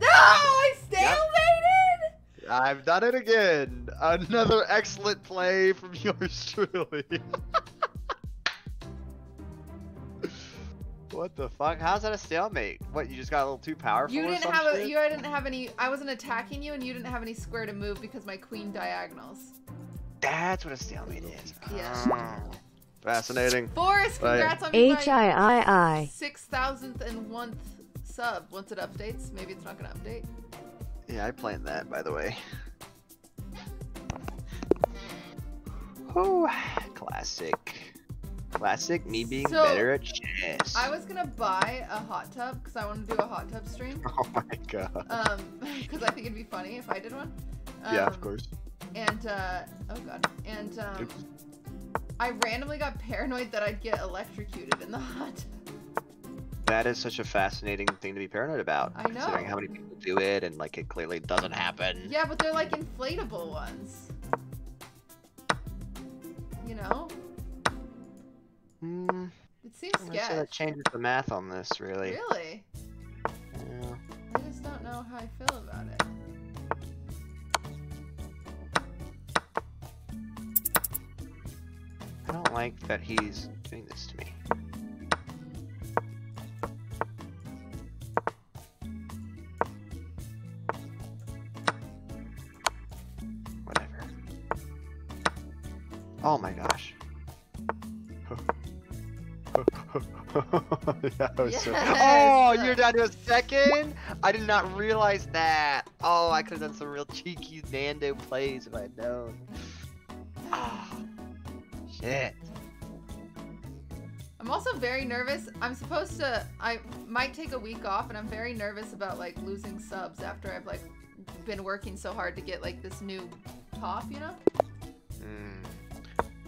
No, I stalemated. I've done it again. Another excellent play from yours truly. what the fuck? How's that a stalemate? What, you just got a little too powerful You didn't some have a. shit? You didn't have any. I wasn't attacking you, and you didn't have any square to move because my queen diagonals. That's what a stalemate is. Yeah. Oh, fascinating. Forrest, Right. congrats on your H I I I. six thousandth and one sub. Once it updates, maybe it's not gonna update. Yeah, I planned that, by the way. Oh, classic. Classic me being So, better at chess. I was gonna buy a hot tub because I want to do a hot tub stream. Oh my god. Um, because I think it'd be funny if I did one. yeah, Um, of course. And uh, oh god. And um, Oops. I randomly got paranoid that I'd get electrocuted in the hot tub. That is such a fascinating thing to be paranoid about. I Considering know. how many people do it and like it clearly doesn't happen. Yeah, but they're like inflatable ones. You know? Hmm. It seems not sure that changes the math on this, really. Really? Yeah. I just don't know how I feel about it. I don't like that he's doing this to me. Whatever. Oh my gosh. That was so- Oh, you're down to a second? I did not realize that. Oh, I could have done some real cheeky Nando plays if I had known. Ah, shit. I'm also very nervous. I'm supposed to. I might take a week off, and I'm very nervous about like losing subs after I've like been working so hard to get like this new top. You know? Hmm.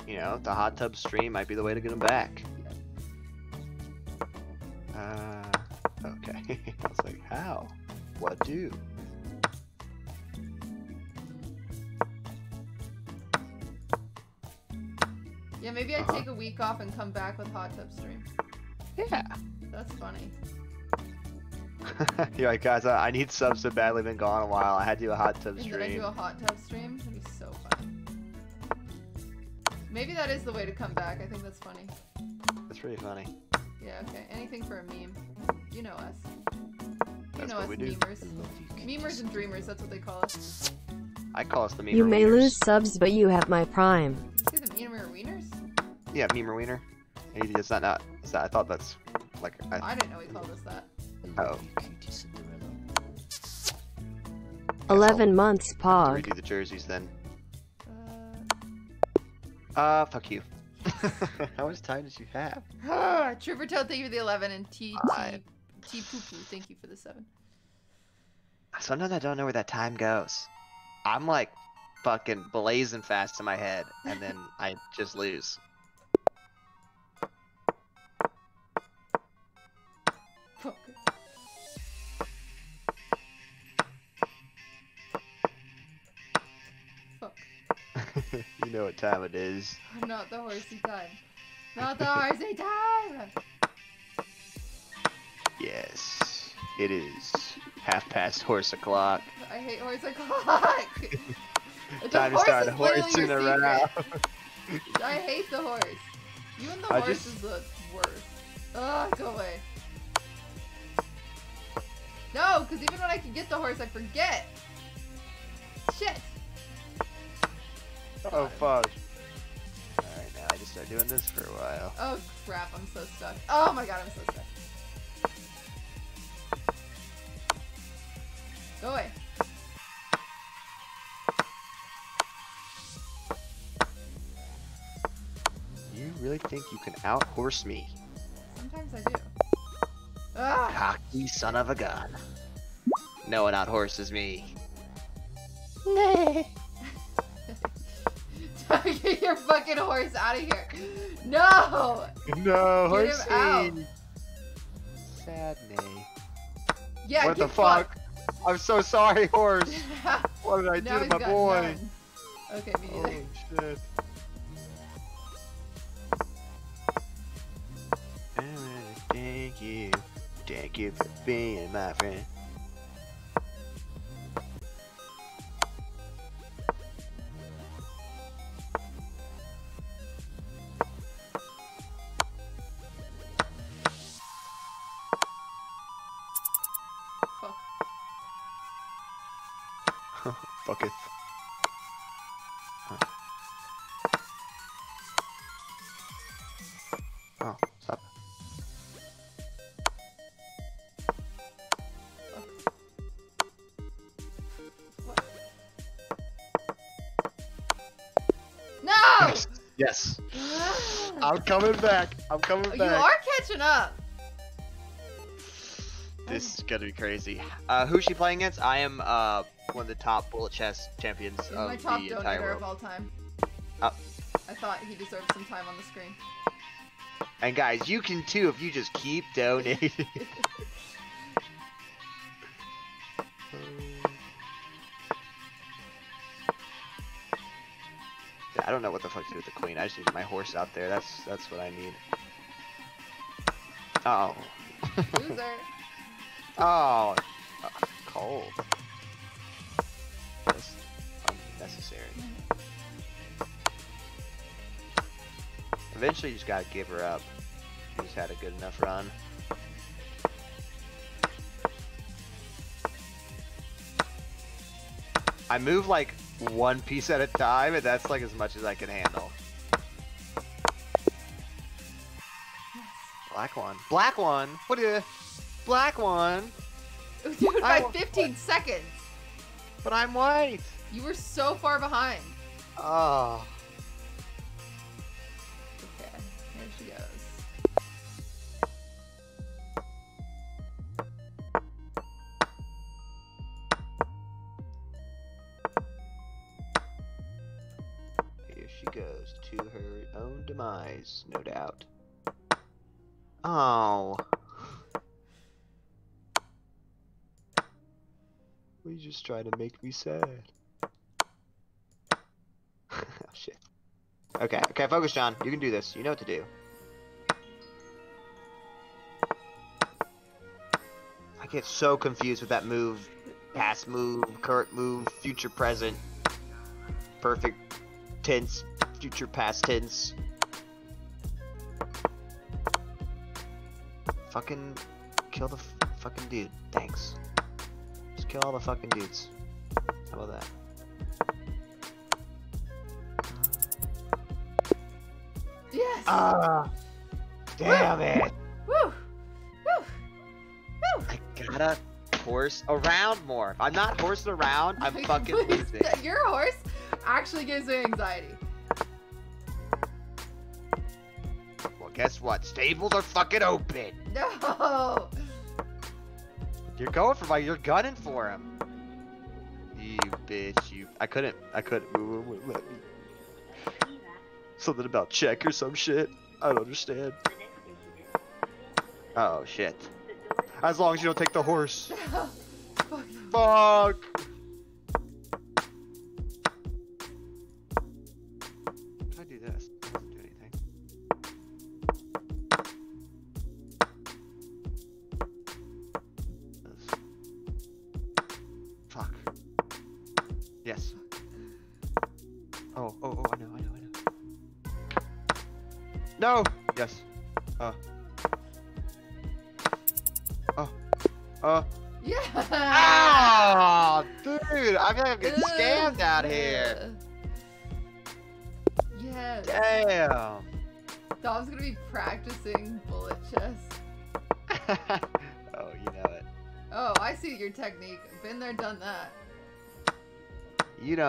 You know, the hot tub stream might be the way to get them back. Uh, okay. I was like, how? What do? Yeah, maybe I Uh-huh. take a week off and come back with hot tub stream. Yeah. That's funny. You're like, guys, I I need subs so badly. Been gone a while. I had to do a hot tub stream. then I do a hot tub stream. That'd be so funny. Maybe that is the way to come back. I think that's funny. That's pretty funny. Yeah, okay. Anything for a meme. You know us. You That's know what us we do. memers. I love you, cutie Memers and dreamers, that's what they call us. I call us the memer You may wieners. lose subs, but you have my prime. You say the memer wieners? Yeah, memer wiener. He does not not. Is that, I thought that's like. I, I didn't know he called us that. Oh. you, cutie Cinderella. 11 months to pog. redo the jerseys then. Uh, Uh, fuck you. How much time did you have? ah, Trooper Toad, thank you for the 11, and T T. T Poo Poo, thank you for the 7. Sometimes I don't know where that time goes. I'm like fucking blazing fast in my head, and then I just lose. You know what time it is. Not the horsey time. Not the horsey time! Yes, it is half past horse o'clock. I hate horse o'clock! The Time to start a horse in a round. secret. I hate the horse. You and the I horse just- is the worst. Ugh, go away. No, because even when I can get the horse, I forget. Shit. Oh, fudge. Alright, now I just start doing this for a while. Oh crap, I'm so stuck. Oh my god, I'm so stuck. Go away. You really think you can outhorse me? Sometimes I do. Ah! Cocky son of a gun. No one outhorses me. Get your fucking horse out of here. No! No, Get him out. Sad me. Yeah, what the get fuck? I'm so sorry, horse. What did I now do to my boy? none. Okay, me neither. Holy shit. Thank you. Thank you for being my friend. I'm coming back. I'm coming back. you are catching up. This is gonna be crazy. Uh, who's she playing against? I am uh one of the top bullet chess champions He's of my top the entire donator of all time. Oh. I thought he deserved some time on the screen. And guys, you can too if you just keep donating. don't know what the fuck to do with the queen. I just need my horse out there. That's that's what I need. Oh. Loser. oh. Uh, cold. That's unnecessary. Eventually, you just gotta give her up. You just had a good enough run. I move like one piece at a time, and that's like as much as I can handle. Black one. Black one. What is? Black one. Dude, I by wa- 15 seconds. But I'm white. You were so far behind. Oh. Demise, no doubt. Oh. We just try to make me sad. oh shit. Okay, okay, focus, John. You can do this. You know what to do. I get so confused with that move. Past move, current move, future present, perfect tense, future past tense. Fucking kill the f- fucking dude. Thanks. Just kill all the fucking dudes. How about that? Yes. Ah! Damn it! Woo. Woo. Woo. I gotta horse around more. If I'm not horsing around, I'm fucking losing. Your horse actually gives me anxiety. Guess what? Stables are fucking open. No. You're going for my. You're gunning for him. You bitch. You. I couldn't. I couldn't let me. Something about check or some shit. I don't understand. Oh shit. As long as you don't take the horse. Fuck.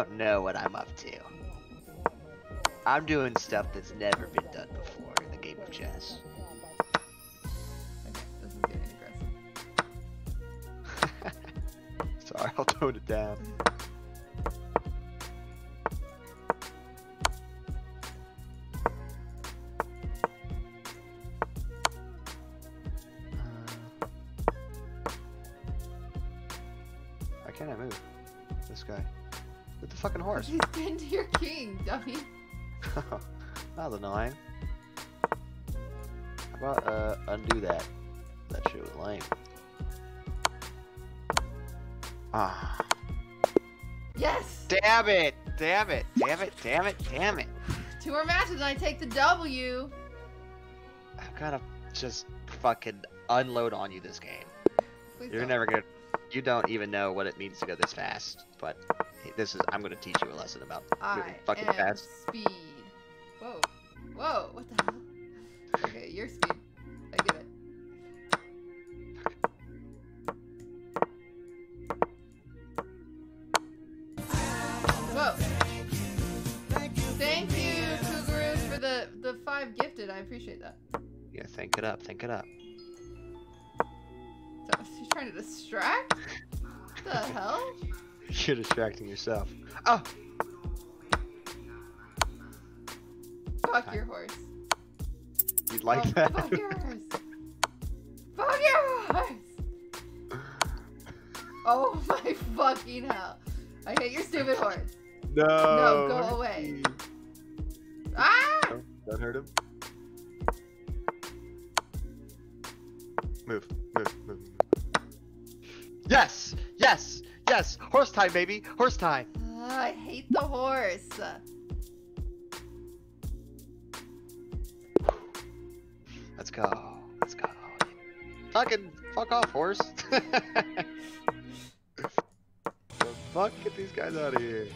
Don't know what I'm up to. I'm doing stuff that's never been done before in the game of chess. Okay, this is getting aggressive. Sorry, I'll tone it down. Damn it! Damn it! Damn it! Damn it! Two more matches and I take the W. I'm gonna just fucking unload on you this game. Please You're don't. never gonna. You don't even know what it means to go this fast. But this is. I'm gonna teach you a lesson about moving I fucking fast. speed. Whoa. Whoa. What the hell? Okay, you're speed. I appreciate that. Yeah, think it up. Think it up. So, she's trying to distract? What the hell? You're distracting yourself. Oh. Fuck your horse. You'd like Oh, that? Fuck your horse. Fuck your horse. Oh my fucking hell. I hate your stupid horse. no. No, go away. Ah! Don't, don't hurt him. Move, move, move. move. Yes, yes, yes. Horse time, baby. Horse time. Ah, I hate the horse. Let's go. Let's go. Fucking fuck off, horse. the fuck? Get these guys out of here.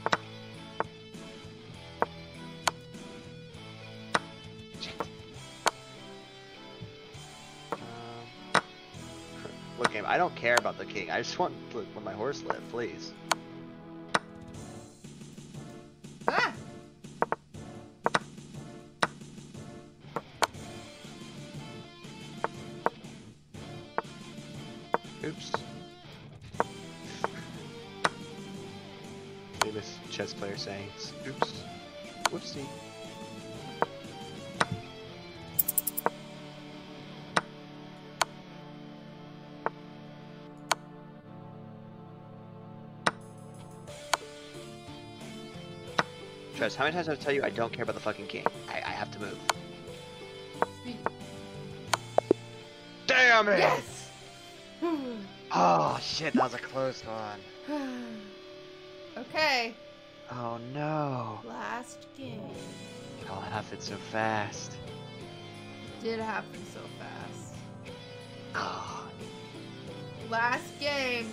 Game. I don't care about the king. I just want to let my horse live, please. How many times have I tell you I don't care about the fucking king? I, I have to move. Damn it! Yes! Oh shit, that was a close one. okay, Oh no. last game. It all happened so fast. Did happen so fast. Oh, Last game.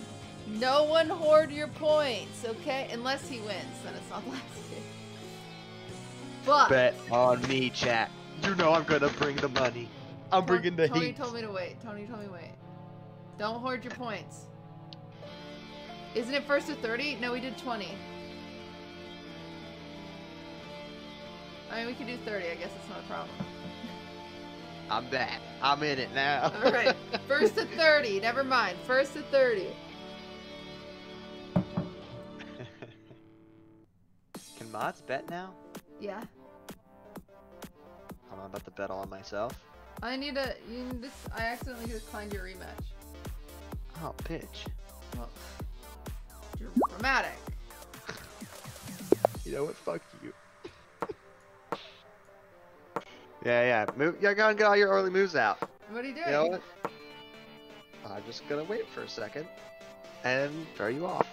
No one hoard your points, okay? Unless he wins, then it's not last game. But bet on me, chat. You know I'm gonna bring the money. I'm bringing the Tony heat. told me to wait. Tony told me to wait. Don't hoard your points. Isn't it first to 30? No, we did 20. I mean, we can do 30. I guess it's not a problem. I'm back. I'm in it now. All right. First to 30. Never mind. First to 30. Can mods bet now? Yeah. I'm about to bet all on myself. I need a. You need this. I accidentally declined your rematch. Oh, pitch. Well, you're dramatic. You know what? Fuck you. yeah, yeah. Move. Yeah, go and get all your early moves out. What are you doing? You know what? I'm just gonna wait for a second and throw you off.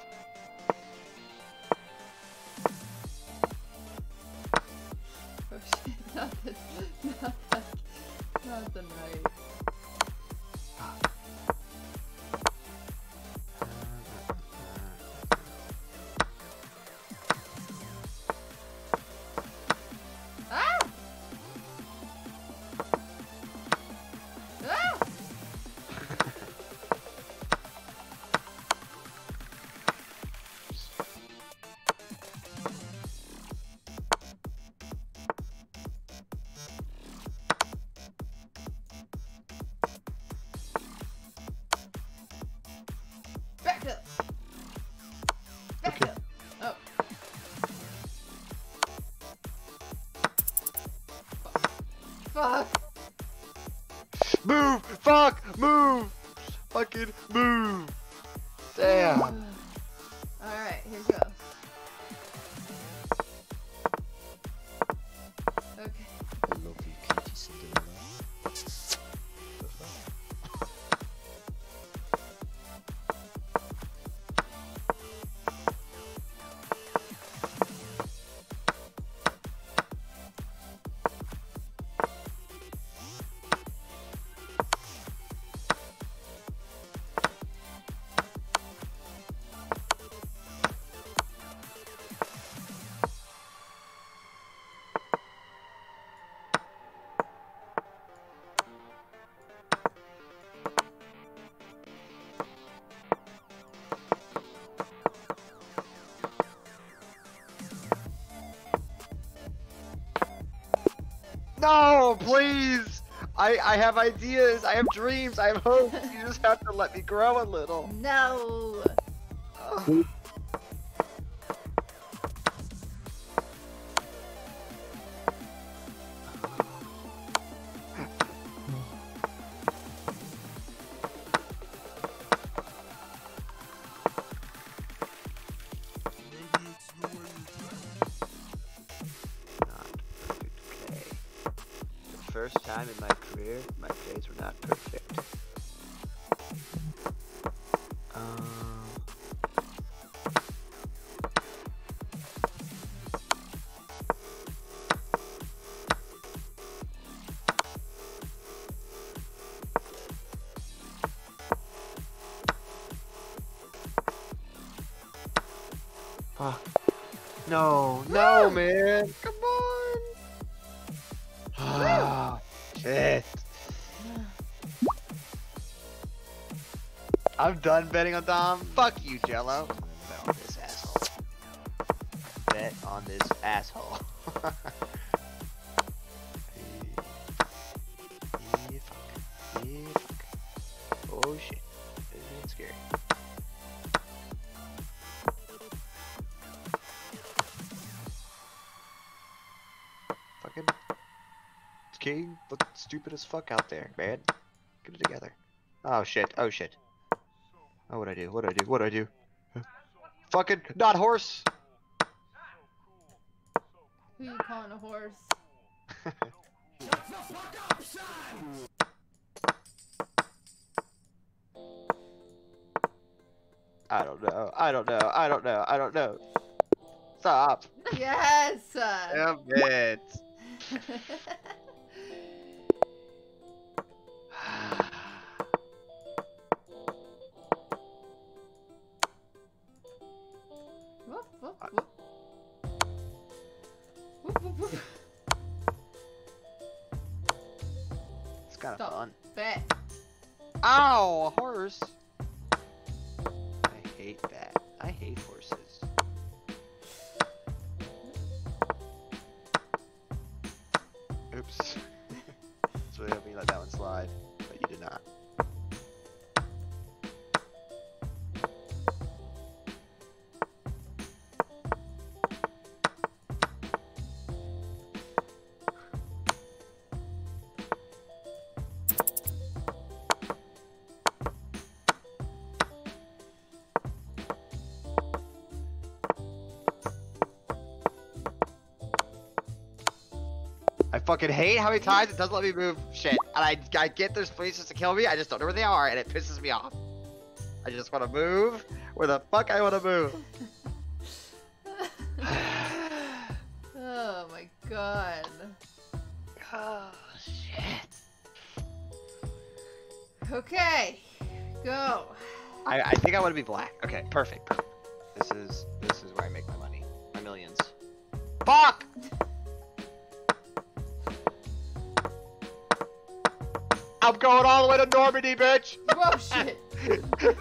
Not the night. Fucking move. Damn. No, please. I I have ideas. I have dreams. I have hopes. You just have to let me grow a little. No! I'm done betting on Dom. Fuck you, Jello. Bet on this asshole. Bet on this asshole. Oh shit. Scary. Fucking King look stupid as fuck out there, man. Get it together. Oh shit, oh shit. Oh what I do, what do, I do. Fucking not horse! Fucking hate how many times it doesn't let me move shit. And I, I get there's places to kill me, I just don't know where they are, and it pisses me off. I just want to move where the fuck I want to move. Oh my god. oh, shit. Okay. Go. I, I think I want to be black. Okay, perfect. The way to Normandy, bitch. Whoa, shit.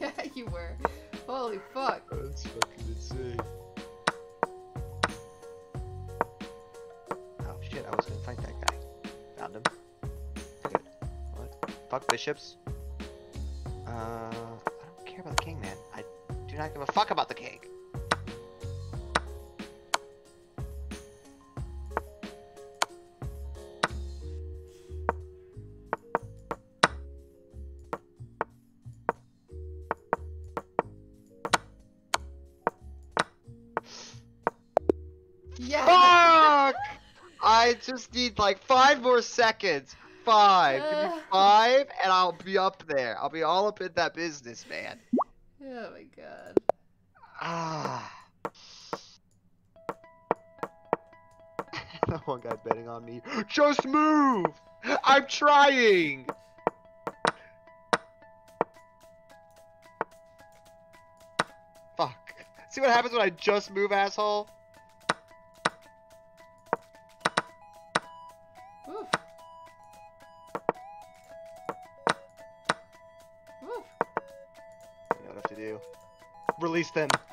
yeah, you were. Holy fuck. That's fucking insane. Oh shit, I was gonna fight that guy. Found him. Good. What? Fuck bishops. Just need like five more seconds. Five. Give me five, and I'll be up there. I'll be all up in that business, man. Oh my god. Ah. no one got betting on me. Just move. I'm trying. Fuck. See what happens when I just move, asshole? Them.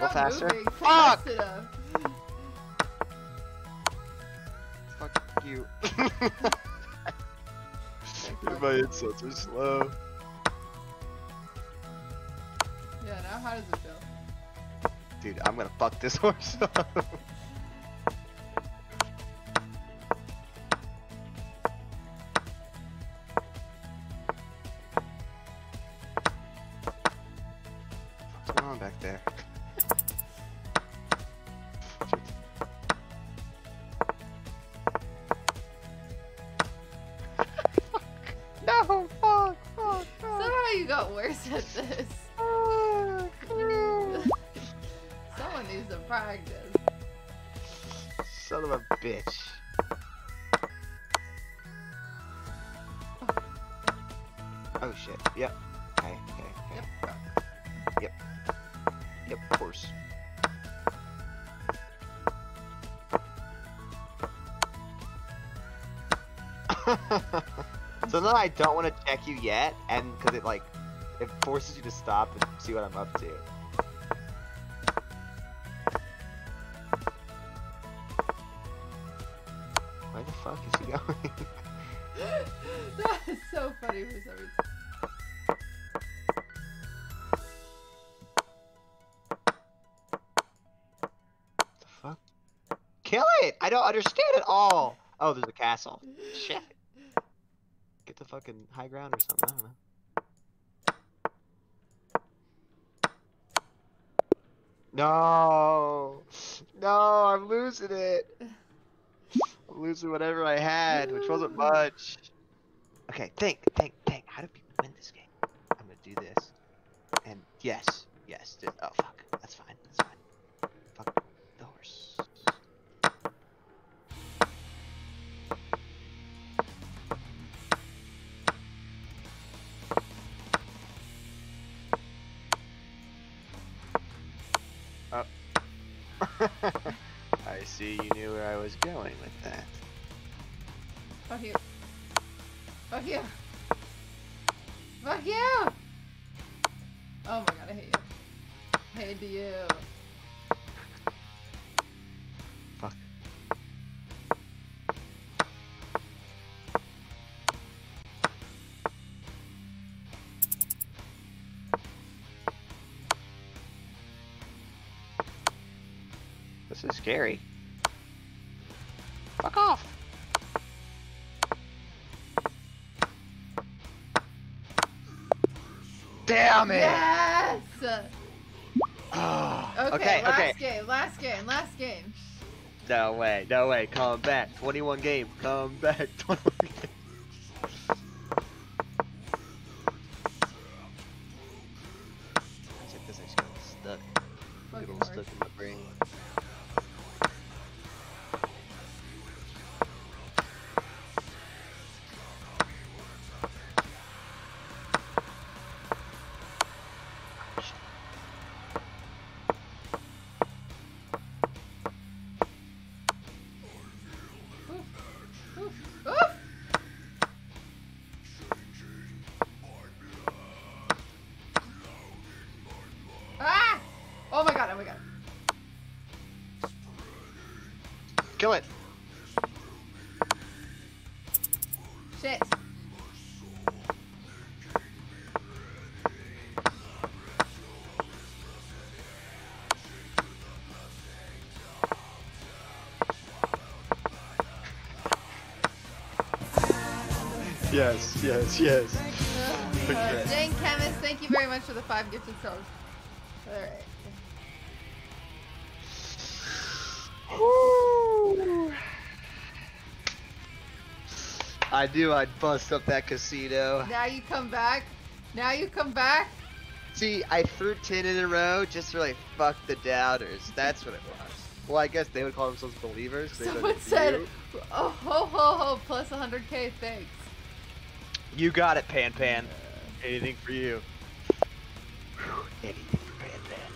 Just need to move a You're little not faster. moving Fuck! fast enough. Fuck you. My insults are slow. Yeah, now how does it feel? Dude, I'm gonna fuck this horse up. So I don't want to check you yet, and because it like it forces you to stop and see what I'm up to. Where the fuck is he going? that is so funny for some reason. the fuck? Kill it! I don't understand at all. Oh, there's a castle. Shit. Fucking high ground or something. I don't know. No, no, I'm losing it. I'm losing whatever I had, which wasn't much. Okay, think, think, This is scary. Fuck off. Damn it! Yes! Ah, Okay, okay, last okay. game, last game, last game. No way, no way. Come back. 21 game. Come back. 21 Yes, yes, yes. Uh, Jane Chemist, thank you very much for the five gifted subs. Alright. I knew I'd bust up that casino. Now you come back. Now you come back. See, I threw 10 in a row just to really fuck the doubters. That's what it was. Well, I guess they would call themselves believers. Someone said, you. oh, ho, ho, ho, plus 100k, thanks. You got it, Pan Pan. Anything for you. Anything for Pan Pan.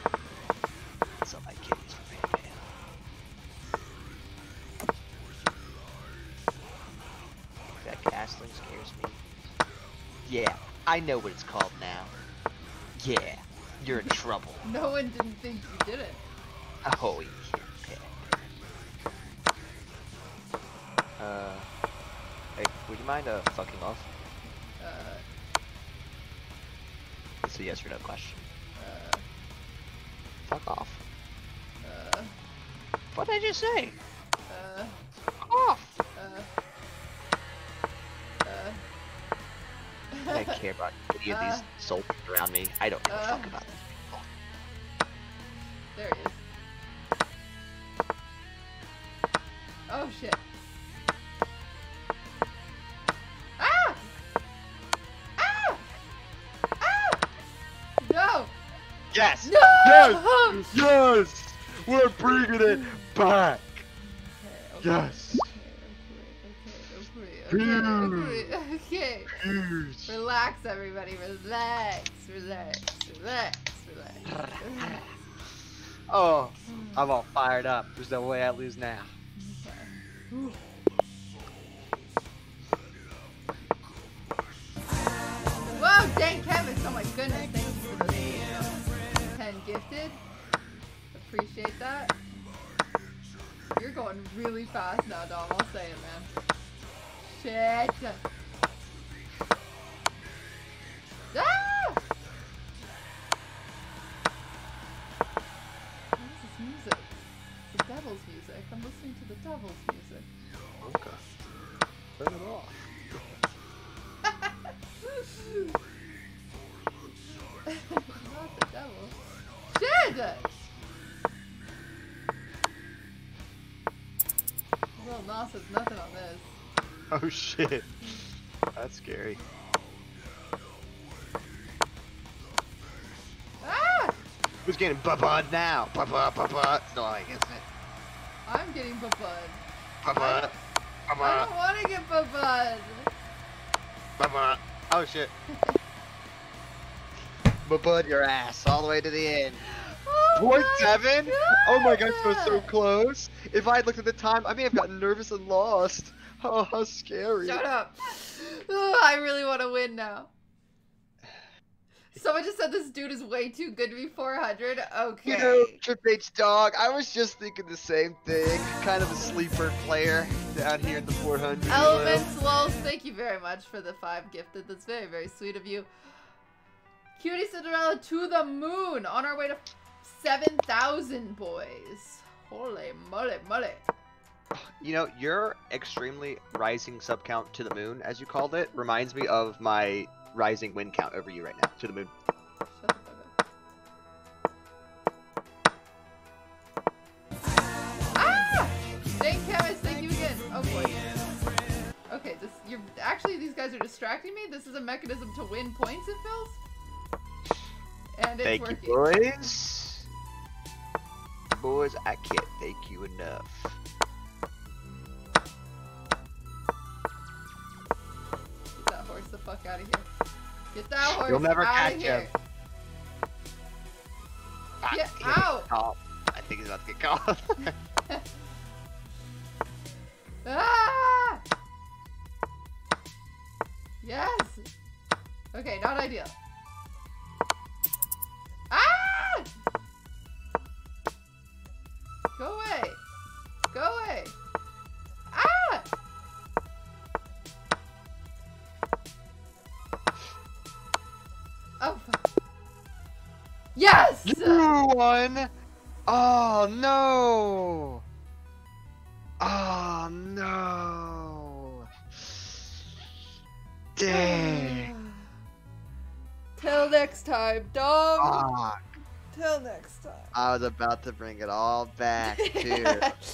That's all my kitties for Pan Pan. That castling scares me. Yeah, I know what it's called now. Yeah, you're in trouble. No one didn't think you did it. Oh, yeah, Pan Pan. Uh, hey, would you mind uh fucking off? It's a yes or no question. uh, Fuck off. uh, What did I just say? uh, Fuck off. uh, uh. I don't care about any of Uh. these souls around me. I don't give a fuck Uh. about bringing it back! Okay, Yes! Okay, okay, okay, okay, okay! Relax, everybody. Relax, relax, relax, relax. Oh, I'm all fired up. There's no way I lose now. Nas nothing on this. Oh shit. That's scary. Ah! Who's getting bubba now? Bubba, bubba. It's annoying, isn't it? I'm getting babud. Bubba, I don't want to get babud. bubba. Oh shit. Bubba your ass all the way to the end. Oh Point seven? Oh my gosh, that was so close. If I had looked at the time, I may have gotten nervous and lost. Oh, how scary. Shut up. Ugh, I really want to win now. Someone just said this dude is way too good to be 400. Okay. You know, Trip H Dog, I was just thinking the same thing. Kind of a sleeper player down here in the 400. Elements Lulz, thank you very much for the five gifted. That's very, very sweet of you. QTCinderella to the moon on our way to 7,000 boys. Holy moly moly. You know, your extremely rising sub count to the moon, as you called it, reminds me of my rising win count over you right now. To the moon. Shut the fuck up. Ah! Thank thank you again. Oh boy. Okay, this you're actually these guys are distracting me. This is a mechanism to win points, it feels. And it's Thank working. you, boys. Boys, I can't thank you enough. Get that horse the fuck out of here. Get that horse You'll never out catch of here. him. Get got out. I think he's about to get caught. Ah! Yes. Okay, not ideal. Go away! Go away! Ah! Oh. Yes! New one! Oh, no! Oh, no! Dang! Till next time, dog! Ah. Till next time. I was about to bring it all back too.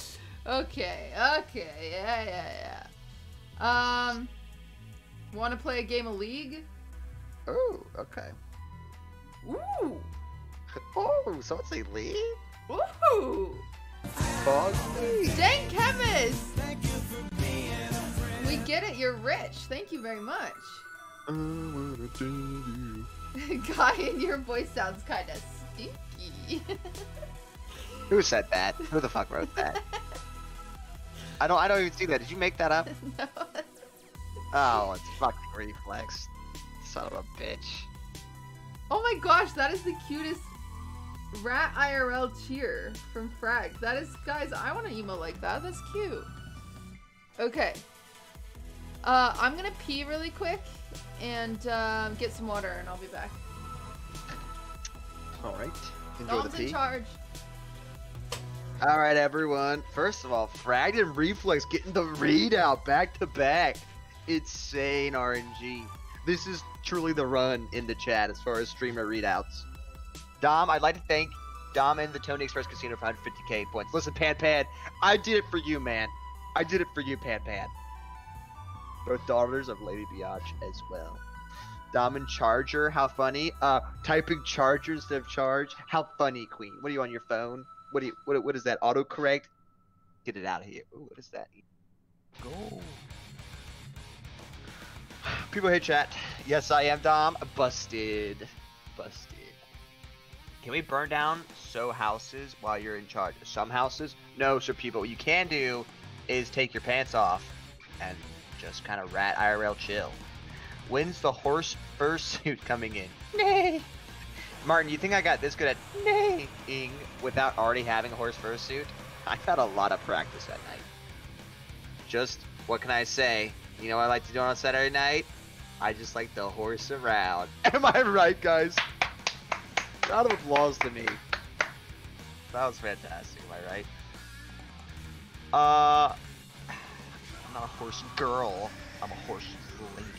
okay, okay, yeah, yeah, yeah. Um, want to play a game of League? Ooh, okay. Ooh, Oh, so it's a lead? ooh. Me. Dank Chemist. We get it. You're rich. Thank you very much. Guy, your voice sounds kind of Who said that? Who the fuck wrote that? I don't. I don't even see that. Did you make that up? no. Oh, it's fucking reflex. Son of a bitch. Oh my gosh, that is the cutest rat IRL cheer from Frag. That is, guys, I want to emo like that. That's cute. Okay. Uh, I'm gonna pee really quick and um, get some water, and I'll be back. All right. Enjoy Dom's the in charge. All right, everyone. First of all, Fragged and Reflex getting the readout back to back. Insane RNG. This is truly the run in the chat as far as streamer readouts. Dom, I'd like to thank Dom and the Tony Express Casino for 150k points. Listen, Pan Pan, I did it for you, man. I did it for you, Pan Pan. Both daughters of Lady Biatch as well. Dom and Charger, how funny. Uh, typing Charger instead of Charge, how funny, Queen. What are you on your phone? What do you? What, what is that? Autocorrect? Get it out of here. Ooh, what is that? Go. People hate chat. Yes, I am Dom. Busted. Busted. Can we burn down so houses while you're in charge? Some houses? No, sir, people. What you can do is take your pants off and just kind of rat IRL chill. When's the horse fursuit coming in? Nay. Martin, you think I got this good at neighing without already having a horse fursuit? I've had a lot of practice that night. Just what can I say? You know what I like to do on a Saturday night? I just like to horse around. Am I right, guys? Round of applause to me. That was fantastic, am I right? Uh, I'm not a horse girl. I'm a horse lady.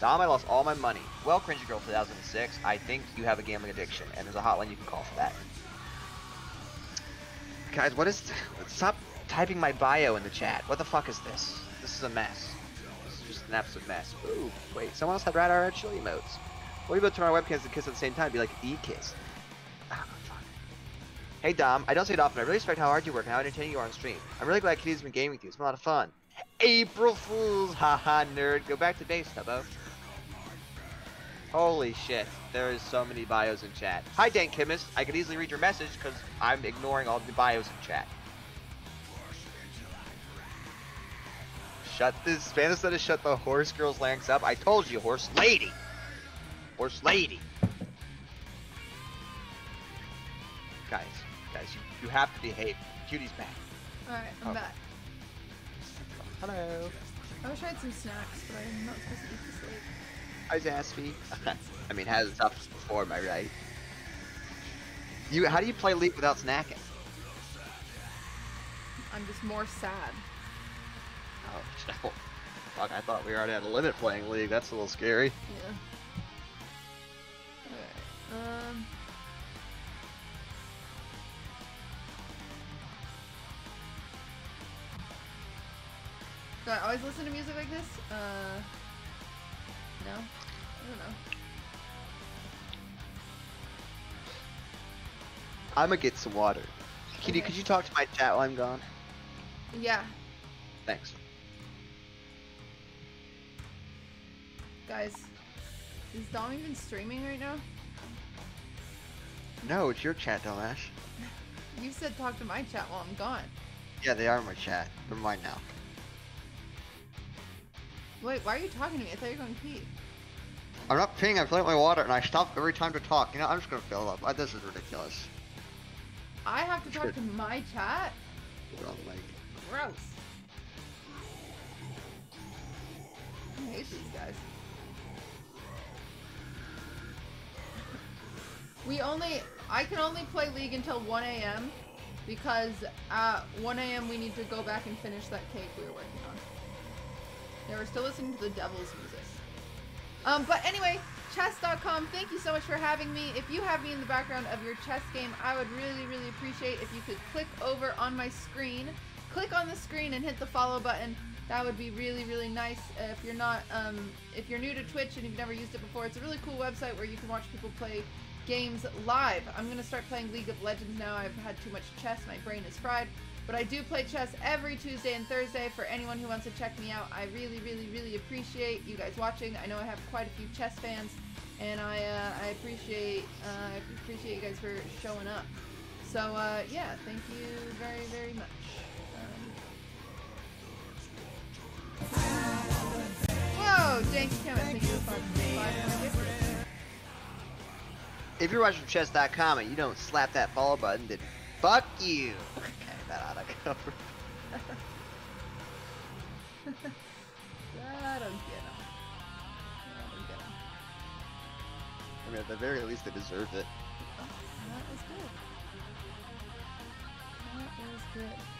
Dom, I lost all my money. Well, Cringy Girl 2006, I think you have a gambling addiction, and there's a hotline you can call for that. Guys, what is? Stop typing my bio in the chat. What the fuck is this? This is a mess. This is just an absolute mess. Ooh, wait, someone else had rat our chill emotes. What about turn our webcams and kiss at the same time? Be like e-kiss. Ah. Hey Dom, I don't say it often. I really respect how hard you work and how entertaining you are on stream. I'm really glad Kitty's been gaming with you. It's been a lot of fun. April Fools, haha, nerd. Go back to base, Tubbo. Holy shit, there is so many bios in chat. Hi, Dank Chemist. I could easily read your message because I'm ignoring all the bios in chat. Shut this. Spanish said to shut the horse girl's larynx up. I told you, horse lady. Horse lady. Guys, guys, you, you have to behave. Cutie's back. Alright, I'm Oh. back. Hello. I wish I had some snacks, but I'm not supposed to eat this late. Hi, Zaspy. I mean, has it up before, am I right? You, how do you play League without snacking? I'm just more sad. Oh, no. Fuck, I thought we already had a limit playing League. That's a little scary. Yeah. Alright. Um. Do I always listen to music like this? Uh. No? I don't know. I'm gonna get some water. Kitty, Okay. could you talk to my chat while I'm gone? Yeah, Thanks. guys. Is Dom even streaming right now? No, it's your chat, Delash. You said talk to my chat while I'm gone. Yeah, they are my chat. They're mine now. Wait, why are you talking to me? I thought you were going to pee. I'm not peeing, I'm filling up my water, and I stop every time to talk. You know, I'm just gonna fill up. Uh, This is ridiculous. I have to talk to my chat? We're on. Gross. I hate these guys. We only, I can only play League until 1 a.m. because at 1 a.m. we need to go back and finish that cake we were working on. Yeah, we're still listening to the Devil's music. Um, but anyway, chess.com, thank you so much for having me. If you have me in the background of your chess game, I would really, really appreciate if you could click over on my screen, click on the screen and hit the follow button. That would be really, really nice. Uh, if you're not, um, if you're new to Twitch and you've never used it before, it's a really cool website where you can watch people play games live. I'm gonna start playing League of Legends now. I've had too much chess, my brain is fried. But I do play chess every Tuesday and Thursday for anyone who wants to check me out. I really, really, really appreciate you guys watching. I know I have quite a few chess fans, and I uh, I appreciate uh, I appreciate you guys for showing up. So uh, yeah, thank you very, very much. Um, whoa, Kemet, you for If you're watching chess.com and you don't slap that follow button, then fuck you. That ought to cover. I don't get 'em. I don't get 'em. I mean, at the very least, they deserve it. Oh, that was good. That was good.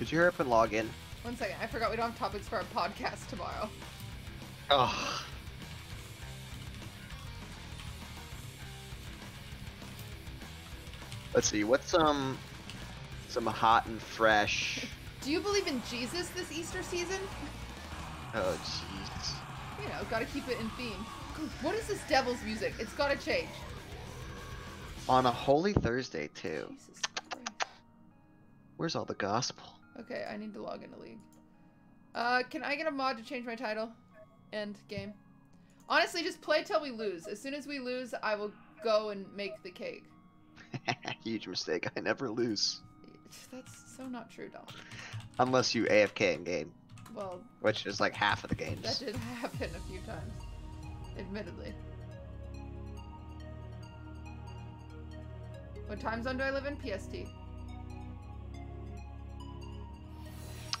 Could you hurry up and log in? One second. I forgot we don't have topics for our podcast tomorrow. Oh. Let's see, what's some some hot and fresh? Do you believe in Jesus this Easter season? Oh jeez. You know, gotta keep it in theme. What is this devil's music? It's gotta change. On a holy Thursday too. Where's all the gospel? Okay, I need to log into League. Uh, can I get a mod to change my title? End game. Honestly, just play till we lose. As soon as we lose, I will go and make the cake. Huge mistake. I never lose. That's so not true, Dom. Unless you AFK in game, Well, which is like half of the games. that did happen a few times. Admittedly. What time zone do I live in? PST.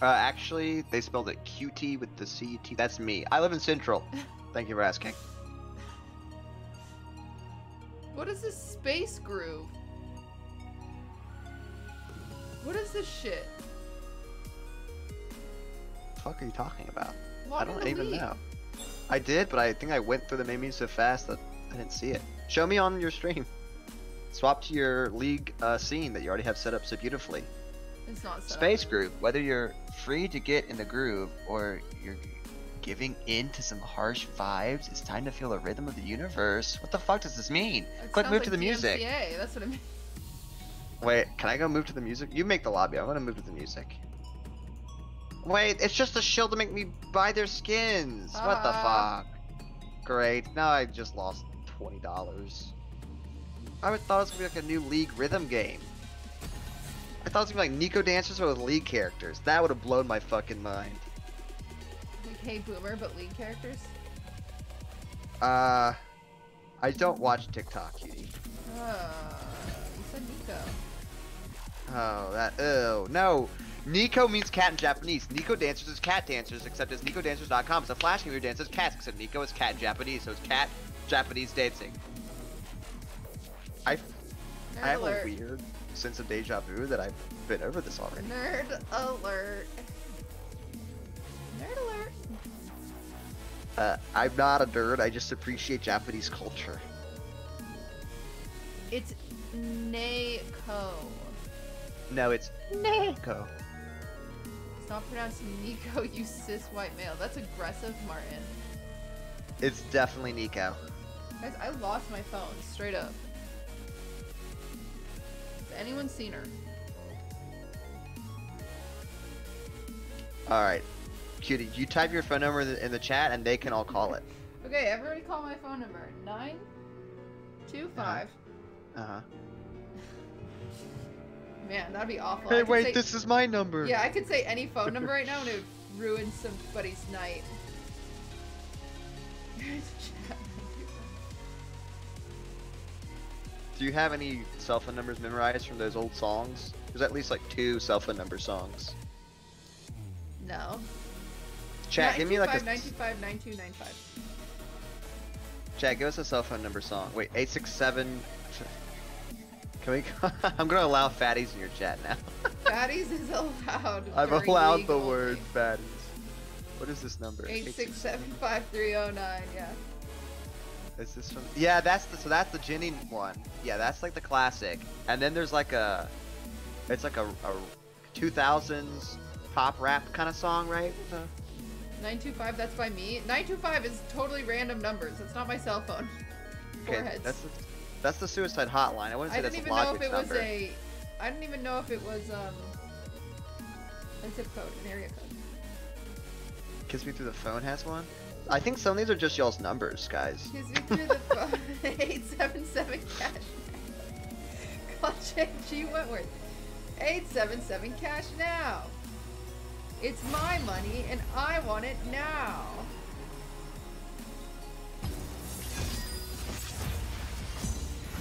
Uh, actually, they spelled it QT with the CT. That's me. I live in Central. Thank you for asking. What is this space groove? What is this shit? The fuck are you talking about? Log I don't even League. know. I did, but I think I went through the menus so fast that I didn't see it. Show me on your stream. Swap to your league uh, scene that you already have set up so beautifully. It's not. Space Groove. Whether you're free to get in the groove or you're giving in to some harsh vibes, it's time to feel the rhythm of the universe. What the fuck does this mean? It Click move to like the music. That's what I mean. Wait, can I go move to the music? You make the lobby. I'm gonna move to the music. Wait, it's just a shield to make me buy their skins. What the Ah. fuck? Great. Now I just lost twenty dollars. I would thought it was gonna be like a new League rhythm game. I thought it was gonna be like Nico dancers but with League characters. That would have blown my fucking mind. Like, hey boomer, but league characters. Uh, I don't watch TikTok, cutie. Uh, you said Nico. Oh, that. Oh no. Nico means cat in Japanese. Nico dancers is cat dancers, except it's NicoDancers.com. It's a flash game where dances cats, except Nico is cat in Japanese, so it's cat Japanese dancing. I, Nerd I have alert. a weird sense of deja vu that I've been over this already. Nerd alert. Nerd alert. Uh, I'm not a nerd. I just appreciate Japanese culture. It's Neko. No, it's Nico. It's not pronounced Nico, you cis white male. That's aggressive, Martin. It's definitely Nico. Guys, I lost my phone, straight up. Has anyone seen her? All right, cutie. You type your phone number in the, in the chat, and they can all call it. Okay, everybody call my phone number. Nine two five. Uh huh. Man, that'd be awful. I Hey, wait. say- This is my number. Yeah, I could say any phone number right now and it would ruin somebody's night. Do you have any cell phone numbers memorized from those old songs? There's at least like two cell phone number songs. No. Chat, give me like a 925 9295. chat. Give us a cell phone number song. Wait, eight six seven. Can we? I'm gonna allow fatties in your chat now. Fatties is allowed. I've allowed the word fatties. What is this number? Eight six seven five three oh nine. Yeah. Is this from? Yeah, that's the so that's the Jenny one. Yeah, that's like the classic. And then there's like a, it's like a, a 2000s pop rap kind of song, right? Uh, 925. That's by me. 925 is totally random numbers. It's not my cell phone. Okay, Foreheads. that's the, that's the suicide hotline. I wouldn't say I that's didn't even know if it was a. I didn't even know if it was um. A zip code, an area code. Kiss Me Through the Phone has one. I think some of these are just y'all's numbers, guys. Kiss me through the phone. 877 cash. Call JG Wentworth. 877 cash now. It's my money and I want it now.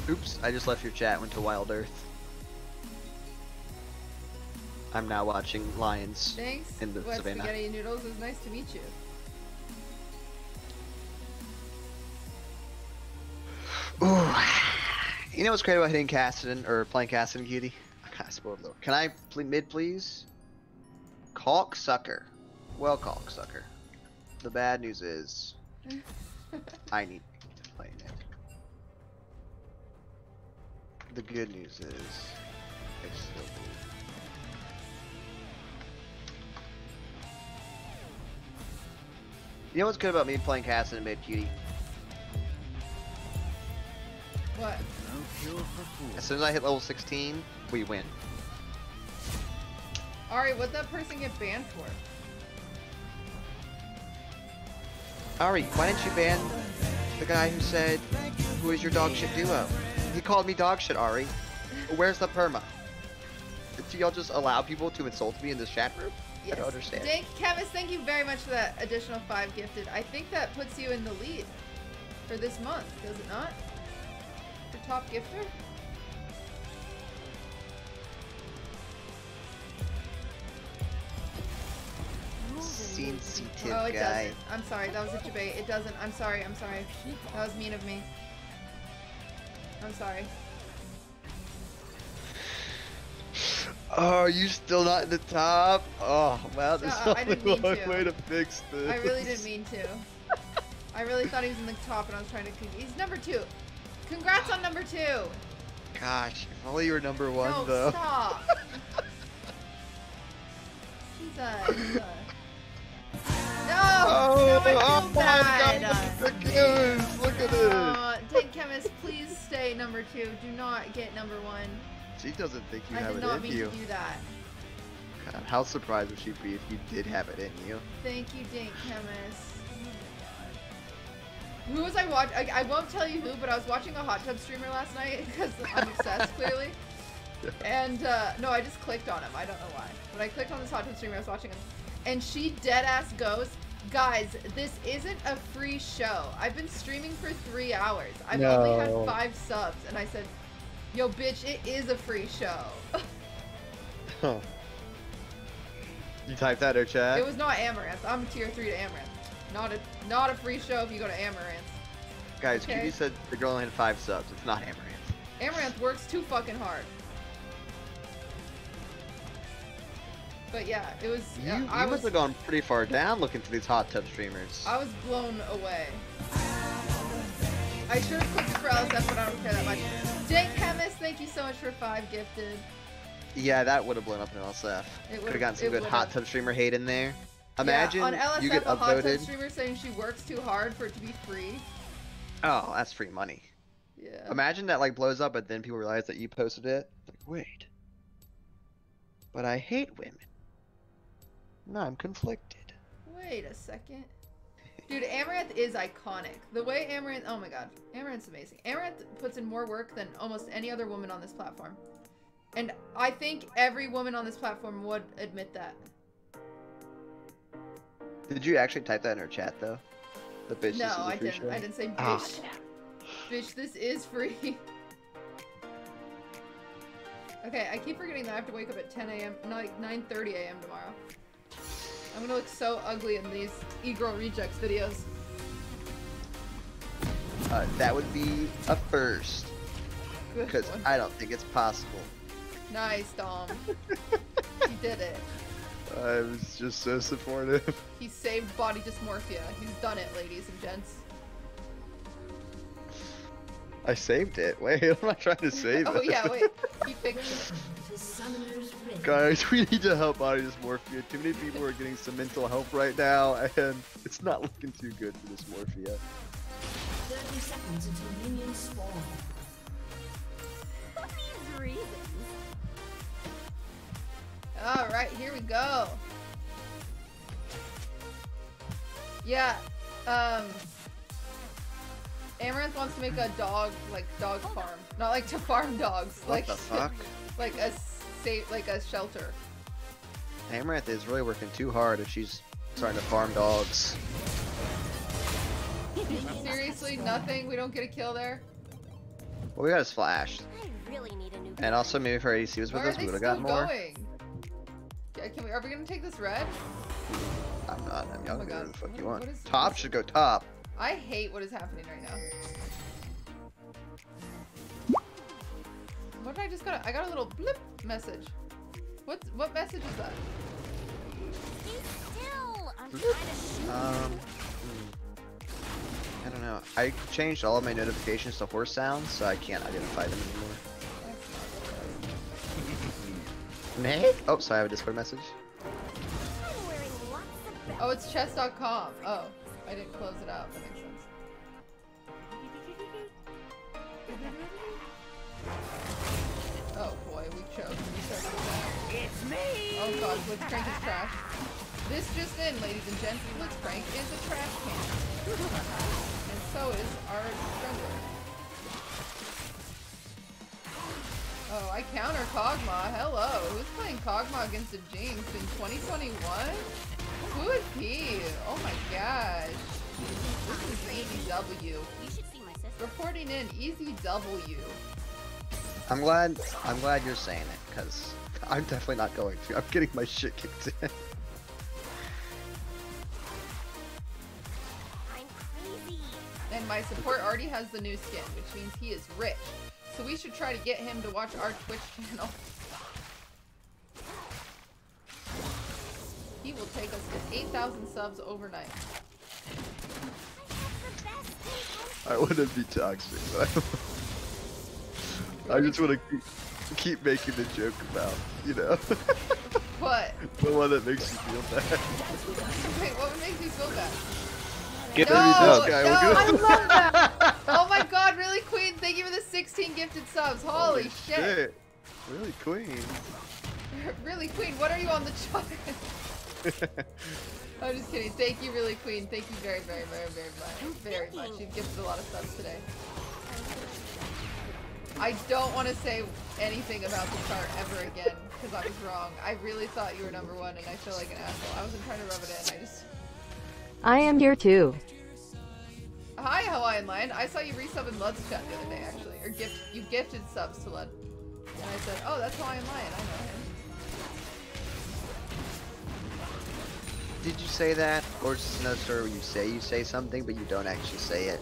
Oops, I just left your chat. Went to Wild Earth. I'm now watching Lions. Thanks. In the Wet savannah. Spaghetti Noodles. It was nice to meet you. Ooh. You know what's great about hitting Kassadin or playing Kassadin, Cutie? I kind of spoiled though. Can I play mid, please? Caulk sucker. Well, caulk sucker. The bad news is I need to play mid. The good news is I still do. You know what's good about me playing Kassadin mid, Cutie? What? As soon as I hit level 16, we win. Ari, what'd that person get banned for? Ari, why didn't you ban the guy who said, who is your dog shit duo? He called me dog shit, Ari. Where's the perma? Do y'all just allow people to insult me in this chat room? I don't understand. Dank Chemist, thank you very much for that additional five gifted. I think that puts you in the lead for this month, does it not? For top gifter? Sensitive oh, it guy. doesn't. I'm sorry, that was a debate. It doesn't. I'm sorry, I'm sorry. That was mean of me. I'm sorry. Oh, are you still not in the top? Oh, wow, there's Uh, I only one to. way to fix this. I really didn't mean to. I really thought he was in the top and I was trying to. He's number two. Congrats on number two. Gosh, if only you were number one, no, though. stop. he's a. He's a... No! Oh, no, oh my. God, look at this, look at this. Uh, Dank Chemist, please stay number two. Do not get number one. She doesn't think you I have did not mean you. to do that. God, how surprised would she be if you did have it in you? Thank you, Dank Chemist. Who was I watching? I, I won't tell you who, but I was watching a hot tub streamer last night because I'm obsessed, clearly. And uh, no, I just clicked on him. I don't know why, but I clicked on this hot tub streamer. I was watching him, and she dead ass goes, "Guys, this isn't a free show. I've been streaming for three hours. I've only had five subs." And I said, "Yo, bitch, it is a free show." You typed that in her chat? It was not Amouranth. I'm tier three to Amouranth. Not a not a free show if you go to Amouranth. Guys, okay. Said the girl only had five subs. It's not Amouranth. Amouranth works too fucking hard. But yeah, it was. You, yeah, you I must was. have gone pretty far down looking for these hot tub streamers. I was blown away. I should have clicked for LSF, but I don't care that much. Dank Chemist, thank you so much for five gifted. Yeah, that would have blown up in LSF. It Could would've- gotten some good hot would've. tub streamer hate in there. Imagine yeah, on LSF, you get a hot streamer saying she works too hard for it to be free. Oh, that's free money. Yeah. Imagine that like blows up, but then people realize that you posted it. Like, wait. But I hate women. No, I'm conflicted. Wait a second. Dude, Amouranth is iconic. The way Amouranth, oh my god, Amouranth's amazing. Amouranth puts in more work than almost any other woman on this platform. And I think every woman on this platform would admit that. Did you actually type that in her chat though? The bitch. this no, is a I free didn't. show? I didn't say Ah, bitch. bitch, this is free. Okay, I keep forgetting that I have to wake up at 10 a.m. No, like 9:30 a.m. tomorrow. I'm gonna look so ugly in these e-girl rejects videos. Uh, that would be a first, because. I don't think it's possible. Nice, Dom. you did it. I was just so supportive. He saved body dysmorphia. He's done it, ladies and gents. I saved it. Wait, I'm not trying to save it. oh yeah, wait. He fixed it. Guys, we need to help body dysmorphia. Too many people are getting some mental health right now, and it's not looking too good for dysmorphia. 30 seconds until minions spawn. These reasons. All right, here we go. Yeah, um, Amouranth wants to make a dog, like dog farm, not like to farm dogs, What like the fuck? like a safe, like a shelter. Amouranth is really working too hard if she's trying to farm dogs. Seriously, nothing. We don't get a kill there. Well, we got his flash. I really need a new And also, maybe if our ADC was with Where are us, they we would have gotten more. going? Yeah, Can we? Are we gonna take this red? I'm not. I'm young. Oh my whatever the fuck you What- want. what is- top should go top. I hate what is happening right now. What did I just got? I got a little blip message. What's what message is that? Stay still. I'm trying to shoot. Um. hmm. I don't know. I changed all of my notifications to horse sounds, so I can't identify them anymore. Nick? Oh, sorry, I have a Discord message. I'm wearing lots of bells. Oh, it's chess.com. Oh, I didn't close it out. That makes sense. Oh boy, we choked. We choked with that. It's me! Oh god, Blitzcrank is trash. This just in, ladies and gents, Blitzcrank is a trash can. and so is our jungler. Oh, I counter Kog'Maw. Hello. Who's playing Kog'Maw against a Jinx in 2021? Who is he? Oh my gosh. This is easy W. You should see my sister. Reporting in easy W. I'm glad. I'm glad you're saying it, cause I'm definitely not going to. I'm getting my shit kicked in. I'm crazy. And my support already has the new skin, which means he is rich. So we should try to get him to watch our Twitch channel. He will take us to 8,000 subs overnight. The best taste I wouldn't be toxic, but I, I just want to keep, keep making the joke about, you know, What? the one that makes you feel bad. Wait, what would make you feel bad? Get no, rid of this guy, no, we're I love that. oh my god, really, Queen? Thank you for the 16 gifted subs. Holy, shit. Really, queen. really, Queen, what are you on the chart? I'm just kidding. Thank you, really, Queen. Thank you very, very, very, very much. Very much. You've gifted a lot of subs today. I don't want to say anything about the chart ever again because I was wrong. I really thought you were number one, and I feel like an asshole. I wasn't trying to rub it in. I just. I am here too. Hi, Hawaiian Lion. I saw you resub in Lud's chat the other day, actually, or gift. You gifted subs to Lud, and I said, "Oh, that's Hawaiian Lion. I know him." Did you say that, or is this another story where you say you say something but you don't actually say it?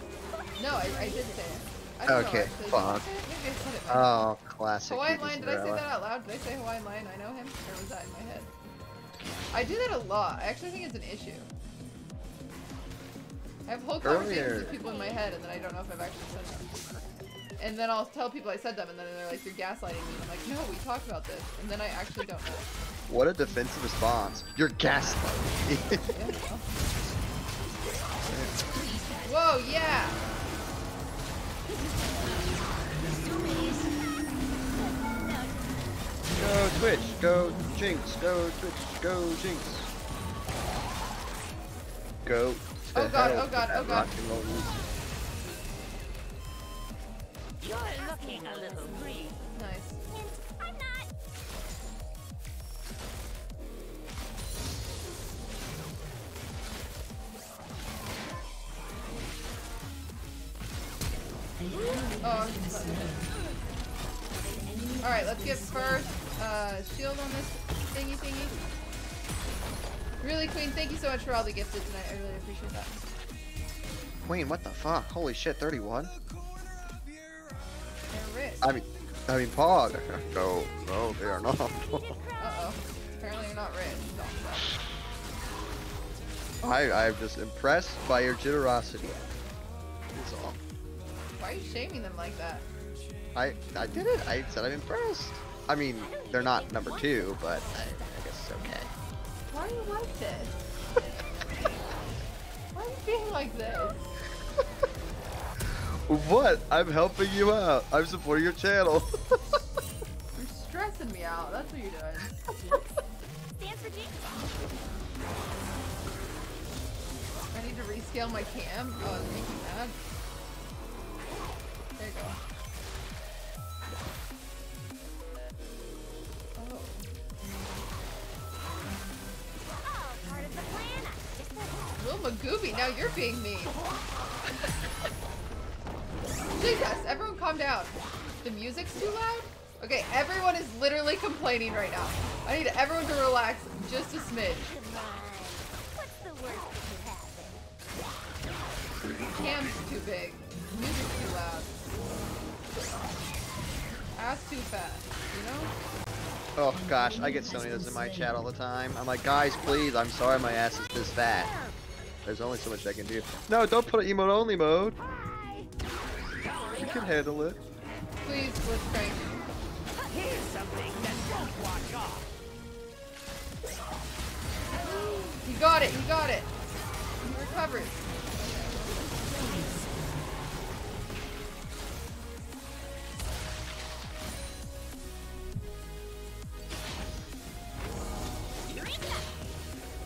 No, I, I did say it. I don't Okay, actually. Did fuck. I? Maybe I said it. Oh, classic. Hawaiian Lion, did I say that out loud? Did I say Hawaiian Lion? I know him? Or was that in my head? I do that a lot. I actually think it's an issue. I have whole conversations Earlier- with people in my head and then I don't know if I've actually said them. And then I'll tell people I said them and then they're like, you're gaslighting me. And I'm like, no, we talked about this. And then I actually don't know. What a defensive response. You're gaslighting. me. Yeah, well. Whoa, yeah! go Twitch, go Jinx, go Twitch, go Jinx. Go. To Oh god, hell oh god, oh god. rock and roll music. You're looking a little green. Nice. I'm not. Oh, I'm just about to hit. Alright, let's get first uh, shield on this thingy thingy. Really, Queen, thank you so much for all the gifted tonight. I really appreciate that. Queen, what the fuck? Holy shit, 31? They're rich. I mean, I mean, Pog. No, no, they are not. Uh-oh. Apparently you're not rich. No, I, I'm just impressed by your generosity. That's all. Why are you shaming them like that? I, I did it. I said I'm impressed. I mean, they're not number two, but I, I guess it's okay. Why are you like this? Why are you being like this? What? I'm helping you out. I'm supporting your channel. You're stressing me out. That's what you're doing. Stands for Jinx. I need to rescale my cam. Oh, it's making me mad. There you go. Wilma Gooby, now you're being mean. Jesus, everyone calm down. The music's too loud? Okay, everyone is literally complaining right now. I need everyone to relax just a smidge. Cam's too big. Music's too loud. Ass too fat, you know? oh gosh, I get so many of those in my chat all the time. I'm like, guys, please, I'm sorry my ass is this fat. There's only so much I can do. No, don't put it emote only mode. You can handle it. Please, let's crank. Here's something that won't wash off. He got it, he got it. He recovered.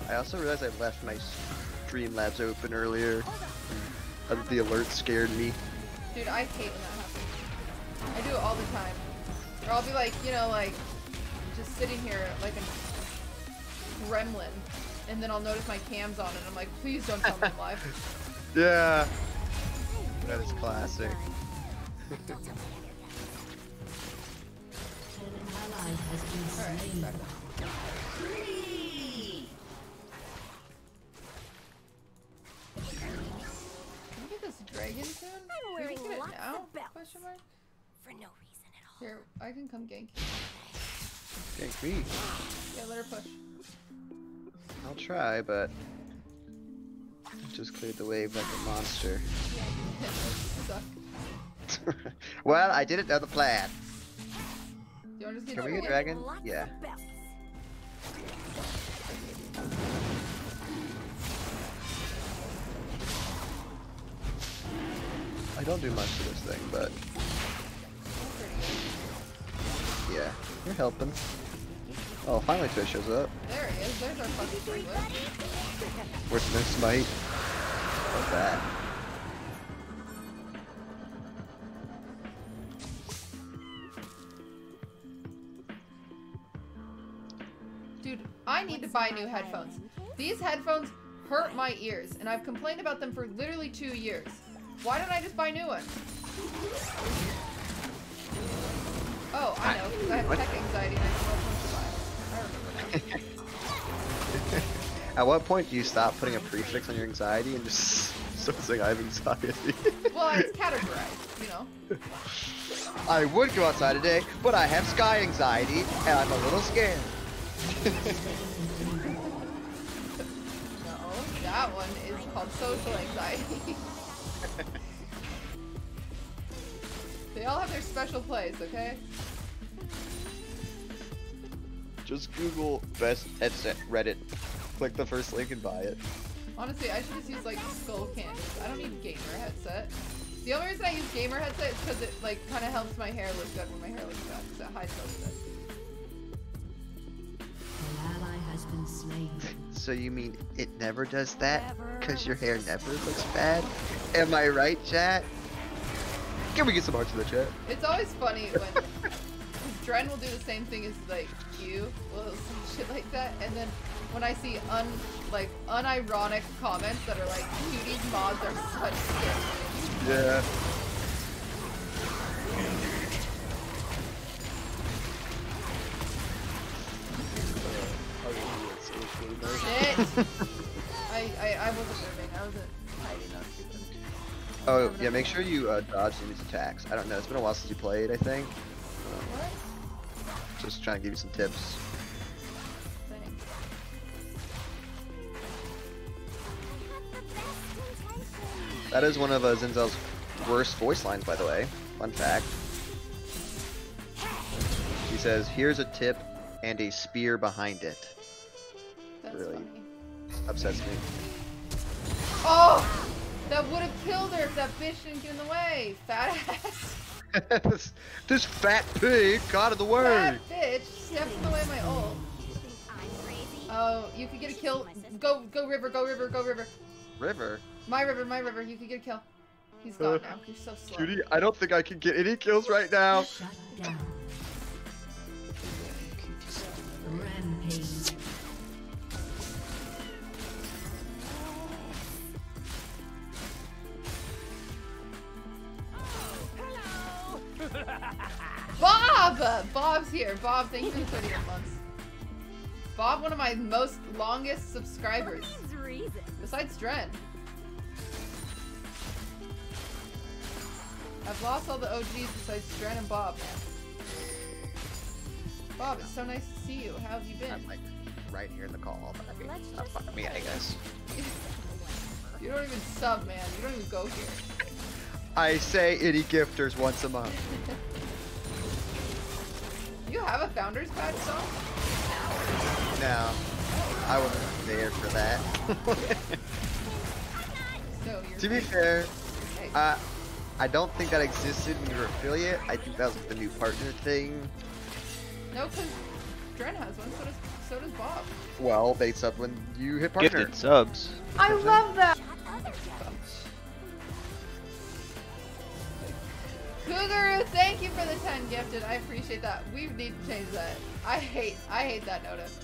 I also realized I left my Streamlabs open earlier. Uh, The alert scared me. Dude, I hate when that happens. I do it all the time. Or I'll be like, you know, like, just sitting here like a gremlin, and then I'll notice my cam's on, and I'm like, please don't tell me I'm live. Yeah. That is classic. Don't tell me An ally has been Alright, Can we dragon soon? I'm Can we wearing get it lots now? of belts. Question mark? For no reason at all. Here, I can come gank. Gank me. Yeah, let her push. I'll try, but just cleared the wave like a monster. Suck. well, I didn't know the plan. Do you want to just get Can we get dragon? dragon? Yeah. I don't do much to this thing, but yeah, you're helping. Oh, finally Twitch shows up. There he is. There's our fucking. Where's no smite? What's that? Dude, I need to buy new headphones. These headphones hurt my ears, and I've complained about them for literally two years. Why don't I just buy new ones? Oh, I know, because I have What? tech anxiety and I know to buy. I remember now. At what point do you stop putting a prefix on your anxiety and just start saying I have anxiety? Well, it's categorized, you know. I would go outside today, but I have sky anxiety and I'm a little scared. No, that one is called social anxiety. They all have their special place, okay? Just Google best headset Reddit. Click the first link and buy it. Honestly, I should just use like skull candies. I don't need gamer headset. The only reason I use gamer headset is because it like kind of helps my hair look good when my hair looks bad because it hides most of it. An ally has been slain. So you mean it never does that? Cause your hair never looks bad? Am I right, chat? Can we get some hearts in the chat? It's always funny when Dren will do the same thing as like you, will shit like that, and then when I see un like unironic comments that are like, "Cutie's mods are such shit." Yeah. Shit! I, I I wasn't moving. I wasn't hiding. Up. Oh yeah, make sure you uh, dodge enemies' attacks. I don't know. It's been a while since you played. I think. Um, What? just trying to give you some tips. That is one of uh, Zenzel's worst voice lines, by the way. Fun fact. He says, "Here's a tip and a spear behind it." That's Really? funny. Upsets me. Oh! That would have killed her if that bitch didn't get in the way. Fat ass. this, this fat pig got in the way. Fat bitch stepped in the way of my ult. Oh, you could get a kill. Go, go river, go river, go river. River. My river, my river. You could get a kill. He's Uh, gone now. He's so slow. Cutie, I don't think I can get any kills right now. Shut down. Rampage. Bob! Bob's here. Bob, thank you for 38 months. Bob, one of my most longest subscribers. Besides Dren. I've lost all the OGs besides Dren and Bob, man. Bob, it's so nice to see you. How have you been? I'm like right here in the call. But I mean, not fucking me, I guess. You don't even sub, man. You don't even go here. I say any gifters once a month. You have a founder's badge song? No, I wasn't there for that. So to be fair, uh, I don't think that existed when you were affiliate. I think that was the new partner thing. No, because Dren has one. So does so does Bob. Well, they sub when you hit partner. Gifted subs. I love that. Cougar, thank you for the 10 gifted. I appreciate that. We need to change that. I hate, I hate that notice.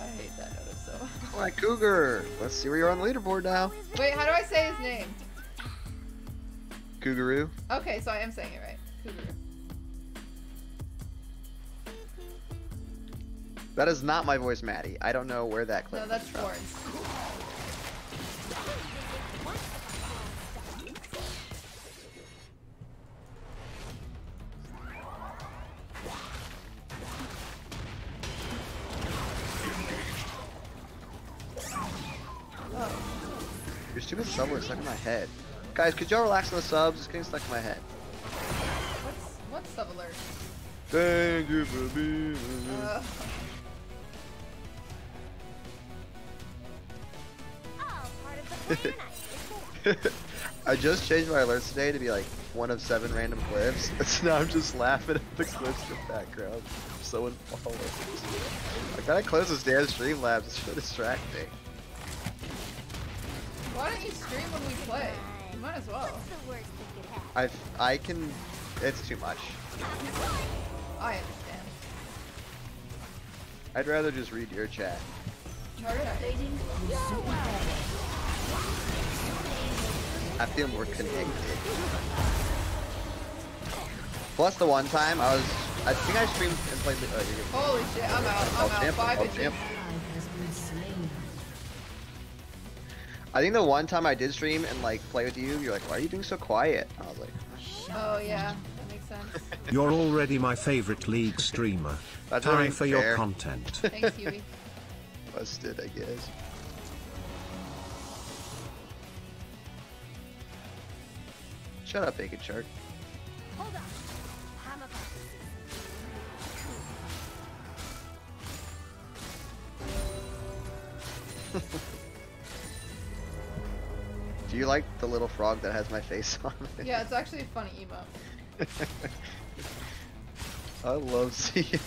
I hate that notice so. Alright, Cougar. Let's see where you're on the leaderboard now. Wait, how do I say his name? Cougaroo. Okay, so I am saying it right. Cougar. That is not my voice, Maddie. I don't know where that clip No, that's comes stuck in my head. Guys, could y'all relax on the subs? It's getting stuck in my head. What's what's sub alert? Thank you for being Uh, I just changed my alerts today to be like one of seven random clips. So now I'm just laughing at the clips in the background. I'm so involved. I gotta close this damn Streamlabs. It's so distracting. Why don't you stream when we play? You might as well. I I can. It's too much. I understand. I'd rather just read your chat. I feel more connected. Plus the one time I was, I think I streamed and played. Uh, you're. Holy shit, I'm out. Oh, I'm out. champ, Five oh, inches. I think the one time I did stream and like play with you, you're like, why are you being so quiet? I was like, Oh yeah, that makes sense. You're already my favorite league streamer. That's Time for fair. your content. Thanks, Huey. busted, I guess. Shut up, Bacon Shark. Hold on. I'm about to Do you like the little frog that has my face on it? Yeah, it's actually a funny emote. I love seeing it.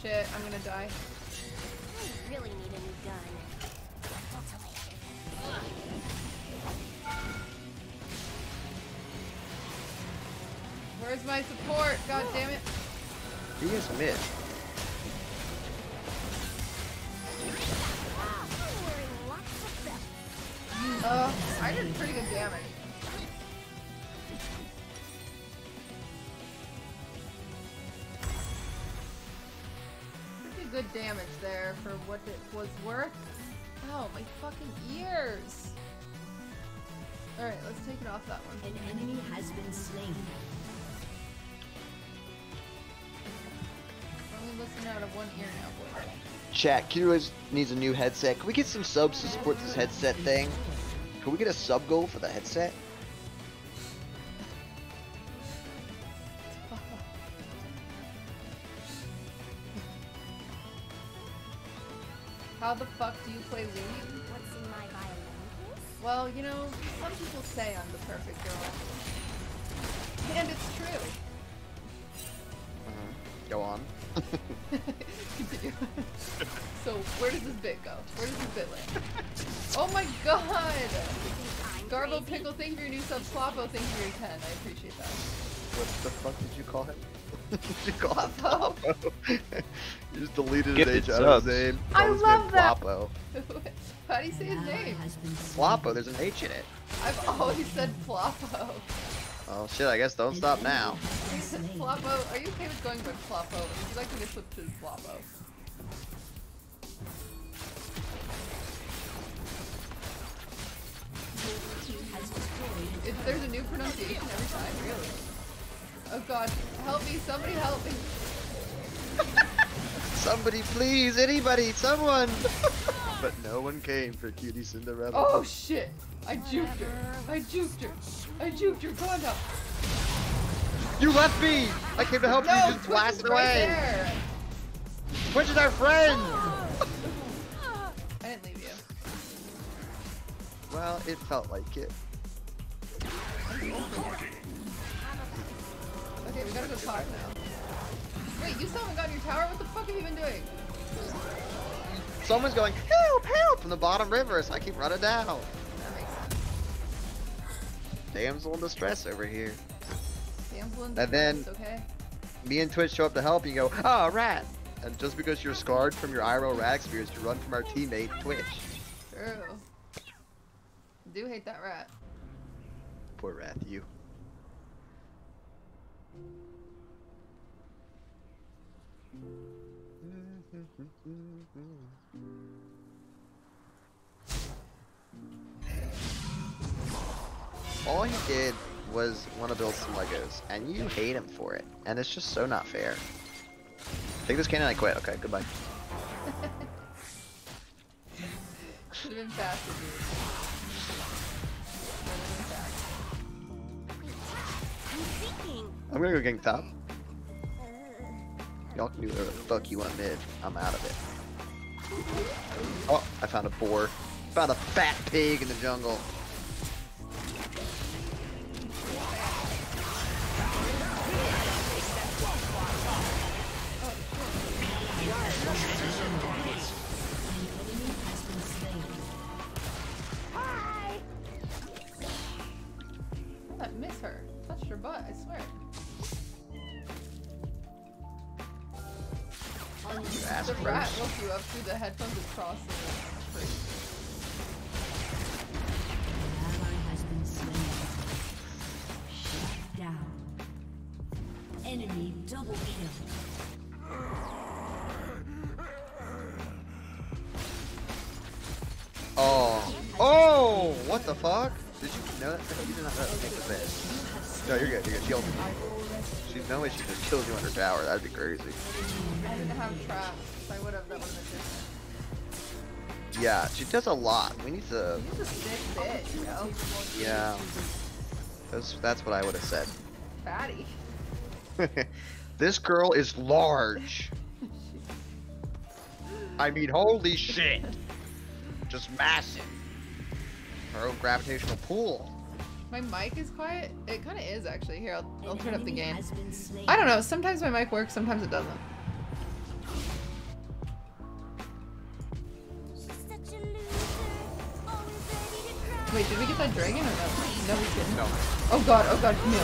Shit, I'm gonna die. I really need a new gun. Where's my support? God damn it. He is mid. Uh, I did pretty good damage. Pretty good damage there for what it was worth. Oh, my fucking ears. Alright, let's take it off that one. An enemy has been slain. Only listen out of one ear now, boy. Chat, Kira needs a new headset. Can we get some subs to support this headset thing? Can we get a sub goal for the headset? How the fuck do you play League? What's in my violin? Well, you know, some people say I'm the perfect girl. And it's true. Mm-hmm. Go on. Continue. so, where does this bit go? Where does this bit land? Oh my god! Garbo Pickle, thank you for your new sub. Sloppo, thank you for your 10. I appreciate that. What the fuck did you call him? did you call him Floppo. Floppo? you just deleted Gifted his H out of his name. I his love man that. Floppo. How do you say his name? Floppo, there's an H in it. I've always said Floppo. Oh shit, I guess don't stop now. Floppo, are you okay with going by Floppo? Would you like me to flip to Floppo? It, there's a new pronunciation every time, really. Oh god, help me, somebody help me. Somebody please, anybody, someone! but no one came for QTCinderella. Oh shit! I juked her. I juked her. I juked her. Come on. You left me! I came to help no, you, you just Twitch blasted right away! there. Twitch is our friend! Well, it felt like it. Okay, we gotta go talk now. Wait, you still haven't gotten your tower? What the fuck have you been doing? Someone's going, help, help, from the bottom river, so I keep running down. That makes sense. Damsel in distress over here. Damsel in And then- okay? Me and Twitch show up to help, you go, oh, rat! And just because you're scarred from your IRL rat experience, you run from our teammate, Twitch. True. I do hate that rat. Poor rat, you. All he did was want to build some Legos, and you hate him for it, and it's just so not fair. Take this cannon, I quit. Okay, goodbye. Should have been faster, dude. I'm gonna go gank top. Y'all can do whatever the fuck you want mid. I'm out of it. Oh, I found a boar. Found a fat pig in the jungle. Ass The rat woke you up through the headphones across the screen. Ally has been slain. Shut down. Enemy double kill. Oh. Oh! What the fuck? Did you know that? You did not know that was the best. No, you're good. You're good. She She, no way she just kills you under tower. That'd be crazy. I didn't have traps. I would have, that would have been. Yeah, she does a lot. We need to. She's a sick bitch, you know? Yeah. That's that's what I would have said. Fatty. this girl is large. I mean, holy shit. Just massive. Her own gravitational pull. My mic is quiet. It kind of is actually. Here, I'll, I'll turn up the enemy gain. has been slain. I don't know. Sometimes my mic works. Sometimes it doesn't. Wait, did we get that dragon or no? No, we didn't. No. Oh god. Oh god. No.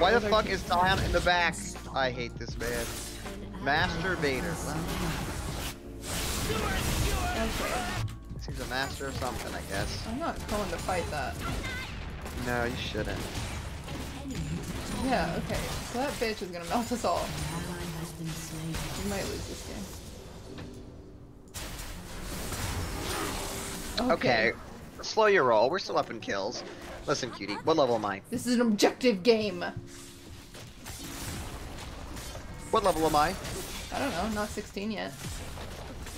Why the fuck is Sion in the back? I hate this man. Masturbator. Okay. He's a master of something, I guess. I'm not going to fight that. No, you shouldn't. Yeah. Okay. So that bitch is gonna melt us all. Ally has been slain. We might lose this game. Okay. Slow your roll. We're still up in kills. Listen, cutie. What level am I? This is an objective game. What level am I? I don't know, not 16 yet.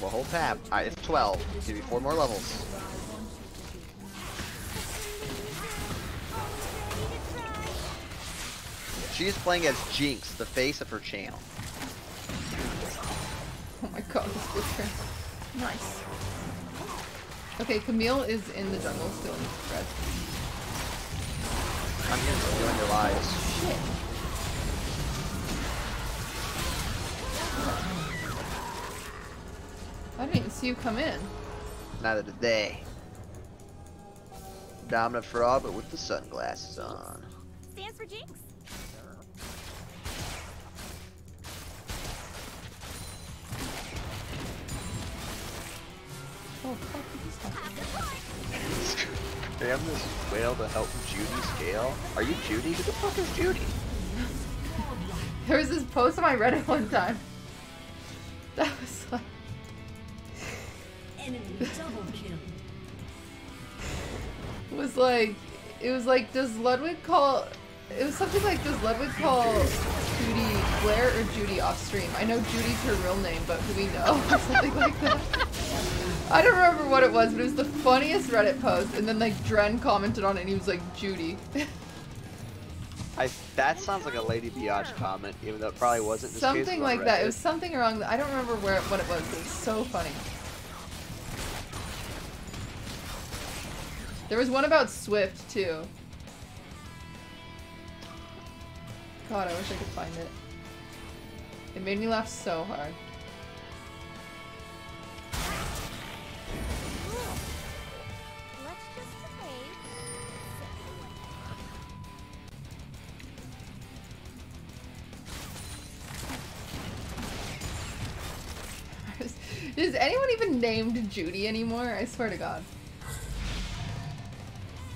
Well, hold tab. Alright, it's 12. Give me four more levels. She is playing as Jinx, the face of her channel. Oh my god, this Witcher. Nice. Okay, Camille is in the jungle still in red. I'm here join their lives. Shit. I didn't even see you come in. Neither did they. Dominant frog, but with the sunglasses on. Stands for Jinx. Oh, fuck, he's talking. Spam this whale to help Judy scale. Are you Judy? Who the fuck is Judy? There was this post on my Reddit one time. That was like, Enemy double kill. Was like, it was like, does Ludwig call? It was something like, does Ludwig call Judy Blair or Judy off stream? I know Judy's her real name, but do we know? Or something like that. I don't remember what it was, but it was the funniest Reddit post. And then like Dren commented on it, and he was like, Judy. I that sounds like a Lady Biatch comment, even though it probably wasn't. this something it was on like that. It was something wrong. I don't remember where what it was. But it was so funny. There was one about Swift too. God, I wish I could find it. It made me laugh so hard. Is anyone even named Judy anymore? I swear to God.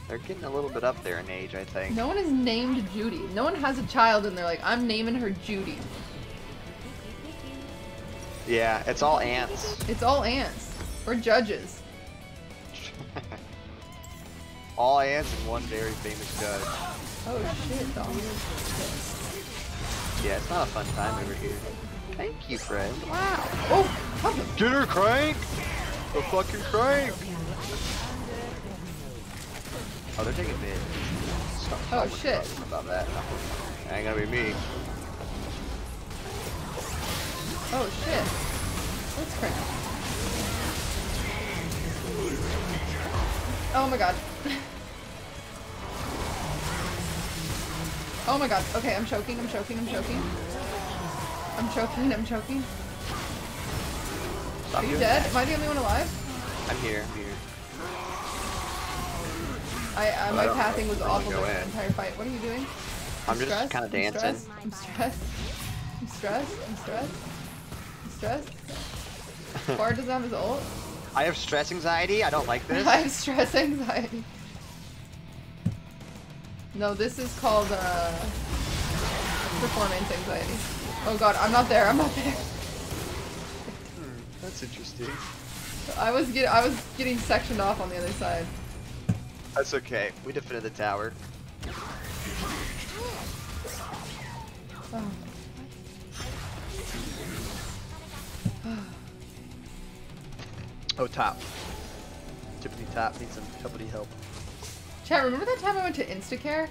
They're getting a little bit up there in age, I think. No one is named Judy. No one has a child and they're like, I'm naming her Judy. Yeah, it's all ants. It's all ants. Or judges. all ants and one very famous judge. Oh shit, dog. Yeah, it's not a fun time over here. Thank you, friend. Wow. Oh. Get her crank! The fucking crank! Oh, they're taking mid. Stop Oh, shit. About that. Ain't gonna be me. Oh shit. Let's crank. Oh my god. oh my god. Okay, I'm choking, I'm choking, I'm choking. I'm choking, I'm choking. Stop Are you dead? that. Am I the only one alive? I'm here, I'm here. I, uh, my I pathing was awful the entire fight. What are you doing? I'm just stressed, kinda I'm dancing. stressed, I'm stressed. I'm stressed. I'm stressed. I'm stressed. Bard doesn't have his ult. I have stress anxiety. I don't like this. I have stress anxiety. No, this is called uh, performance anxiety. Oh god, I'm not there. I'm not there. That's interesting. I was get I was getting sectioned off on the other side. That's okay. We defended the tower. Oh. Oh, top. Tiffany top needs some company help. Chat, remember that time I went to Instacare?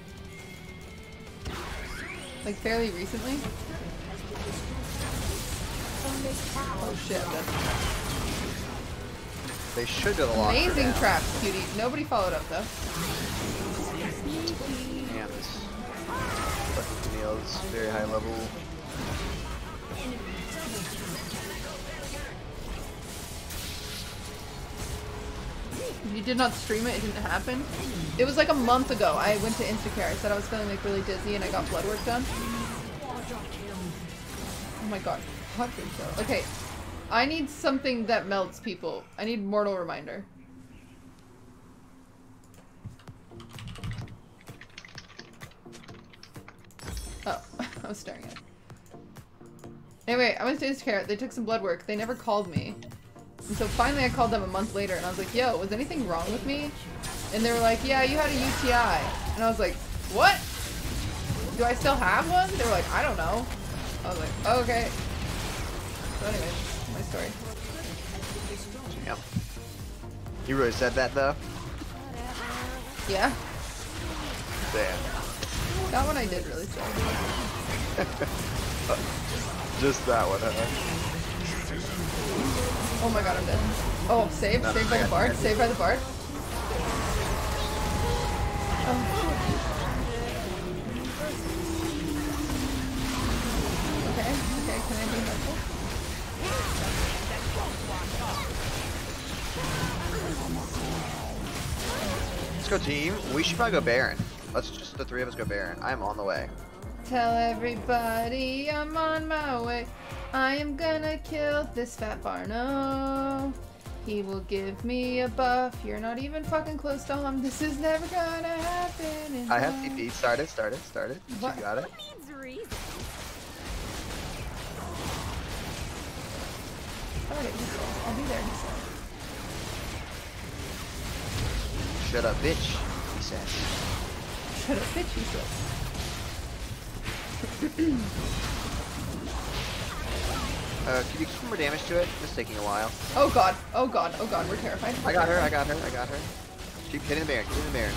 Like fairly recently? Oh shit. They should have locked her Amazing traps, cutie. Nobody followed up though. Damn, this fucking Camille is very high level. You did not stream it, it didn't happen. It was like a month ago. I went to Instacare. I said I was feeling like really dizzy and I got blood work done. Oh my god. Okay. I need something that melts people. I need mortal reminder. Oh, I was staring at it. Anyway, I went to Instacare. They took some blood work. They never called me. And so finally I called them a month later and I was like, yo, was anything wrong with me? And they were like, yeah, you had a UTI. And I was like, what? Do I still have one? They were like, I don't know. I was like, oh, okay. So anyway, my story. Yep. You really said that though? Yeah, Damn. that one I did really say. Just that one, huh? Oh my god, I'm dead. Oh, save, No, saved by the bard, saved by the bard. Oh. Okay, okay, can I be helpful? Let's go team. We should probably go Baron. Let's just the three of us go Baron. I'm on the way. Tell everybody I'm on my way. I am gonna kill this fat Barno. He will give me a buff. You're not even fucking close to him. This is never gonna happen. I have my- TP. Started, started, started. What? You got it. He said. I'll be there, he said. Shut up, bitch. He said. Shut up, bitch, he said. Uh, can you do some more damage to it? It's taking a while. Oh god, oh god, oh god, we're terrified. I got her. I got her. I got her. Keep hitting the Baron. Keep hitting the Baron.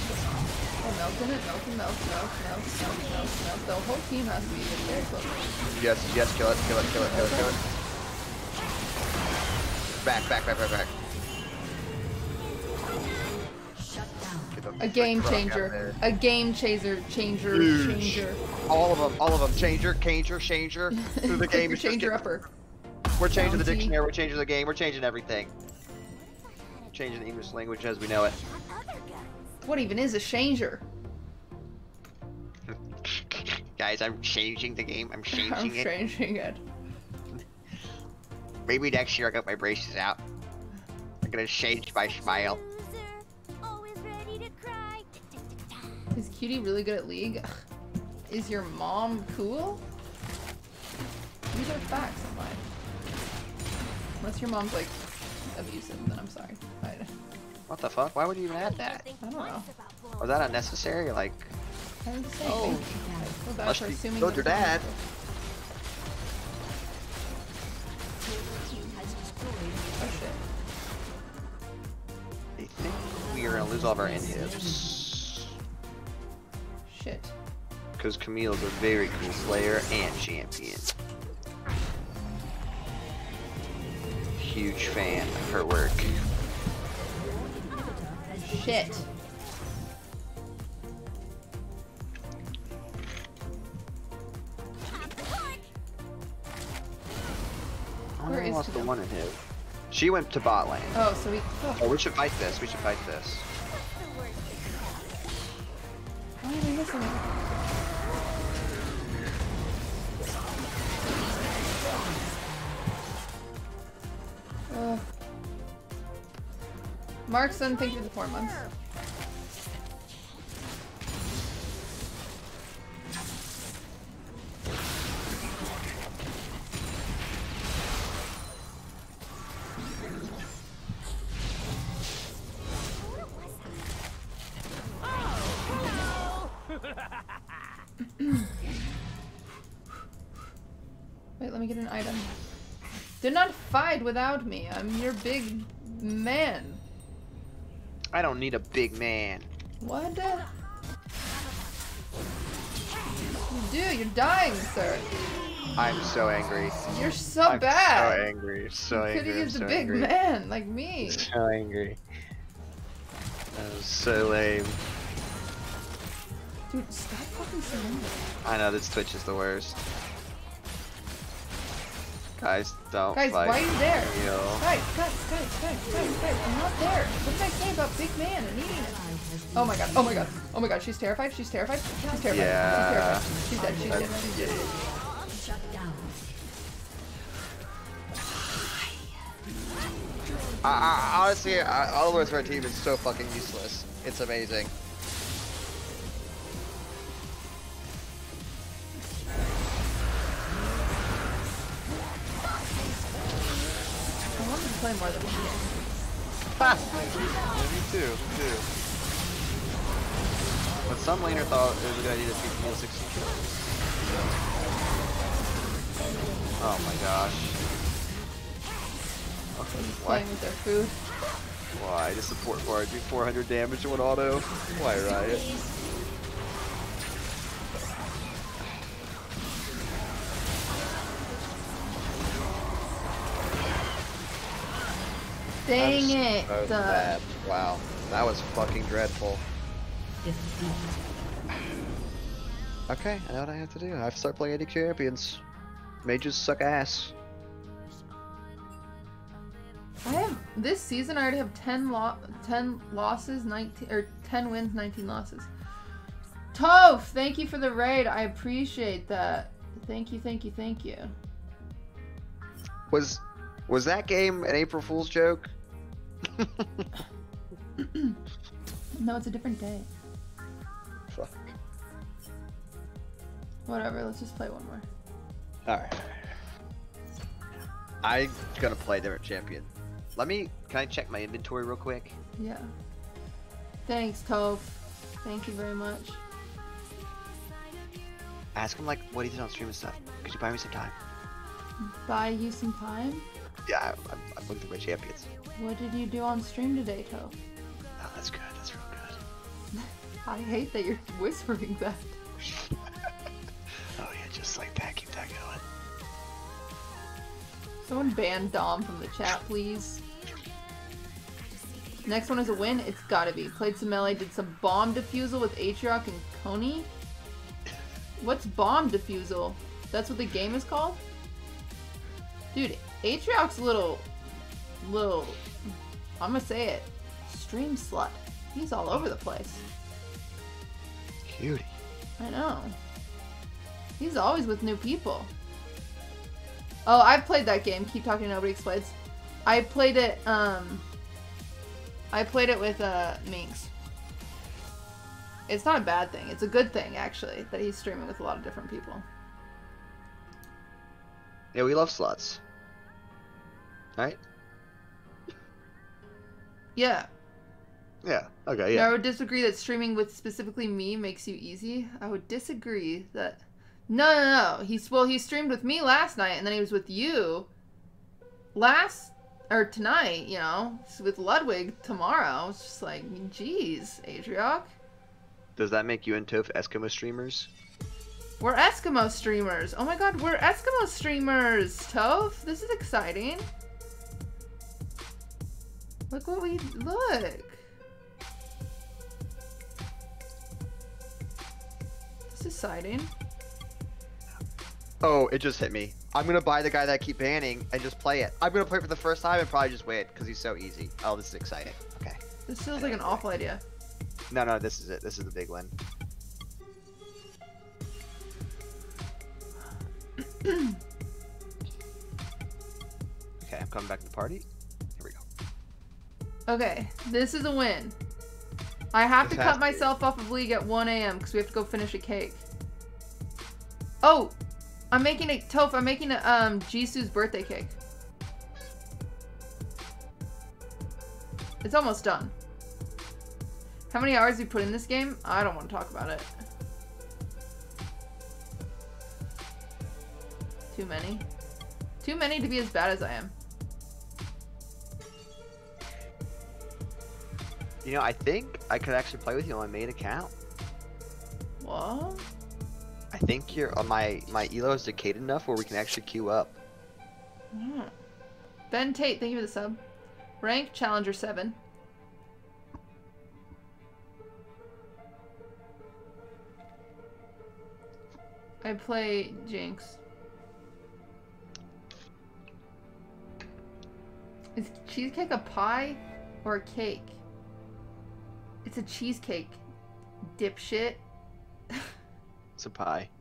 Oh, melting it, melting, melt, melt, melt, melt, melt, melt. The whole team has to be very close. Yes, yes. Kill it. Kill it. Kill it. Kill it. Kill it. Back, back, back, back, back. A game changer. A game chaser, changer, Huge. changer. All of them. All of them. Changer, changer, changer. Through the game. changer upper. We're changing the dictionary. We're changing the game. We're changing everything. Changing the English language as we know it. What even is a changer? Guys, I'm changing the game. I'm I'm changing it. changing it. Maybe next year I got my braces out. I'm gonna change my smile. Loser, always ready to cry. Is Cutie really good at League? Is your mom cool? These are facts of mine. Unless your mom's like abusive, then I'm sorry. I, What the fuck? Why would you even add that? I don't know. Was that unnecessary? Like, I didn't say Oh. anything. I feel bad Must for be- assuming told your dad. Oh I think we are gonna lose all of our inhibs. Shit. Because Camille's a very cool player and champion. Huge fan of her work. Shit. I Where is lost the one inhib. She went to bot lane. Oh, so we. Oh. oh, we should fight this. We should fight this. Why am I missing? Ugh. Markson, thank you for the four months. Wait, let me get an item. Do not fight without me. I'm your big man. I don't need a big man. What? You do. You're dying, sir. I'm so angry. You're so bad. I'm bad. So angry. So you angry. could have so a big angry. man like me. So angry. That was so lame. Dude, stop fucking surrendering. I know this Twitch is the worst. Guys, don't Guys, fight why are you there? Guys, guys, guys, guys, guys, guys, I'm not there. What did I say about big man and eating it? Oh my god, oh my god, oh my god, she's terrified, she's terrified, she's terrified, Yeah. she's terrified. She's dead, she's dead, she's dead. I, I, honestly, I, all the rest of our team is so fucking useless. It's amazing. Play more than one game. Yeah, me too, me too. But some laner thought it was a good idea to keep full 16 kills. Oh my gosh. Just Why? playing with their food. Why? To support bar do 400 damage to one auto? Why, Riot? Dang I'm it! Oh, so the- bad. Wow, that was fucking dreadful. Okay, I know what I have to do. I have to start playing AD champions. Mages suck ass. I have this season. I already have 10, lo- 10 losses, 19 or 10 wins, 19 losses. Toph, thank you for the raid. I appreciate that. Thank you, thank you, thank you. Was was that game an April Fool's joke? No, it's a different day. Fuck. Whatever. Let's just play one more. Alright. I'm gonna play a different champion. Let me. Can I check my inventory real quick? Yeah. Thanks, Toph. Thank you very much. Ask him like what he did on stream and stuff. Could you buy me some time? Buy you some time. Yeah, I'm, I'm looking for my champions. What did you do on stream today, Toph? Oh, that's good. That's real good. I hate that you're whispering that. Oh yeah, just like that. Keep that going. Someone ban Dom from the chat, please. Next one is a win. It's gotta be. Played some melee, did some bomb defusal with Atrioc and Coney. What's bomb defusal? That's what the game is called? Dude, Atrioc's a little, little, I'm gonna say it, stream slut. He's all over the place. Cutie. I know. He's always with new people. Oh, I've played that game. Keep talking, nobody explains. I played it. Um, I played it with uh Minx. It's not a bad thing. It's a good thing actually that he's streaming with a lot of different people. Yeah, we love sluts. Right? Yeah. Yeah. Okay. Yeah. I would disagree that streaming with specifically me makes you easy. I would disagree that. No, no, no. He's well. He streamed with me last night, and then he was with you last or tonight. You know, with Ludwig tomorrow. It's just like, geez, Atrioc. Does that make you and Toph Eskimo streamers? We're Eskimo streamers. Oh my god, we're Eskimo streamers, Toph. This is exciting. Look what we look. This is exciting. Oh, it just hit me. I'm gonna buy the guy that I keep banning and just play it. I'm gonna play it for the first time and probably just win because he's so easy. Oh, this is exciting. Okay. This feels like an awful idea. No, no. This is it. This is the big one. okay, I'm coming back to the party. We. Okay, this is a win. I have This to cut to myself off of league at 1 a.m. because we have to go finish a cake. Oh, I'm making a Toph. I'm making a um Jisoo's birthday cake. It's almost done. How many hours you put in this game? I don't want to talk about it. Too many. Too many to be as bad as I am. You know, I think I could actually play with you on my main account. What? I think you're uh, my my elo is decayed enough where we can actually queue up. Hmm. Ben Tate, thank you for the sub. Rank Challenger 7. I play Jinx. Is cheesecake a pie or a cake? It's a cheesecake, dipshit. It's a pie.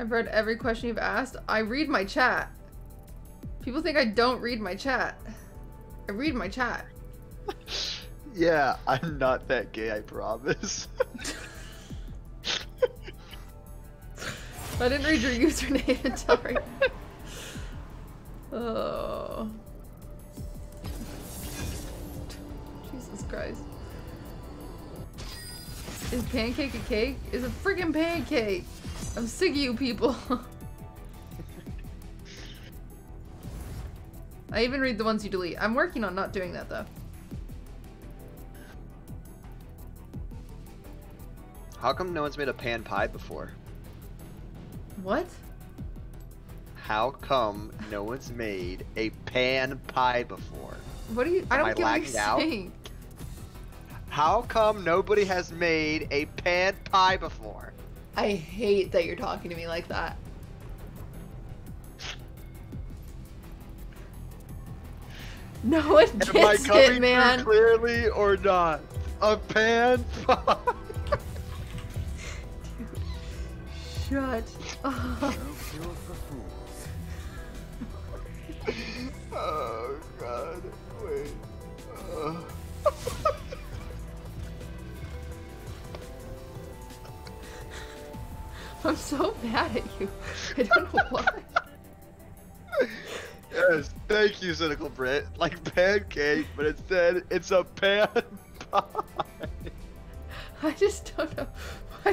I've read every question you've asked. I read my chat. People think I don't read my chat. I read my chat. Yeah, I'm not that gay, I promise. I didn't read your username until right Oh. Jesus Christ. Is pancake a cake? Is a freaking pancake. I'm sick of you people. I even read the ones you delete. I'm working on not doing that though. How come no one's made a pan pie before? What? How come no one's made a pan pie before? What are you? I don't I get what you're out? saying. How come nobody has made a pan pie before? I hate that you're talking to me like that. No one Am I gets coming it, man. through clearly or not? A pan pie. Shut up. oh god, wait. I'm so mad at you. I don't know why. Yes, thank you, cynical Brit. Like pancake, but instead it's a pan pie. I just don't know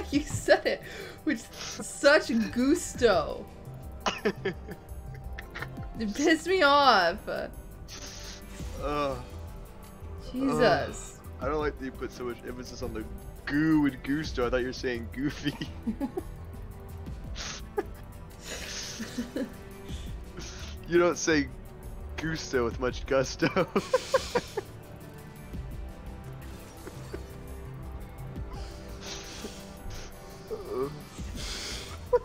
you said it with such gusto. It pissed me off. Ugh. Jesus. I don't like that you put so much emphasis on the goo and gusto. I thought you were saying goofy. you don't say gusto with much gusto.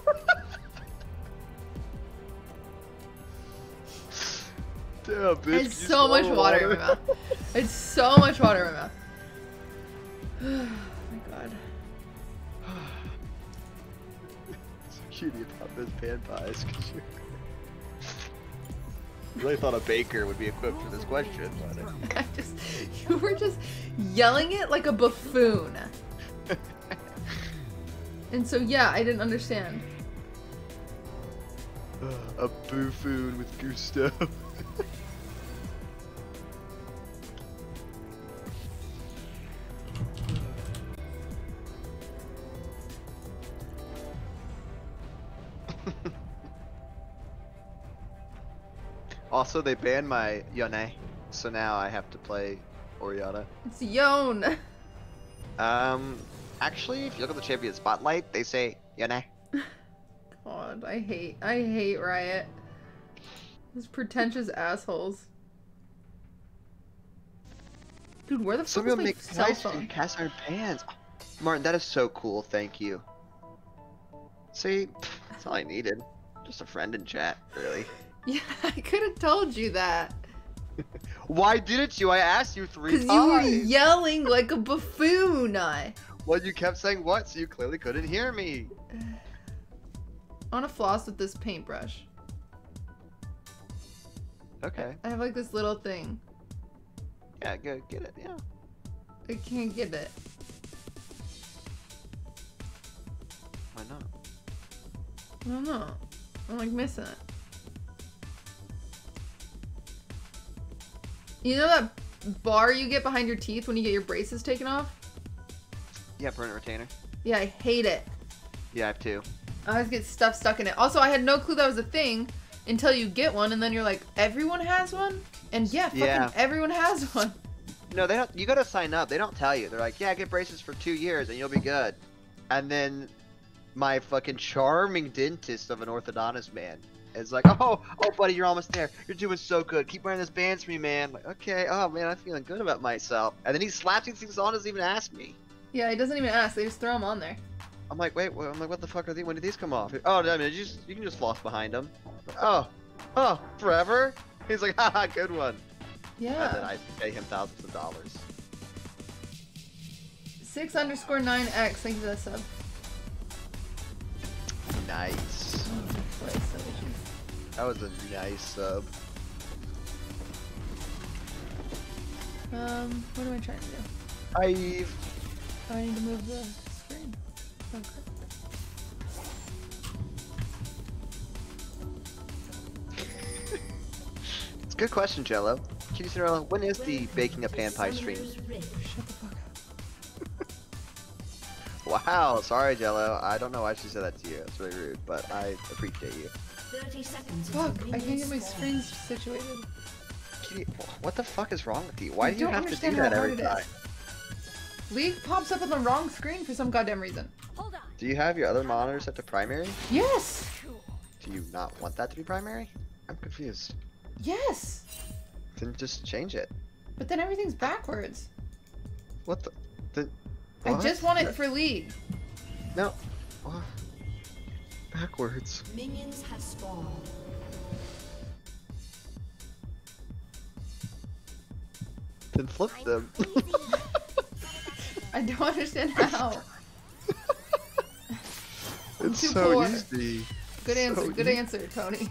Damn, bitch. It's so much swallow water in my mouth. It's so much water in my mouth. oh my god. so cute pop those pan pies. 'cause you really thought a baker would be equipped for this question, but I just, you were just yelling it like a buffoon. and so, yeah, I didn't understand. uh, a buffoon with gusto. also, they banned my Yone, so now I have to play Orianna. It's Yone! Um, actually, if you look at the champion spotlight, they say Yone. God, I hate, I hate Riot. Those pretentious assholes. Dude, where the Some fuck is people my make cell phone? cast iron pans. Martin, that is so cool. Thank you. See, that's all I needed. Just a friend in chat, really. Yeah, I could have told you that. Why didn't you? I asked you three times. Because you were yelling like a buffoon. I Well, you kept saying what, so you clearly couldn't hear me. want to floss with this paintbrush. Okay. I have like this little thing. Yeah, go get it. Yeah. I can't get it. Why not? I don't know. I'm like missing it. You know that bar you get behind your teeth when you get your braces taken off? Yeah, permanent retainer. Yeah, I hate it. Yeah, I have two. I always get stuff stuck in it. Also, I had no clue that was a thing until you get one, and then you're like, everyone has one? And yeah, fucking Yeah. everyone has one. No, they don't. You gotta sign up. They don't tell you. They're like, yeah, get braces for two years and you'll be good. And then my fucking charming dentist of an orthodontist man is like, oh, oh, buddy, you're almost there. You're doing so good. Keep wearing this bands for me, man. I'm like, okay. Oh man, I'm feeling good about myself. And then he slaps these things on. Doesn't even ask me. Yeah, he doesn't even ask. They just throw them on there. I'm like, wait, I'm like, what the fuck are these? When did these come off? Oh, I mean, you just you can just floss behind them. Oh, oh, forever. He's like, haha, good one. And then Yeah. I pay him thousands of dollars. Six underscore nine X. Thank you for that sub. Nice. Wait, so did you- That was a nice sub. Um, what am I trying to do? I Oh, I need to move the screen. Okay. It's a good question, Jello. Cutie Cinderella, when is the baking a pan pie stream? Shut the fuck up. Wow, sorry, Jello. I don't know why she said that to you. It's really rude, but I appreciate you. 30 seconds Fuck, I can't get my spawn. screens situated. What the fuck is wrong with you? Why I do you have to do that how every it is. time? League pops up on the wrong screen for some goddamn reason. Hold on. Do you have your other monitor set to primary? Yes! Do you not want that to be primary? I'm confused. Yes! Then just change it. But then everything's backwards. What the? the I just want it for League. No. What? Backwards. Minions have spawned. Then flip them. I don't understand how. it's so poor. easy. Good So answer, good easy. answer, Tony.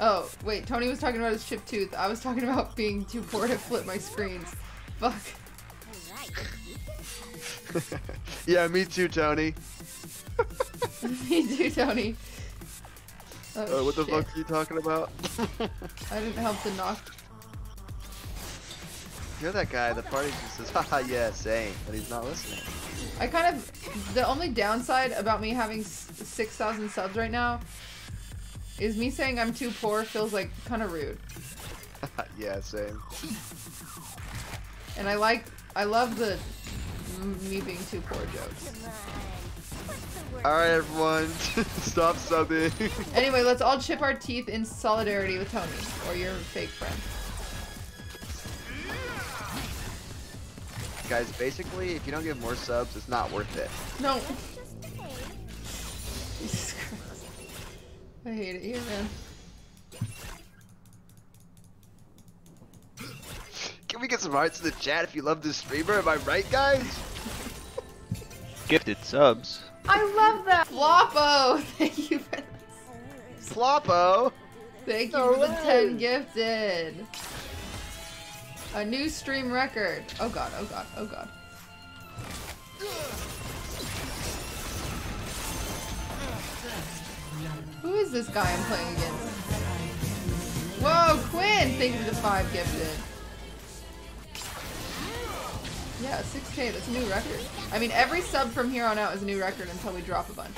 Oh, wait, Tony was talking about his chipped tooth. I was talking about being too poor to flip my screens. Fuck. yeah, me too, Tony. Me too, Tony. Oh, Uh, what the fuck are you talking about? I didn't help to knock. You're that guy the party just says, haha, yeah, same, but he's not listening. I kind of. The only downside about me having s- 6,000 subs right now is me saying I'm too poor feels like kind of rude. yeah, same. And I like. I love the me being too poor jokes. Alright, everyone, stop subbing. Anyway, let's all chip our teeth in solidarity with Tony, or your fake friend. Guys, basically, if you don't give more subs, it's not worth it. No. Jesus Christ. I hate it here, man. Can we get some hearts in the chat if you love this streamer? Am I right, guys? Gifted subs. I love that. Floppo, thank you for Floppo. Thank you No for the 10 gifted. A new stream record. Oh god, oh god, oh god. Who is this guy I'm playing against? Whoa, Quinn! Thank you for the 5 gifted. Yeah, 6k, that's a new record. I mean, every sub from here on out is a new record until we drop a bunch.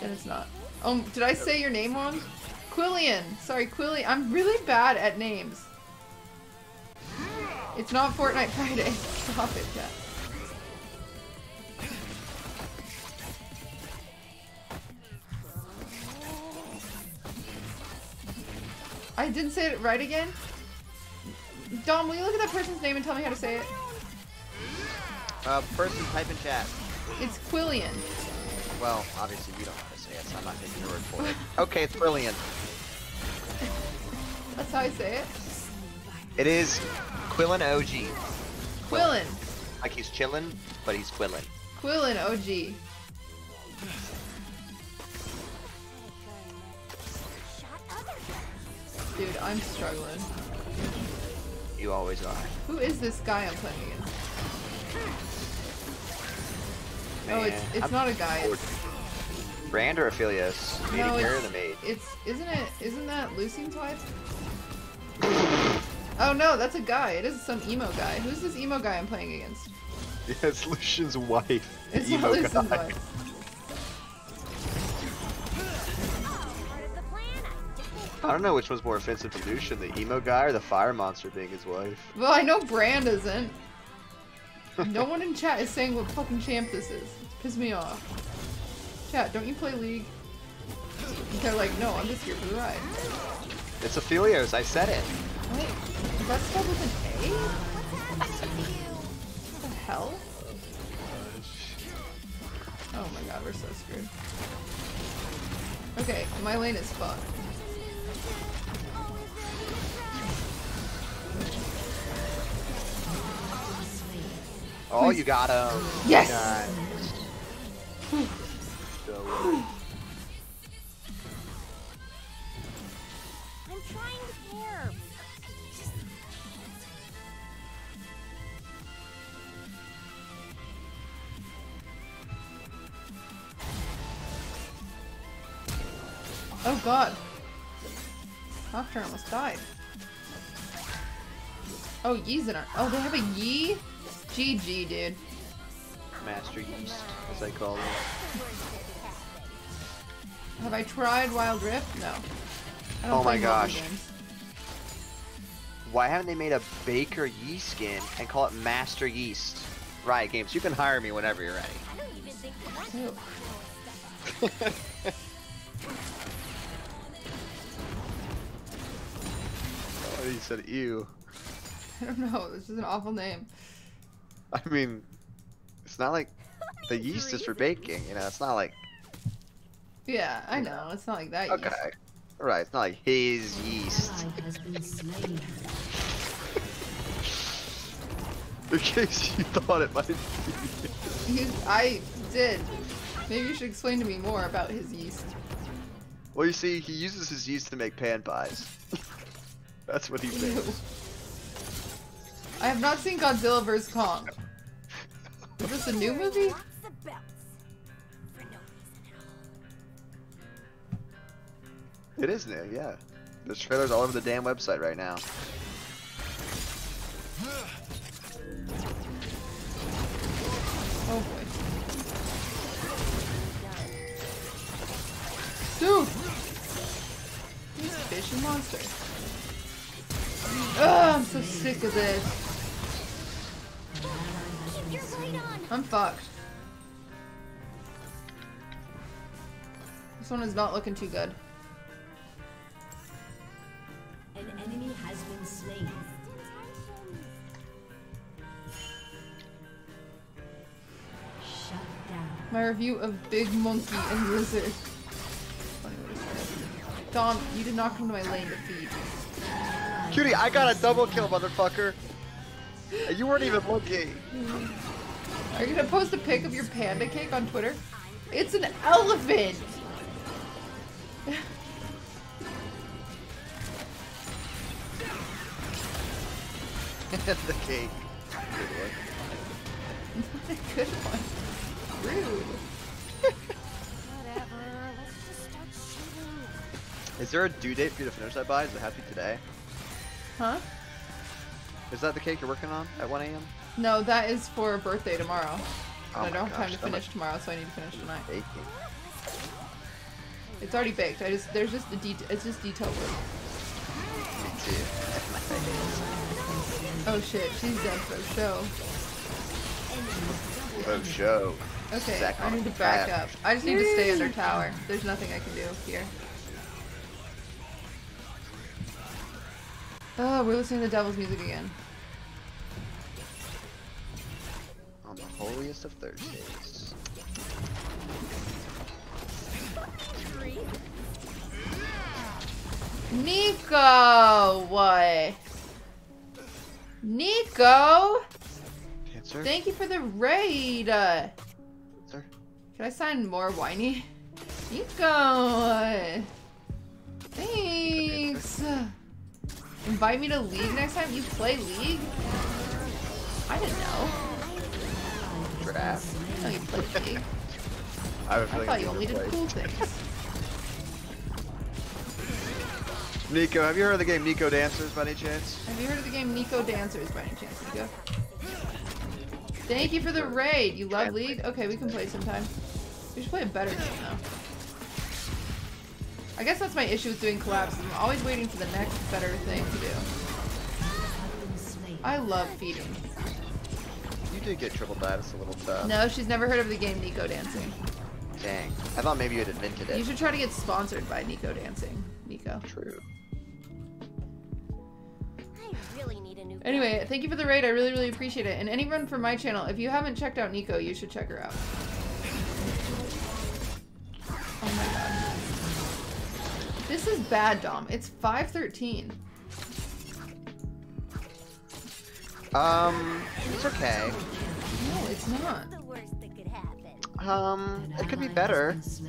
Then it's not. Oh, did I say your name wrong? Quillian. Sorry, Quillian. I'm really bad at names. It's not Fortnite Friday. Stop it, Cat. I didn't say it right again. Dom, will you look at that person's name and tell me how to say it? Uh, person, type in chat. It's Quillian. Well, obviously you don't know how to say it, so I'm not taking your word for it. Okay, it's brilliant. That's how I say it. It is Quillin OG. Quillen. Like he's chillin', but he's quillin'. Quillen OG. Dude, I'm struggling. You always are. Who is this guy I'm playing against? oh, it's it's I'm not a guy. It's, Brand or Aphelios? Meeting no, her it's, the maid? it's isn't it isn't that Lucian's wife? Oh no, that's a guy. It is some emo guy. Who's this emo guy I'm playing against? Yeah, it's Lucian's wife. It's Emo not Lucian's guy. wife. I don't know which one's more offensive to Lucian, the emo guy or the fire monster being his wife. Well, I know Brand isn't. no one in chat is saying what fucking champ this is. Piss me off. Chat, don't you play League? They're like, no, I'm just here for the ride. It's Aphelios, I said it. Wait, is that spelled with an A? What the hell? Oh my god, we're so screwed. Okay, my lane is fucked. Oh, you got him. Yes! So, I'm Oh, god. Nocturne almost died. Oh, Yi's in our. Oh, they have a Yee? GG, dude. Master Yeast, as I call it. Have I tried Wild Rift? No. I don't Oh my gosh. Why haven't they made a Baker Yeast skin and call it Master Yeast? Riot Games, you can hire me whenever you're ready. he said ew. I don't know. This is an awful name. I mean, it's not like the yeast is for baking, you know, it's not like, Yeah, I know. It's not like that. okay. Right, it's not like his An yeast. ally has been slain. In case you thought it might be. He's, I did. Maybe you should explain to me more about his yeast. Well, you see, he uses his yeast to make pan pies. That's what he makes. I have not seen Godzilla vs. Kong. Is this a new movie? Lots of belts. For no reason at all. It is new, yeah. There's trailers all over the damn website right now. Oh boy. Dude! He's a fishing monster. Ugh, I'm so sick of this. Keep your light on. I'm fucked. This one is not looking too good. An enemy has been slain. My review of Big Monkey and Lizard. Funny way to say it. Dom, you did not come to my lane to feed. Cutie, I got a double kill, motherfucker! You weren't even looking. Are you gonna post a pic of your panda cake on Twitter? It's an elephant! the cake. Good one. Rude. Whatever. Let's just start. Is there a due date for you to finish that by? Is it happy today? Huh? Is that the cake you're working on at 1 a.m.? No, that is for a birthday tomorrow. Oh I don't have time to finish must- tomorrow, so I need to finish tonight. Baking. It's already baked. I just there's just the det it's just detail work. Oh shit, she's dead for show. Oh, show. Okay, I need to back up. I just need to stay under tower. There's nothing I can do here. Oh, we're listening to Devil's music again. On the holiest of Thursdays. Nico! What? Nico! Cancer? Thank you for the raid! Uh, Sir? Can I sign more whiny? Nico! Thanks! Invite me to League next time? You play League? I didn't know. Draft. I know you played League. I, have a I thought you only did cool things. Nico, have you heard of the game Nico Dancers by any chance? Have you heard of the game Nico Dancers by any chance, Nico? Thank you for the raid. You love League? Okay, we can play sometime. We should play a better game though. I guess that's my issue with doing collabs. I'm always waiting for the next better thing to do. I love feeding. You did get triple died, it's a little tough. No, she's never heard of the game Nico Dancing. Dang. I thought maybe you had invented it. You should try to get sponsored by Nico Dancing. Nico. True. I really need a new. Anyway, thank you for the raid. I really, really appreciate it. And anyone from my channel, if you haven't checked out Nico, you should check her out. Oh my god. This is bad, Dom. It's 513. Um, it's okay. No, it's not. The worst that could happen. Um, it could be better. It's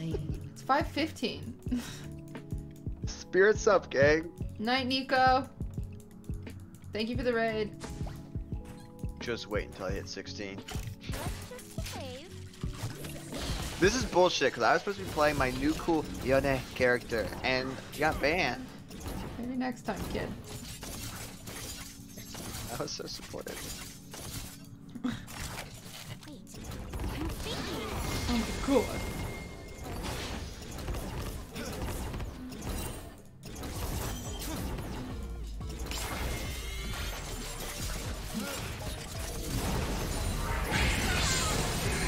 515. Spirits up, gang. Night, Nico. Thank you for the raid. Just wait until I hit 16. Let's just save. This is bullshit because I was supposed to be playing my new cool Yone character and she got banned. Maybe next time, kid. I was so supportive. Oh my god.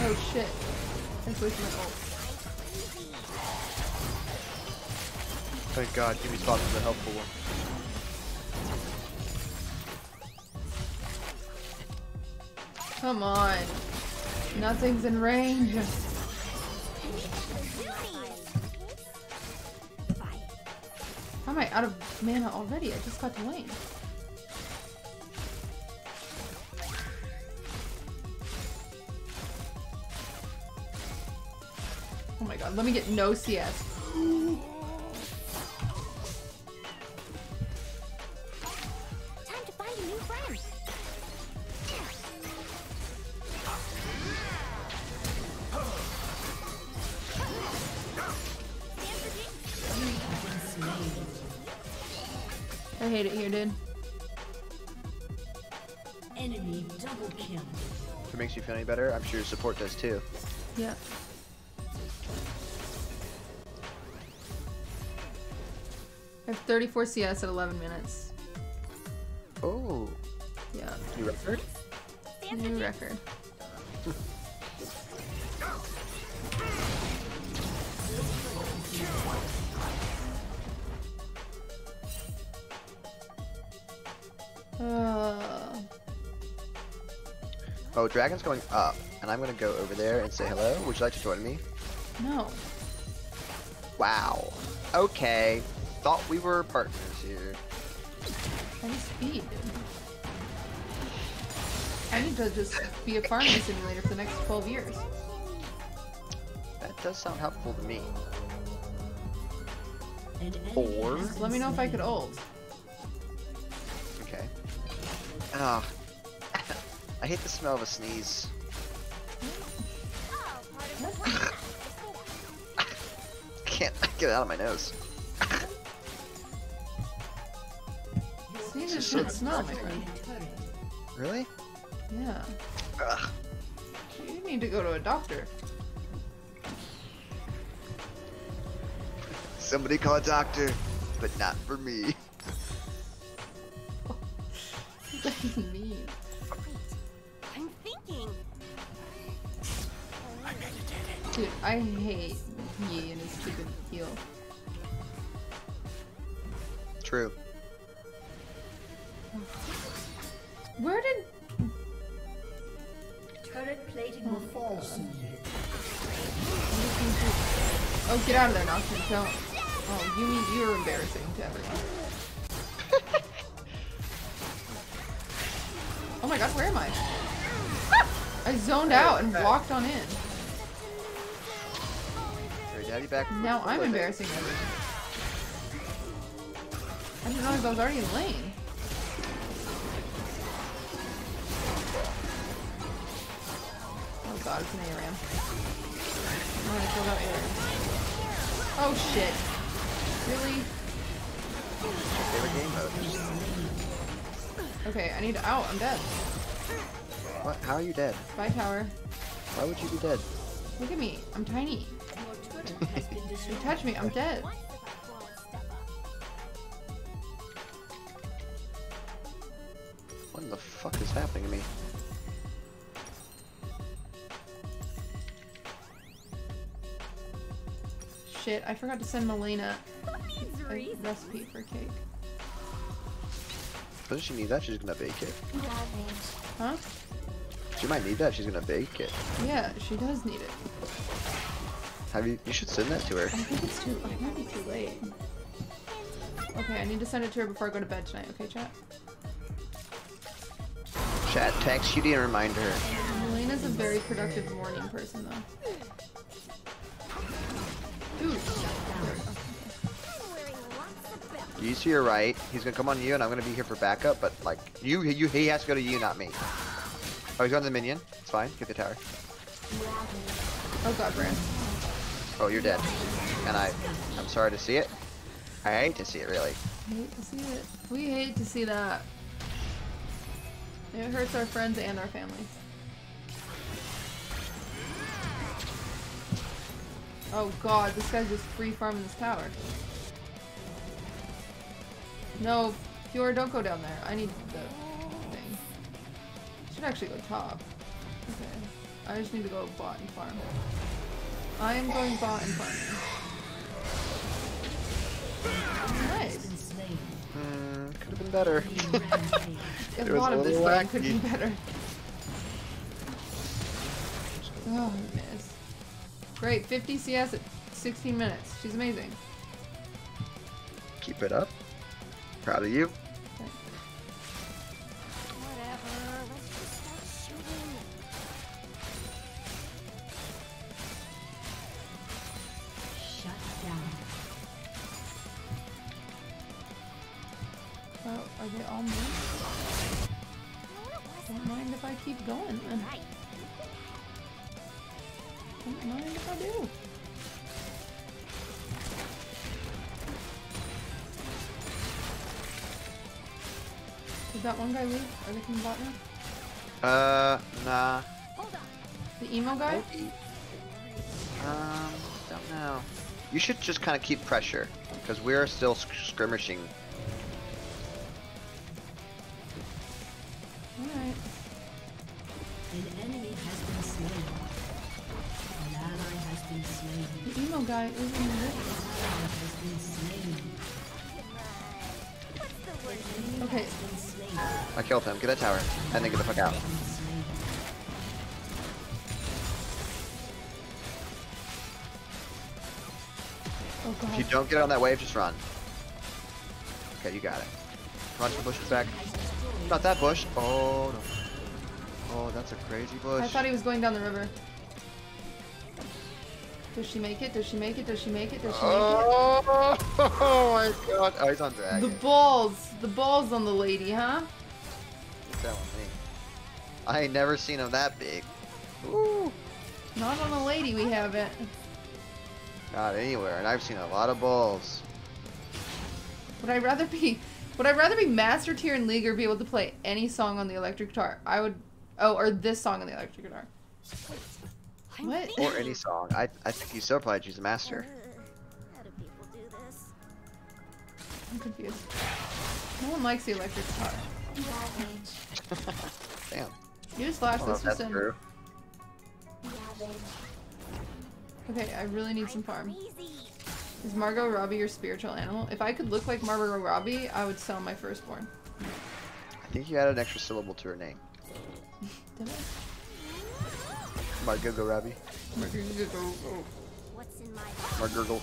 Oh shit. Wasting my ult. Thank God, me spots for the helpful one. Come on. Nothing's in range. How am I out of mana already? I just got to lane. Oh my god, let me get no CS. Time to find a new friend. I hate it here, dude. Enemy double kill. If it makes you feel any better, I'm sure your support does too. Yeah. I have 34 CS at 11 minutes. Oh, Yeah. new record? New record. Uh, Oh, Dragon's going up, and I'm gonna go over there and say hello. Would you like to join me? No. Wow. Okay. Thought we were partners here. I need speed. I need to just be a farming simulator for the next 12 years. That does sound helpful to me. Or Let me know if I could ult. okay. Ah, I hate the smell of a sneeze. Can't get it out of my nose. Sneezes should smell, my friend. Really? Yeah. Ugh. You need to go to a doctor. Somebody call a doctor, but not for me. What does that mean? I'm thinking. I meditated. Dude, I hate Yi and his stupid heal. True. Where did Turret plating will fall soon. Oh, get out of there, Nocturne. Don't. Oh, you mean you're embarrassing to everyone. oh my god, where am I? I zoned out and walked on in. Daddy back. Now I'm embarrassing everyone. I didn't realize I was already in lane. Oh god, it's an ARAM. Oh, I still got ARAM. Oh shit. Really? Favorite game mode. Okay, I need out. I'm dead. What? How are you dead? Bye, tower. Why would you be dead? Look at me. I'm tiny. You touch me, I'm dead. What the fuck is happening to me? Shit, I forgot to send Melina a recipe for cake. Doesn't she need that? She's gonna bake it. Huh? She might need that. She's gonna bake it. Yeah, she does need it. Have you? You should send that to her. I think it's too. It might be too late. Okay, I need to send it to her before I go to bed tonight. Okay, chat. Chat text. You to remind her. Melina's a very productive morning person, though. Dude. You to your right. He's gonna come on you, and I'm gonna be here for backup. But like you, you, he has to go to you, not me. Oh, he's on the minion. It's fine. Get the tower. Oh god, Bran. Oh, you're dead. And I, I'm sorry to see it. I hate to see it, really. Hate to see it. We hate to see that. It hurts our friends and our family. Oh god, this guy's just free farming this tower. No, Fiora, don't go down there. I need the thing. Should actually go top. Okay. I just need to go bot and farm. I am going bot and farming. Nice. Hmm, could have been better. A It was a of this little land could be wacky. better. Oh, miss. Great, 50 CS at 16 minutes. She's amazing. Keep it up. Proud of you. Are they all moved? Don't mind if I keep going then. Don't mind if I do. Did that one guy leave? Are they coming bot now? Uh, nah. The emo guy? Um, don't know. You should just kind of keep pressure, because we're still sk- skirmishing. Alright. An enemy has been slain. An ally has been slain. The emo guy is in the has been slain. Okay. I killed him. Get that tower, and then get the fuck out. Oh god. If you don't get on that wave, just run. Okay, you got it. Come the bushes back. Not that bush. Oh no. Oh, that's a crazy bush. I thought he was going down the river. Does she make it? Does she make it? Does she make it? Does she make Oh, oh my god. Oh, he's on it? dragon. The balls. The balls on the lady, huh? You're telling me. I ain't never seen him that big. Ooh. Not on the lady, we haven't. Not anywhere, and I've seen a lot of balls. Would I rather be would I rather be master tier in league or be able to play any song on the electric guitar? I would oh or this song on the electric guitar. What? Or any song. I, I think you still probably choose the master. How do people do this? I'm confused. No one likes the electric guitar. Damn. Use flash, I this if was that's in. true. Okay, I really need some farm. Is Margot Robbie your spiritual animal? If I could look like Margot Robbie, I would sell my firstborn. I think you added an extra syllable to her name. Did I? Margogo Robbie. What's in my Margurgle.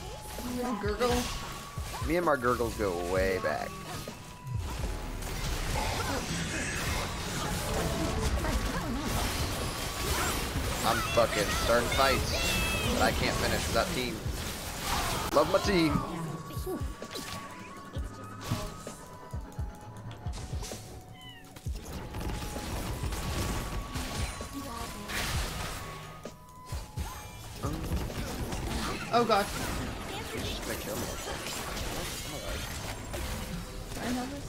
Gurgle. Me and Margurgle go way back. I'm fucking starting fights but I can't finish without team. Love my team. Oh god. He's just gonna kill me. Can I have this?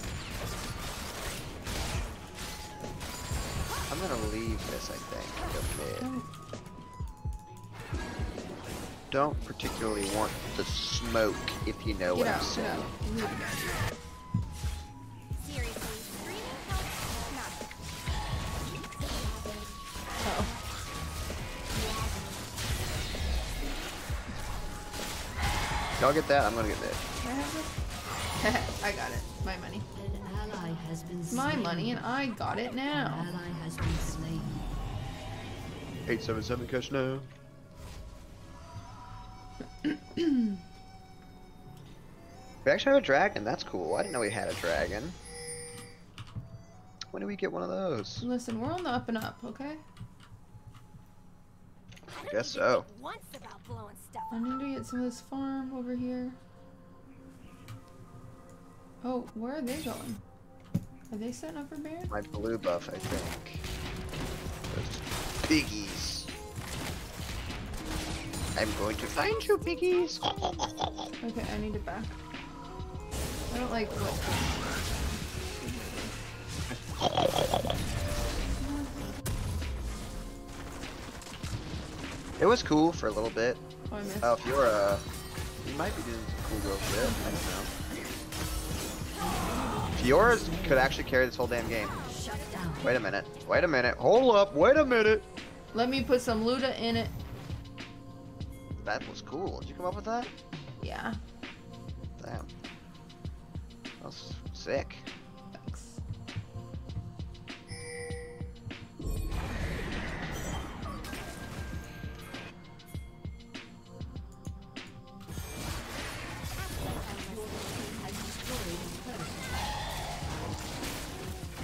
I'm gonna leave this, I think. Don't particularly want the smoke, if you know Get what I'm saying. out. Leave again. seriously? Screaming helps nothing. Oh. Y'all get that? I'm gonna get that. I have this? I got it. My money. Ally has been slain. my money and I got it now. ally has been slain. 877 cash now. We actually have a dragon. That's cool. I didn't know we had a dragon. When do we get one of those? Listen, we're on the up and up, okay? I guess so. Once about blowing stuff. I need to get some of this farm over here. Oh, where are they going? Are they setting up for Baron? My blue buff, I think. Those piggies. I'm going to find you, piggies. Okay, I need it back. I don't like what. It was cool for a little bit. Oh, I missed. Oh, if you're uh, you might be doing some cool girl shit. I don't know. Fiora's could actually carry this whole damn game. Wait a minute. Wait a minute. Hold up. Wait a minute. Let me put some Luda in it. That was cool. Did you come up with that? Yeah. Damn. That was sick. Thanks.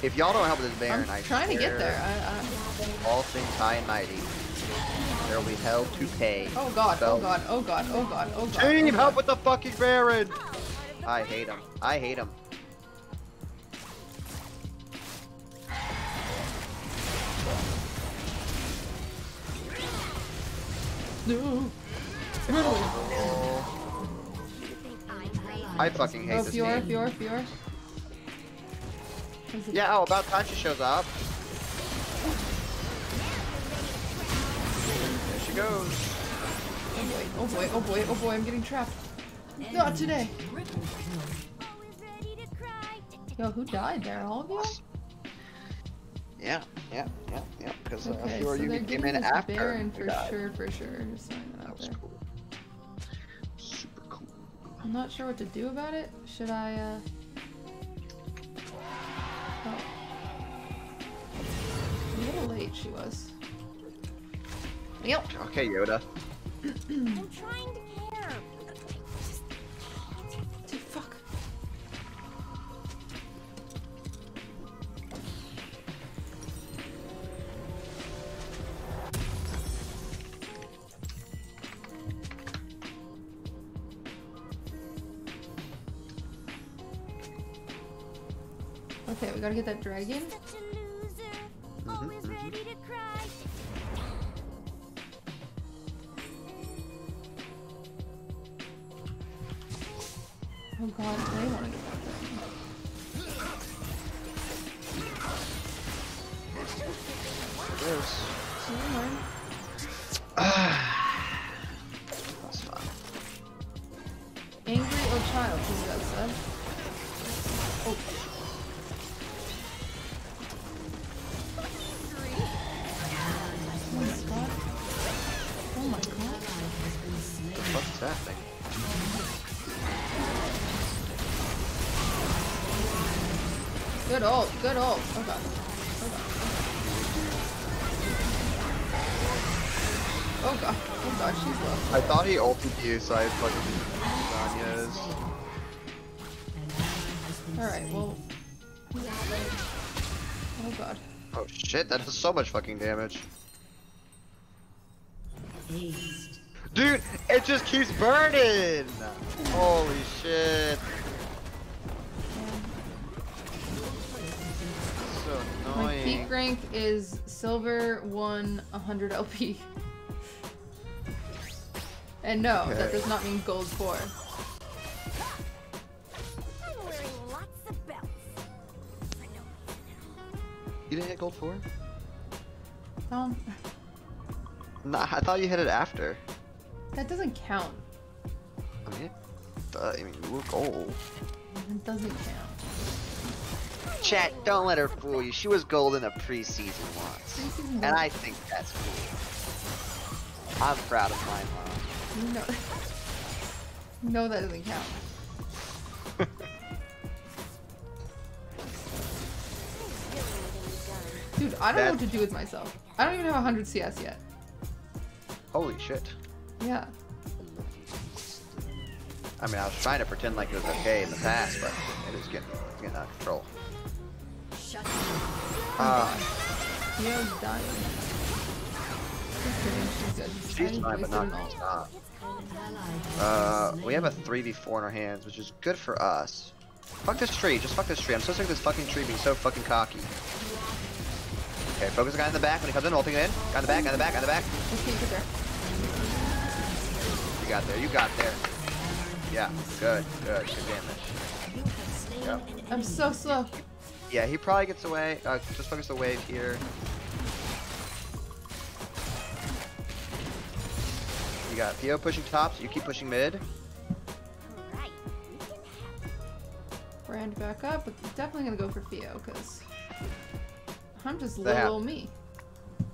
If y'all don't help with this I'm Baron, I trying to get there. I, All things high and mighty. There will be hell to pay. Oh god, oh god, oh god, oh god, oh god. Team, oh god. help with the fucking Baron! I hate him. I hate him. No. Oh, I fucking hate Oh, this Fiora, team. Fiora, Fiora. Yeah, oh, about time she shows up. There goes. Oh boy, oh boy, oh boy, oh boy, I'm getting trapped. Not today. Triple. Yo, who died there? All of you? Yeah, yeah, yeah, yeah. Because uh, Okay, Fiora, so you they're came getting in this after. Baron we for died. sure, for sure. Just that That was there. cool. Super cool. I'm not sure what to do about it. Should I, uh... Oh. A little late she was. Yep. Okay, Yoda. I'm trying to care. Dude, fuck. Okay, we gotta get that dragon. Such a loser. Mm-hmm, Oh god, they wanna get that dragon. There it is. Never mind. That's fine. Angry oh child, who that said. Oh. Oh my. Oh my god. What's happening? Good ult, good. Oh god. Oh god. Oh god. Oh god, she's low. I thought he ulted you, so I fucking Zhonya's. Alright, well. Oh god. Oh shit, that does so much fucking damage. Dude, it just keeps burning! Holy shit. My peak rank is silver 1 100 LP. And no, that does not mean gold 4. I'm wearing lots of belts. I know. You didn't hit gold 4? Um, Nah, I thought you hit it after. that doesn't count. I mean, duh, I mean, you were gold. It doesn't count. Chat, don't let her fool you. She was gold in a preseason once. Preseason And I think that's cool. I'm proud of my Mom. No. no, that doesn't count. Dude, I don't know what to do with myself. I don't even have 100 CS yet. Holy shit. Yeah. I mean, I was trying to pretend like it was okay in the past, but it is getting, getting out of control. Shut down. Ah, Neo's dying. Just she's good. She's just fine, but not an ult. stop. Uh, we have a 3v4 in our hands, which is good for us. Fuck this tree, just fuck this tree. I'm so sick of this fucking tree being so fucking cocky. Okay, focus the guy in the back when he comes in, ulting in. Guy in the back, guy in the back, guy in the back. Let's keep. You got there. You got there. Yeah. Good. Good. Good damage. Yep. I'm so slow. Yeah, he probably gets away. Uh, just focus the wave here. You got Theo pushing top, so you keep pushing mid. Brand back up, but definitely gonna go for Theo, because I'm just little me.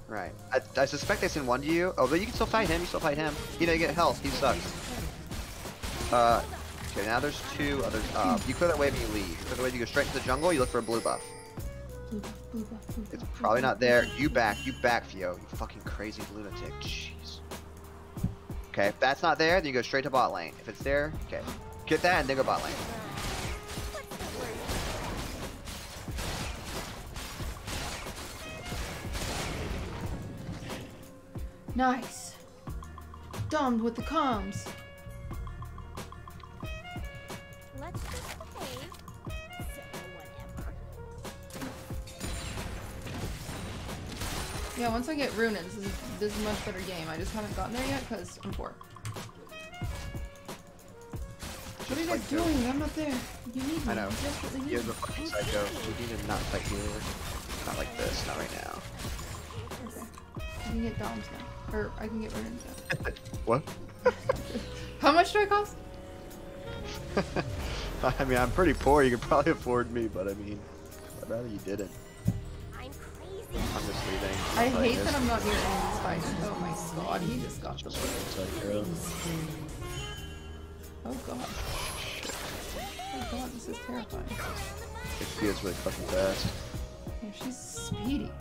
Right. I, I suspect they send one to you. Oh, but you can still fight him. You still fight him. You know, you get health. He sucks. Uh, okay, now there's two others. Uh, you clear that wave and you leave. You clear the wave, you go straight to the jungle. You look for a blue buff. Blue buff, blue buff, blue It's probably not there. You back. You back, Fio. You fucking crazy lunatic. Jeez. Okay, if that's not there, then you go straight to bot lane. If it's there, okay. Get that and then go bot lane. Nice. Domed with the comms. Let's. So whatever. Yeah, once I get Runin, this is, this is a much better game. I just haven't gotten there yet because I'm poor. What are you guys doing? I'm not there. You need me. I know. You desperately need You're the fucking psycho. We need to not fight here. Not like this. Not right now. Okay. I can get Doms now. Or I can get Runaan's now. What? How much do I cost? I mean, I'm pretty poor. You could probably afford me, but I mean, I'd rather you didn't. I'm crazy. I'm just leaving. I Like hate this. that I'm not near any of these fights. Oh my god, he just got Just fucking psycho. Oh god. Oh god, this is terrifying. It feels really fucking fast. Yeah, she's speedy.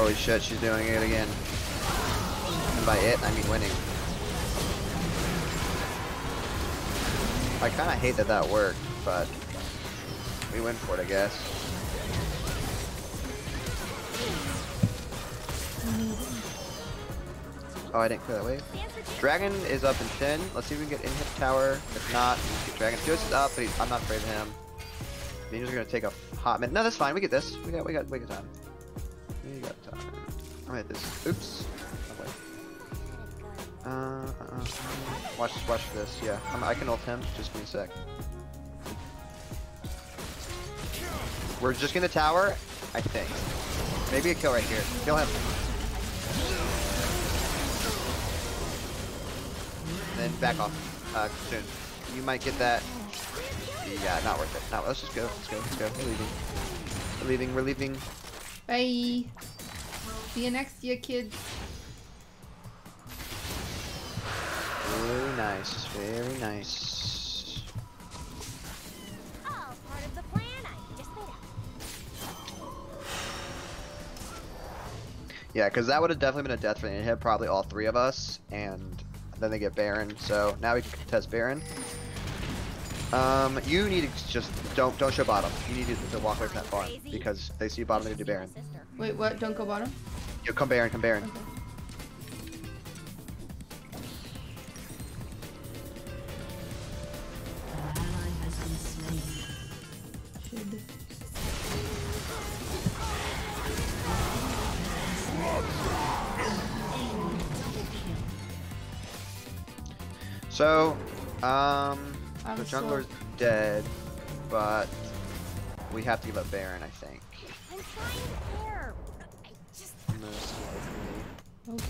Holy shit, she's doing it again. And by it, I mean winning. I kind of hate that that worked, but we win for it, I guess. Oh, I didn't clear that wave. Dragon is up in 10. Let's see if we can get in hit tower. If not, get Dragon. Ghost is up, but I'm not afraid of him. Ninjas gonna take a hot minute. No, that's fine. We get this. We got, we got, we got time. We got time. I'm gonna this. Oops. Okay. Uh, uh, uh, watch this, watch this. Yeah, I'm, I can ult him. Just give me a sec. We're just gonna tower, I think. Maybe a kill right here. Kill him. Then back off. Uh, soon. You might get that. Yeah, not worth it. No, let's just go. Let's go. Let's go. We're leaving. We're leaving. We're leaving. Bye. See you next year, kids. Very nice. Very nice. All part of the plan I just laid out. Yeah, because that would have definitely been a death for the hit probably all three of us, and then they get Baron. So now we can contest Baron. Um, you need to just don't don't show bottom. You need to, to walk away from that farm because they see bottom, they do Baron. Sister. Wait, what? Don't go bottom? You come Baron, come Baron. Okay. An ally has been slain. Should. So, um, I'm the so- jungler's dead, but we have to give up Baron, I think. I'm trying to care. I just Most likely. Oh god.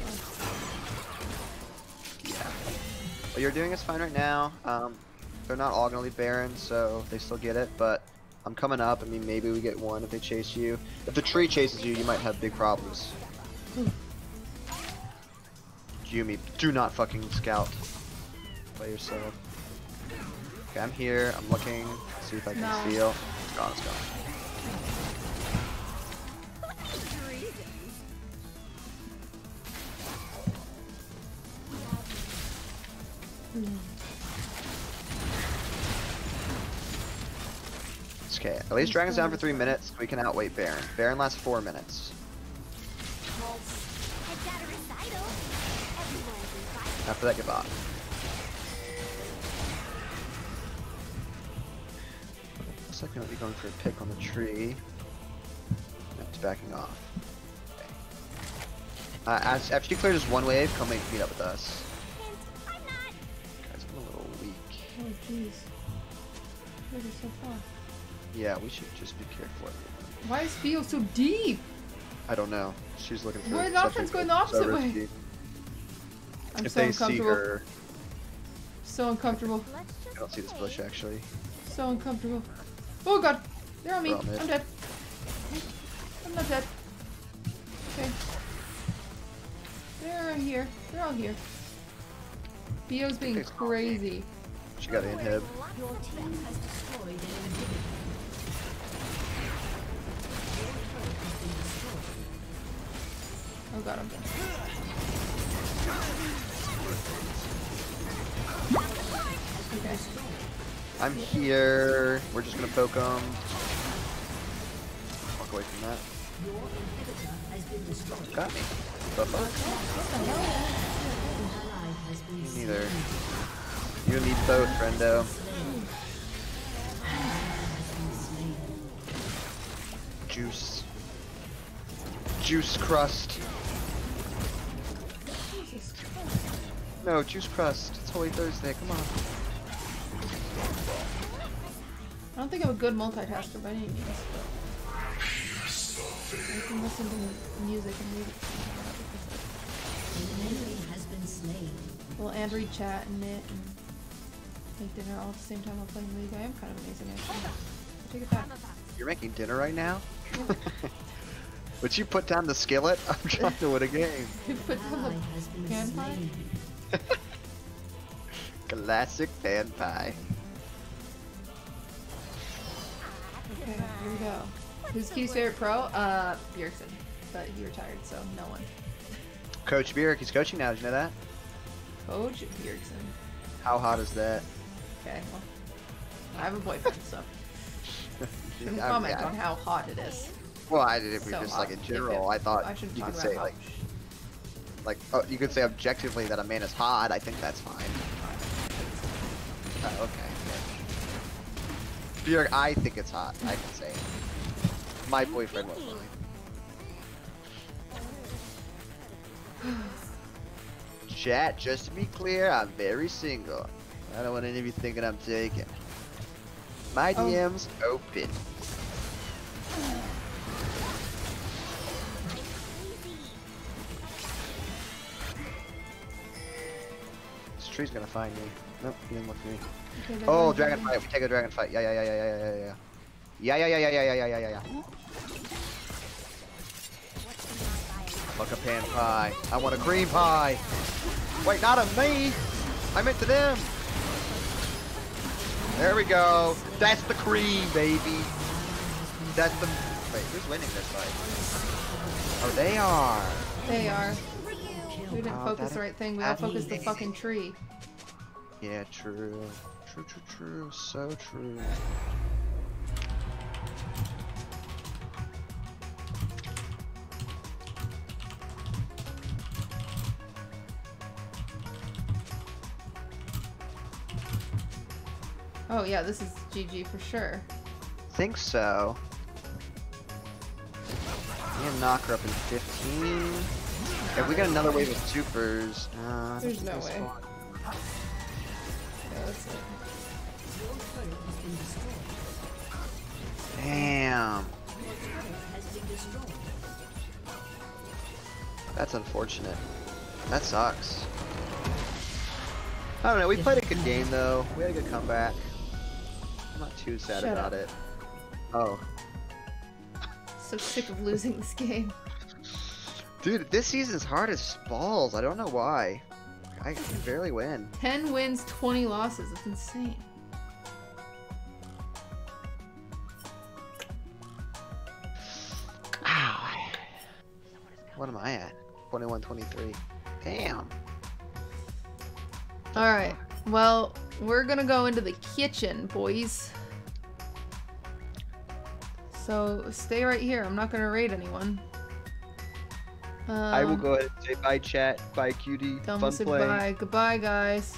Yeah. What you're doing is fine right now. Um, they're not all gonna leave Baron, so they still get it. But I'm coming up. I mean, maybe we get one if they chase you. If the tree chases you, you might have big problems. Yuumi, do not fucking scout by yourself. Okay, I'm here. I'm looking. See if I can No. steal. It's gone. It's gone. It's okay. At least Dragon's down for three minutes. We can outwait Baron. Baron lasts four minutes. It's at a recital. Everyone's invited. After that, get bot. Looks like I might be going for a pick on the tree. It's backing off. Okay. Uh, as, after you clear just one wave, come make, meet up with us. Guys, I'm a little weak. Oh jeez. Where is so far? Yeah, we should just be careful. Why is Theo so deep? I don't know. She's looking for. Why the something option's going that's the so opposite way? risky. I'm if so they see uncomfortable. her, So uncomfortable. I don't see this bush actually. So uncomfortable. Oh god. They're on me. They're on. I'm dead. I'm not dead. Okay. They're here. They're all here. Theo's being crazy. She got the head. Your team has destroyed an inhibitor. Your turret has been destroyed. Oh god, I'm dead. Okay. I'm here. We're just gonna poke them. Walk away from that. Got me. The fuck? Me neither. You and me both, friendo. Juice. Juice crust. No, juice crust. It's Holy Thursday. Come on. I don't think I'm a good multitasker by any means, but I can listen to music and read it. An enemy has been slain. Well, and read chat and knit and make dinner all at the same time while playing League. I am kind of amazing actually. I take it back. You're making dinner right now? Would you put down the skillet? I'm trying to win a game. You put down Ally the has been pan pie? Classic pan pie. Okay, here we go. Who's Q's favorite pro? Uh, Bjergsen. But he retired, so no one. Coach Bjerg, he's coaching now. Did you know that? Coach Bjergsen. How hot is that? Okay, well, I have a boyfriend, so shouldn't Yeah, comment yeah. on how hot it is. Well, I did it So just like hot. in general. it- I thought I you could say like, like, oh, you could say objectively that a man is hot. I think that's fine. Oh, okay. Bjerg, I think it's hot. I can say. My boyfriend was fine. Chat, just to be clear, I'm very single. I don't want any of you thinking I'm taken. My Oh. DM's open. This tree's gonna find me. Nope, he didn't look for me. Okay, Oh, dragon fight. We take a dragon fight. Yeah, yeah, yeah, yeah, yeah, yeah, yeah. Yeah, yeah, yeah, yeah, yeah, yeah, yeah, yeah, yeah. Fuck a pan pie. I want a cream pie. Wait, not of me. I meant to them. There we go. That's the cream, baby. That's the. Wait, who's winning this fight? Oh, they are. They are. We didn't Oh, focus the right thing. We all focused the fucking tree. Yeah, true. True, true, true. So true. Oh yeah, this is GG for sure. Think so. And knock her up in 15. If we get another wave of supers, uh, There's no way. Yeah, Damn, Your turret has been destroyed. that's unfortunate. That sucks. I don't know. We played a good game though. We had a good comeback. I'm not too sad Shut about up. it. Oh, So sick of losing this game. dude, this season's hard as balls. I don't know why. I can barely win. 10 wins, 20 losses. That's insane. What am I at? 21, 23. Damn. Alright. Well, we're gonna go into the kitchen, boys. So stay right here. I'm not gonna raid anyone. Um, I will go ahead and say bye, chat. Bye, cutie. Tell Fun them play. goodbye. Goodbye, guys.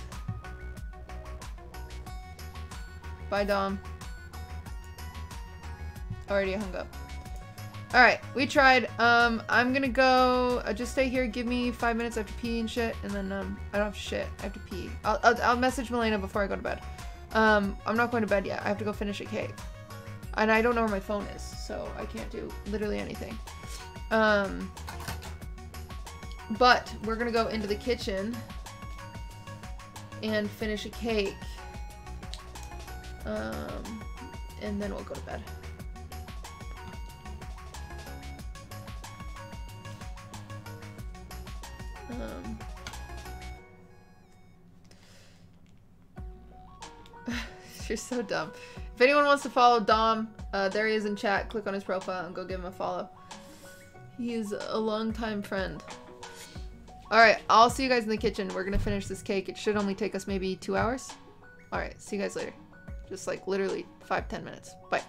Bye, Dom. already hung up. All right, we tried. Um, I'm gonna go. Uh, just stay here. Give me five minutes. I have to pee and shit, and then um, I don't have shit. I have to pee. I'll, I'll, I'll message Melena before I go to bed. Um, I'm not going to bed yet. I have to go finish a cake, and I don't know where my phone is, so I can't do literally anything. Um, but we're gonna go into the kitchen and finish a cake. Um, and then we'll go to bed. Um, you're so dumb. If anyone wants to follow Dom, uh, there he is in chat. Click on his profile and go give him a follow. He's a longtime friend. Alright, I'll see you guys in the kitchen. We're gonna finish this cake. It should only take us maybe two hours. Alright, see you guys later. Just like literally five, ten minutes. Bye.